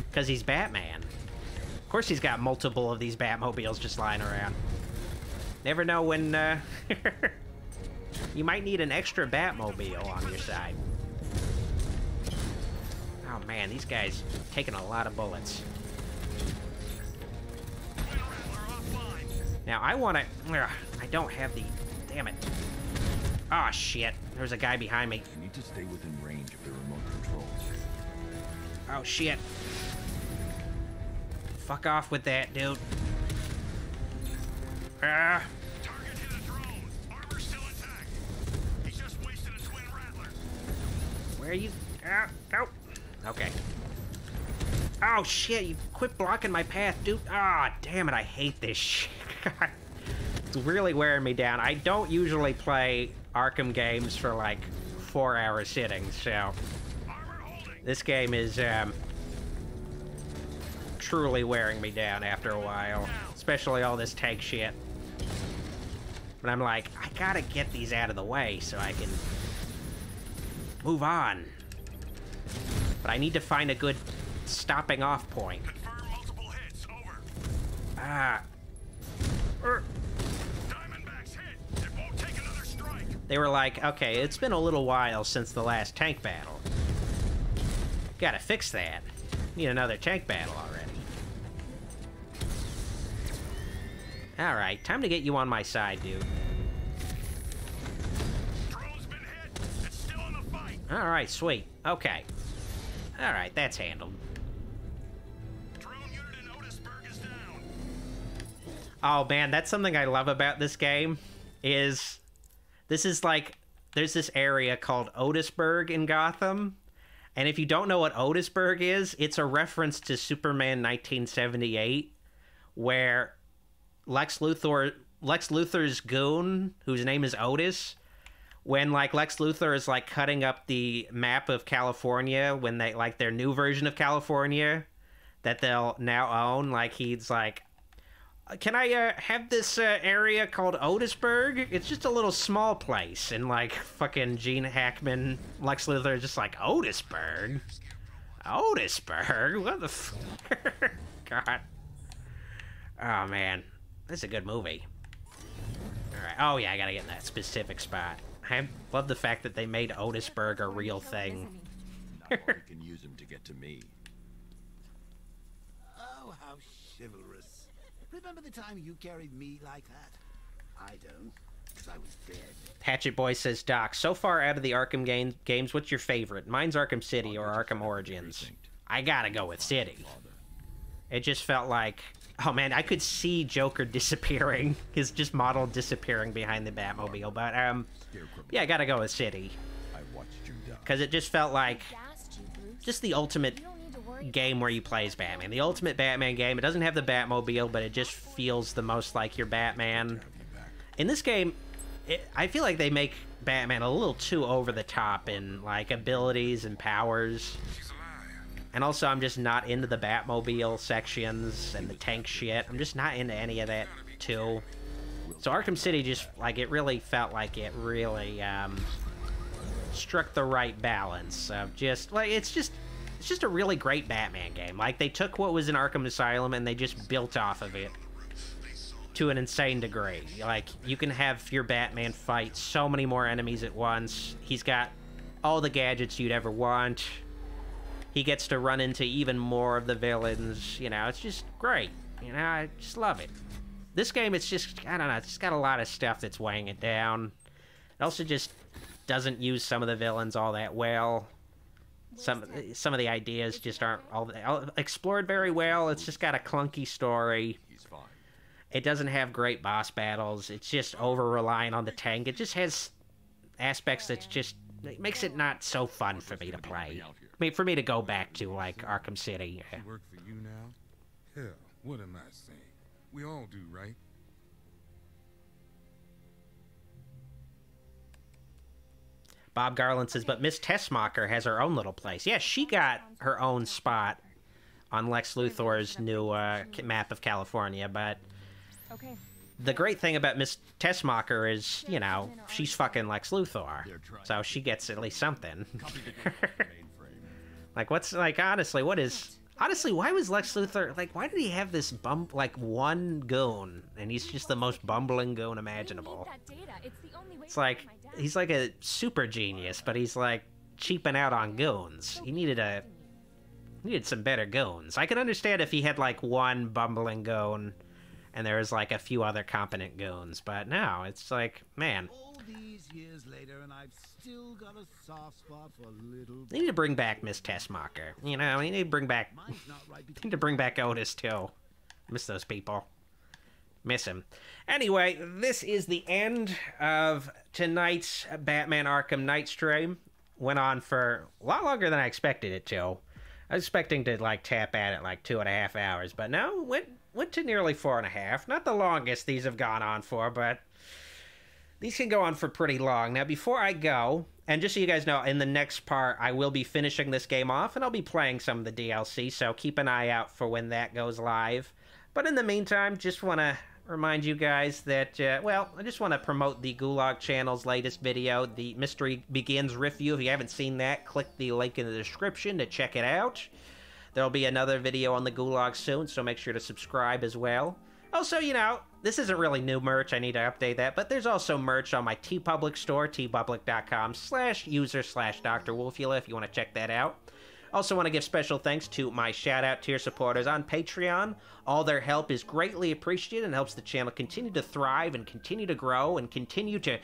because he's Batman. Of course, he's got multiple of these Batmobiles just lying around. Never know when uh, you might need an extra Batmobile on your side. Oh man, these guys taking a lot of bullets. Now I want to. I don't have the. Damn it. Oh, shit. There's a guy behind me. You need to stay within Oh, shit. Fuck off with that, dude. Ah. Target hit a drone. Armor still intact. He's just wasted a twin rattler. Where are you? Ah, no. Okay. Oh, shit. You quit blocking my path, dude. Ah, damn it. I hate this shit. it's really wearing me down. I don't usually play Arkham games for like four hour sittings, so this game is um, truly wearing me down after a while, especially all this tank shit. But I'm like, I gotta get these out of the way so I can move on. But I need to find a good stopping off point. Ah. Er. They were like, okay, it's been a little while since the last tank battle. Gotta fix that. Need another tank battle already. Alright, time to get you on my side, dude. Alright, sweet. Okay. Alright, that's handled. Oh man, that's something I love about this game, is this is like there's this area called Otisburg in Gotham. And if you don't know what Otisburg is, it's a reference to Superman 1978 where Lex Luthor Lex Luthor's goon, whose name is Otis, when like Lex Luthor is like cutting up the map of California when they like their new version of California that they'll now own, like he's like can I uh, have this uh, area called Otisburg? It's just a little small place, and like fucking Gene Hackman, Lex Luthor, just like Otisburg, Otisburg. What the? F- God. Oh man, this is a good movie. All right. Oh yeah, I gotta get in that specific spot. I love the fact that they made Otisburg a real thing. now can use him to get to me. Oh, how chivalrous. Remember the time you carried me like that? I don't, because I was dead. Hatchet Boy says, Doc, so far out of the Arkham game, games, what's your favorite? Mine's Arkham City or Arkham Origins. I gotta go with City. It just felt like, oh man, I could see Joker disappearing, his just model disappearing behind the Batmobile. But um, yeah, I gotta go with City. I watched you die. Because it just felt like just the ultimate game where you play as Batman. The ultimate Batman game. It doesn't have the Batmobile, but it just feels the most like your Batman. In this game, it, I feel like they make Batman a little too over the top in like abilities and powers. And also, I'm just not into the Batmobile sections and the tank shit. I'm just not into any of that too. So Arkham City just like it really felt like it really um, struck the right balance of just like it's just it's just a really great Batman game. Like they took what was in Arkham Asylum and they just built off of it to an insane degree. Like you can have your Batman fight so many more enemies at once. He's got all the gadgets you'd ever want. He gets to run into even more of the villains. You know, it's just great. You know, I just love it. This game, it's just I don't know. It's just got a lot of stuff that's weighing it down. It also just doesn't use some of the villains all that well some some of the ideas just aren't all explored very well. It's just got a clunky story. It doesn't have great boss battles. It's just over relying on the tank. It just has aspects that's just it makes it not so fun for me to play. I mean, for me to go back to like Arkham City. Work for you now? Hell, what am I saying? We all do, right? Bob Garland says, but Miss Tessmacher has her own little place. Yeah, she got her own spot on Lex Luthor's new uh, map of California, but the great thing about Miss Tessmacher is, you know, she's fucking Lex Luthor, so she gets at least something. like, what's, like, honestly, what is... Honestly, why was Lex Luthor like? Why did he have this bump like one goon, and he's just the most bumbling goon imaginable? It's like he's like a super genius, but he's like cheaping out on goons. He needed a he needed some better goons. I can understand if he had like one bumbling goon, and there was like a few other competent goons. But now it's like, man, All these years later, and I've still got a soft spot for little. they need to bring back Miss Tessmacher. You know, they need to bring back, right they need to bring back Otis too. Miss those people. Miss him. Anyway, this is the end of tonight's Batman Arkham Knight stream. Went on for a lot longer than I expected it to. I was expecting to like tap at it like two and a half hours, but no, went went to nearly four and a half. Not the longest these have gone on for, but these can go on for pretty long. Now, before I go, and just so you guys know, in the next part, I will be finishing this game off, and I'll be playing some of the DLC, so keep an eye out for when that goes live. But in the meantime, just want to remind you guys that, uh, well, I just want to promote the Ghoulog channel's latest video, the Mystery Begins review. If you haven't seen that, click the link in the description to check it out. There'll be another video on the Ghoulog soon, so make sure to subscribe as well. Also, you know, this isn't really new merch. I need to update that, but there's also merch on my TeePublic store, teepublic.com slash user slash Dr. Wolfula if you want to check that out. Also want to give special thanks to my shout-out tier supporters on Patreon. All their help is greatly appreciated and helps the channel continue to thrive and continue to grow and continue to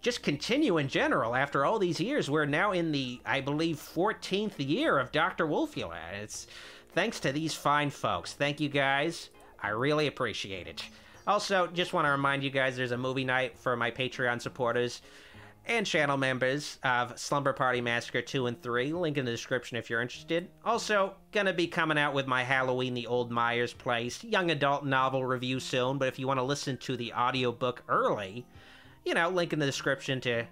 just continue in general. After all these years, we're now in the, I believe, 14th year of Dr. Wolfula. It's thanks to these fine folks. Thank you guys. I really appreciate it. Also, just want to remind you guys there's a movie night for my Patreon supporters and channel members of Slumber Party Massacre 2 and 3. Link in the description if you're interested. Also, gonna be coming out with my Halloween The Old Myers Place young adult novel review soon, but if you want to listen to the audiobook early, you know, link in the description to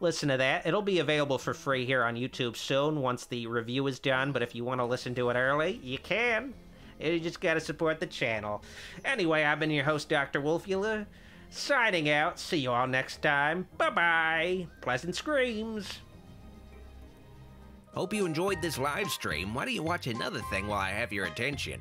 listen to that. It'll be available for free here on YouTube soon once the review is done, but if you want to listen to it early, you can. You just gotta support the channel. Anyway, I've been your host, Dr. Wolfula. Signing out. See you all next time. Bye bye. Pleasant screams. Hope you enjoyed this live stream. Why don't you watch another thing while I have your attention?